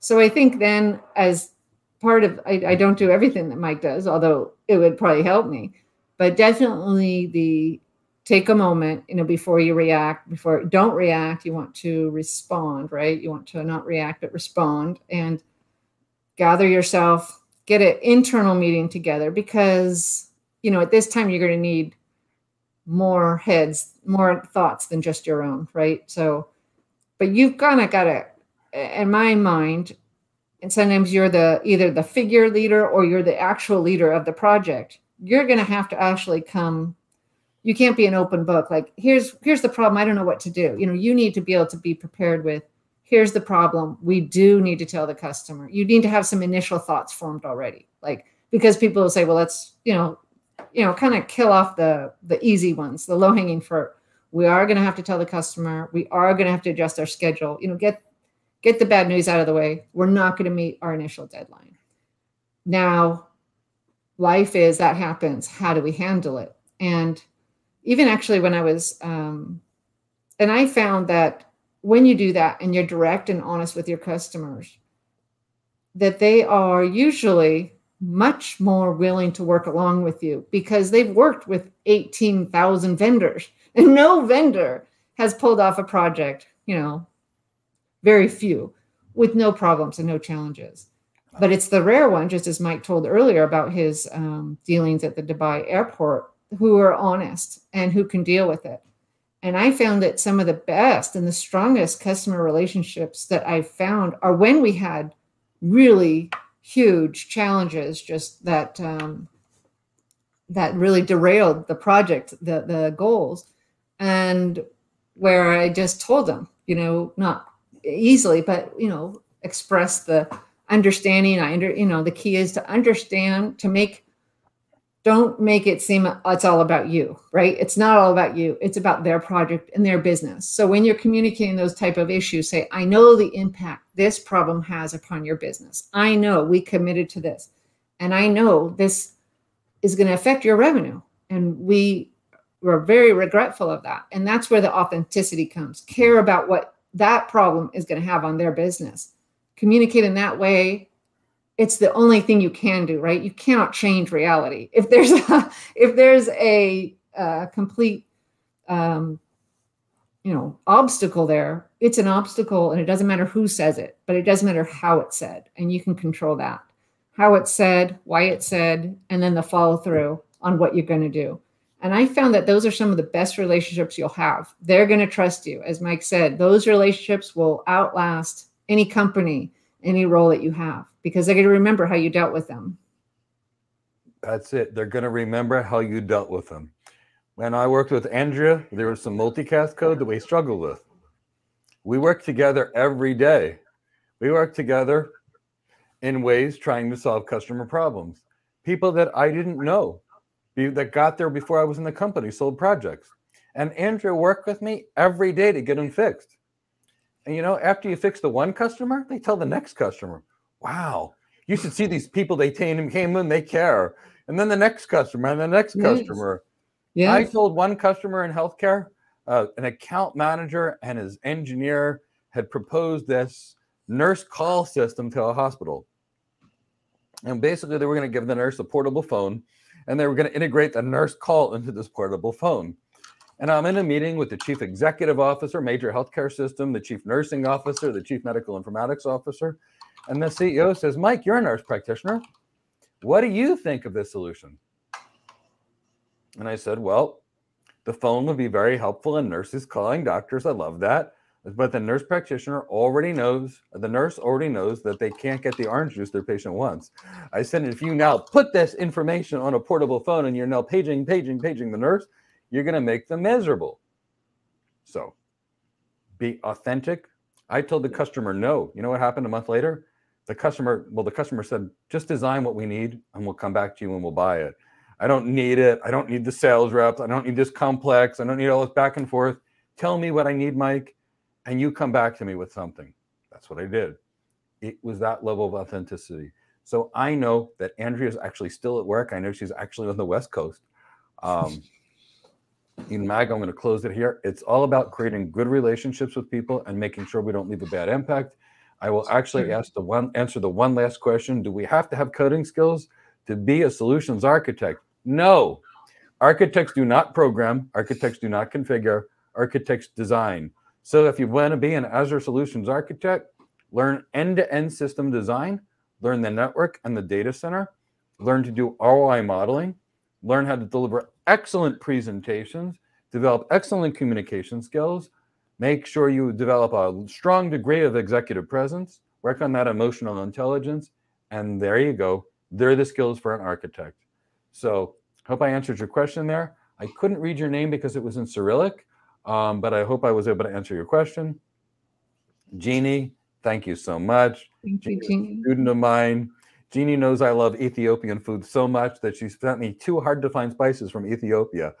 So I think then as part of I, I don't do everything that Mike does, although it would probably help me, but definitely the take a moment you know before you react before don't react you want to respond right? You want to not react but respond and gather yourself get an internal meeting together because you know at this time you're going to need more heads more thoughts than just your own right? So but you've kind of got to in my mind and sometimes you're the either the figure leader or you're the actual leader of the project you're going to have to actually come you can't be an open book. Like here's here's the problem i don't know what to do. You know you need to be able to be prepared with here's the problem we do need to tell the customer. You need to have some initial thoughts formed already. Like because people will say well let's you know you know kind of kill off the the easy ones the low hanging fruit. We are going to have to tell the customer we are going to have to adjust our schedule. You know get get the bad news out of the way. We're not going to meet our initial deadline. Now life is that happens. How do we handle it? And even actually when I was, um, and I found that when you do that and you're direct and honest with your customers, that they are usually much more willing to work along with you because they've worked with 18,000 vendors. And no vendor has pulled off a project, you know, very few with no problems and no challenges. But it's the rare one, just as Mike told earlier about his um, dealings at the Dubai airport, who are honest and who can deal with it. And I found that some of the best and the strongest customer relationships that I've found are when we had really huge challenges, just that um, that really derailed the project, the the goals, and where I just told them, you know, not easily, but you know, express the understanding. I under, you know, the key is to understand to make don't make it seem it's all about you right? It's not all about you. It's about their project and their business. So when you're communicating those type of issues say i know the impact this problem has upon your business. I know we committed to this. And i know this is going to affect your revenue. And we were very regretful of that. And that's where the authenticity comes. Care about what that problem is going to have on their business. Communicate in that way it's the only thing you can do right? You cannot change reality. If there's a if there's a, a complete um, you know obstacle there it's an obstacle and it doesn't matter who says it but it doesn't matter how it's said and you can control that. How it's said why it's said and then the follow through on what you're going to do and i found that those are some of the best relationships you'll have they're going to trust you as mike said those relationships will outlast any company any role that you have because they're going to remember how you dealt with them. That's it. They're going to remember how you dealt with them. When I worked with Andrea, there was some multicast code that we struggled with. We work together every day. We work together in ways trying to solve customer problems. People that I didn't know that got there before I was in the company sold projects. And Andrea worked with me every day to get them fixed. And you know, after you fix the one customer, they tell the next customer, wow, you should see these people. They came, came in, they care. And then the next customer and the next yes. customer. Yes. I told one customer in healthcare, uh, an account manager and his engineer had proposed this nurse call system to a hospital. And basically, they were going to give the nurse a portable phone and they were going to integrate the nurse call into this portable phone. And I'm in a meeting with the chief executive officer, major healthcare system, the chief nursing officer, the chief medical informatics officer. And the CEO says, Mike, you're a nurse practitioner. What do you think of this solution? And I said, Well, the phone would be very helpful in nurses calling doctors. I love that. But the nurse practitioner already knows, the nurse already knows that they can't get the orange juice their patient wants. I said, if you now put this information on a portable phone and you're now paging, paging, paging the nurse, you're going to make them miserable. So be authentic. I told the customer no. You know what happened a month later? the customer, well, the customer said, just design what we need and we'll come back to you and we'll buy it. I don't need it. I don't need the sales reps. I don't need this complex. I don't need all this back and forth. Tell me what I need, Mike, and you come back to me with something. That's what I did. It was that level of authenticity. So I know that Andrea is actually still at work. I know she's actually on the West Coast. Um, in MAG, I'm going to close it here. It's all about creating good relationships with people and making sure we don't leave a bad impact. I will actually ask the one answer the one last question. Do we have to have coding skills to be a solutions architect? No. Architects do not program, architects do not configure, architects design. So if you want to be an Azure solutions architect, learn end-to-end system design, learn the network and the data center, learn to do ROI modeling, learn how to deliver excellent presentations, develop excellent communication skills, make sure you develop a strong degree of executive presence, work on that emotional intelligence, and there you go. They're the skills for an architect. So hope I answered your question there. I couldn't read your name because it was in Cyrillic, um, but I hope I was able to answer your question. Jeannie, thank you so much. Thank you, Jeannie. Student of mine. Jeannie knows I love Ethiopian food so much that she sent me two hard to find spices from Ethiopia,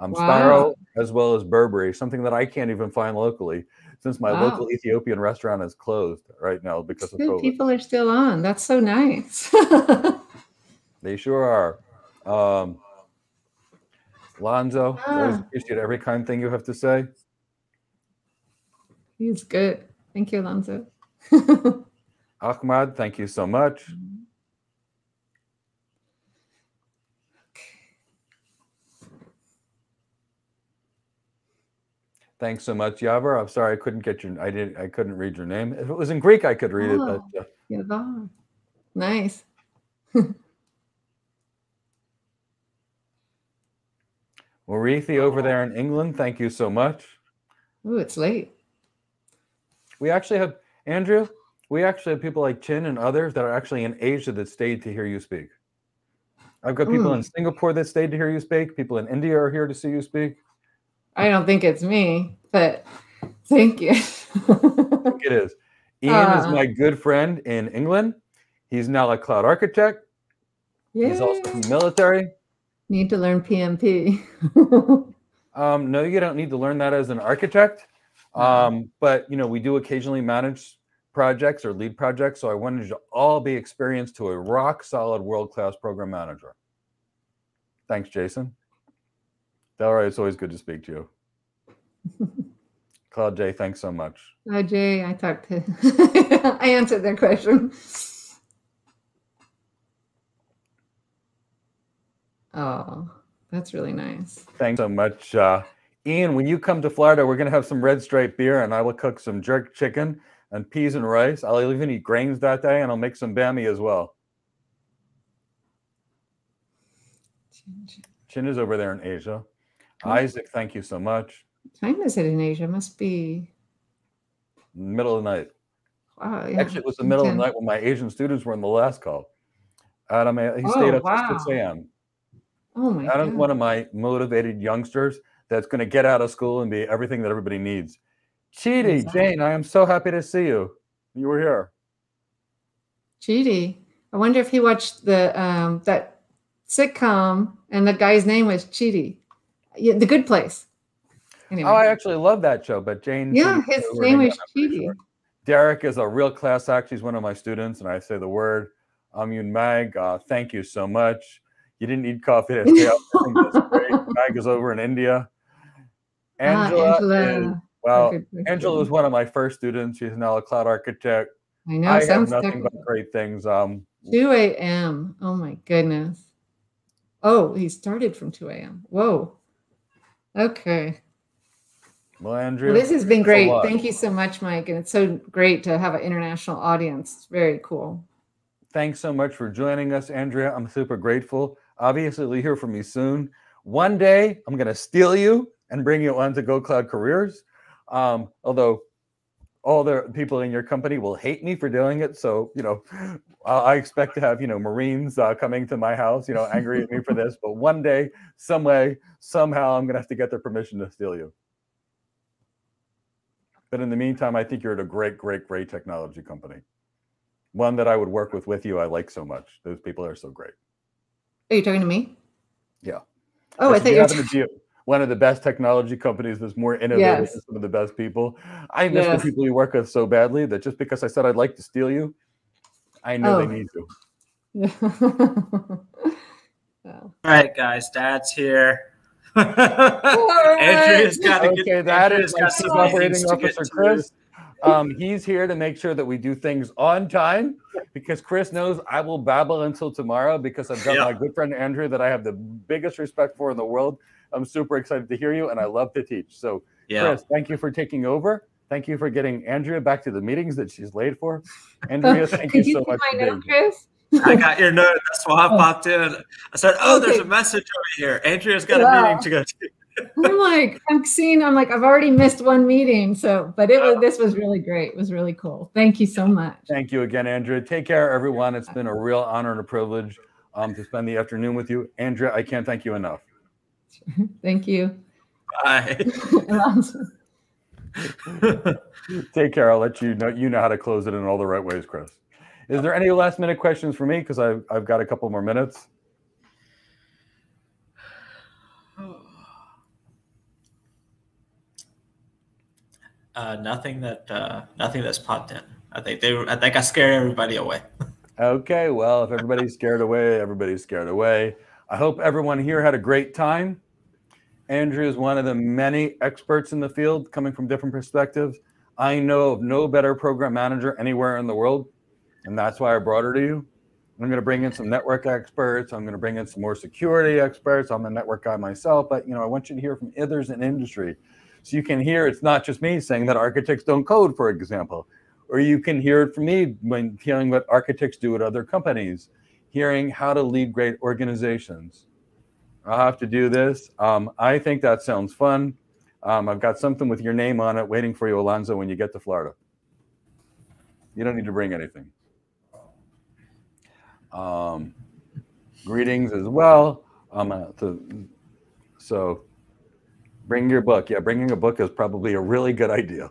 um, Wow. sparrow as well as berbere, something that I can't even find locally since my Wow. local Ethiopian restaurant is closed right now because of COVID. people are still on. That's so nice. They sure are. Um, Lonzo, always Ah. appreciate every kind thing you have to say. He's good. Thank you, Alonso. Ahmad, thank you so much. Thanks so much, Yavar. I'm sorry I couldn't get your I didn't I couldn't read your name. If it was in Greek, I could read it, Oh. but uh, Yavar. Nice. Marithi over there in England, thank you so much. Oh, it's late. We actually have Andrew. We actually have people like Chin and others that are actually in Asia that stayed to hear you speak. I've got people Hmm. in Singapore that stayed to hear you speak. People in India are here to see you speak. I don't think it's me, but thank you. It is. Ian is Ah. my good friend in England. He's now a cloud architect. He's also Yay. in the military. Need to learn PMP. Um, no, you don't need to learn that as an architect. Um, but you know, we do occasionally manage projects or lead projects. So I wanted you to all be experienced to a rock solid world class program manager. Thanks, Jason. Delroy, it's always good to speak to you. Claude J, thanks so much. oh, Jay, I talked to, I answered their question. Oh, that's really nice. Thanks so much. Uh, Ian, when you come to Florida, we're going to have some red stripe beer and I will cook some jerk chicken and peas and rice. I'll even eat grains that day and I'll make some bammy as well. Chin is over there in Asia. Oh. Isaac, thank you so much. Time is it in Asia? Must be, Middle of the night. wow. Yeah. Actually, it was the middle of the night when my Asian students were in the last call. Adam, he Oh, stayed up till 6 wow. a.m. Oh my Adam's God. one of my motivated youngsters that's going to get out of school and be everything that everybody needs. Chidi, Exactly. Jane, I am so happy to see you. You were here. Chidi. I wonder if he watched the um that sitcom and the guy's name was Chidi. Yeah, The Good Place. Anyway. Oh, I actually love that show, but Jane. yeah, his name I'm Chidi. sure. Derek is a real class act. He's one of my students, and I say the word. I'm Amun Mag, uh, thank you so much. You didn't need coffee to stay up. That's great. Mag is over in India. Ah, Angela, is, well, Angela was one of my first students. She's now a cloud architect. I know. I have nothing like but great things. Um, 2 a.m. Oh my goodness. Oh, he started from 2 a.m. Whoa. Okay. well, Andrea, Well, this has been great. Thank you so much, Mike. And it's so great to have an international audience. It's very cool. Thanks so much for joining us, Andrea. I'm super grateful. Obviously, you'll hear from me soon. One day, I'm going to steal you and bring you on to Go Cloud Careers. Um, although all the people in your company will hate me for doing it. So, you know, I I expect to have, you know, Marines uh, coming to my house, you know, angry at me for this. But one day, some way, somehow, I'm going to have to get their permission to steal you. But in the meantime, I think you're at a great, great, great technology company. One that I would work with with you. I like so much. Those people are so great. Are you talking to me? Yeah. Oh, I said, thought you were happen to be one of the best technology companies that's more innovative Yes. than some of the best people. I miss Yes. the people you work with so badly that just because I said I'd like to steal you, I know Oh. they need to. yeah. Oh. All right, guys, Dad's here. Andrea's got to Okay, get. that Andrea's is got chief some operating meetings to get officer, to. Chris. Um, he's here to make sure that we do things on time because Chris knows I will babble until tomorrow because I've got Yeah. my good friend Andrew that I have the biggest respect for in the world. I'm super excited to hear you and I love to teach. So, Yeah. Chris, thank you for taking over. Thank you for getting Andrea back to the meetings that she's late for. Andrea, thank you Could you so see much my note. Chris? I got your note. That's why I popped in. I said, "Oh, there's a message over here. Andrea's got a meeting to go to." I'm like, I'm seeing, I'm like, I've already missed one meeting. So, but it was, this was really great. It was really cool. Thank you so much. Thank you again, Andrea. Take care, everyone. It's been a real honor and a privilege um, to spend the afternoon with you. Andrea, I can't thank you enough. Thank you. Bye. Take care. I'll let you know you know how to close it in all the right ways, Chris. Is there any last minute questions for me? Because I've I've got a couple more minutes. Uh, nothing that uh, nothing that's popped in. I think they. I think I scared everybody away. Okay, well, if everybody's scared away, everybody's scared away. I hope everyone here had a great time. Andrea is one of the many experts in the field coming from different perspectives. I know of no better program manager anywhere in the world, and that's why I brought her to you. I'm going to bring in some network experts. I'm going to bring in some more security experts. I'm a network guy myself, but you know, I want you to hear from others in industry, so you can hear it's not just me saying that architects don't code, for example or you can hear it from me when hearing what architects do at other companies, hearing how to lead great organizations. I'll have to do this. Um, I think that sounds fun. Um, I've got something with your name on it waiting for you, Alonzo, when you get to Florida. You don't need to bring anything. Um, greetings as well. Um, uh, to, so bring your book. Yeah, bringing a book is probably a really good idea.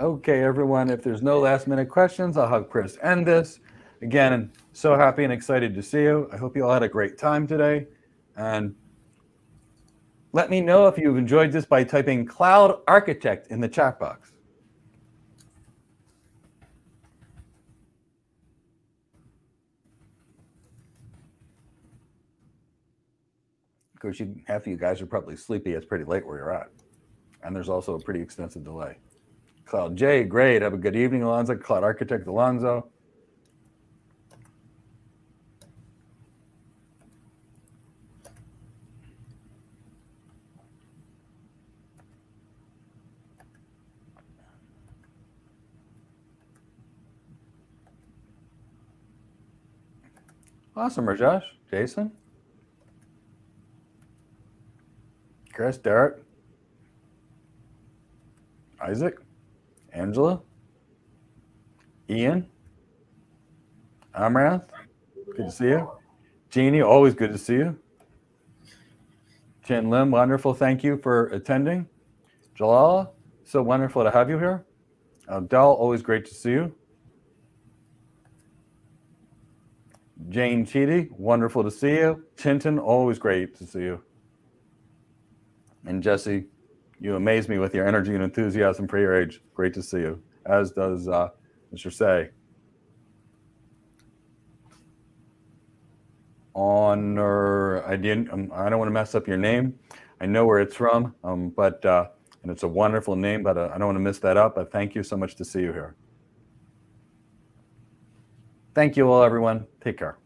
Okay, everyone, if there's no last minute questions, I'll have Chris end this. Again, so happy and excited to see you. I hope you all had a great time today. And let me know if you've enjoyed this by typing Cloud Architect in the chat box. Of course, you, half of you guys are probably sleepy. It's pretty late where you're at. And there's also a pretty extensive delay. Cloud J, great. Have a good evening, Alonzo. Cloud Architect Alonzo. Awesome, Rajesh. Jason. Chris, Derek. Isaac. Angela. Ian. Amrath. Good to see you. Jeannie, always good to see you. Chen Lim, wonderful. Thank you for attending. Jalal, so wonderful to have you here. Um, Dell, always great to see you. Jane Chidi, wonderful to see you. Chinton, always great to see you. And Jesse, you amaze me with your energy and enthusiasm for your age. Great to see you, as does uh, Mr. Say. Honor, I didn't. Um, I don't want to mess up your name. I know where it's from, um, but uh, and it's a wonderful name, but uh, I don't want to miss that up. But thank you so much to see you here. Thank you all, everyone. Take care.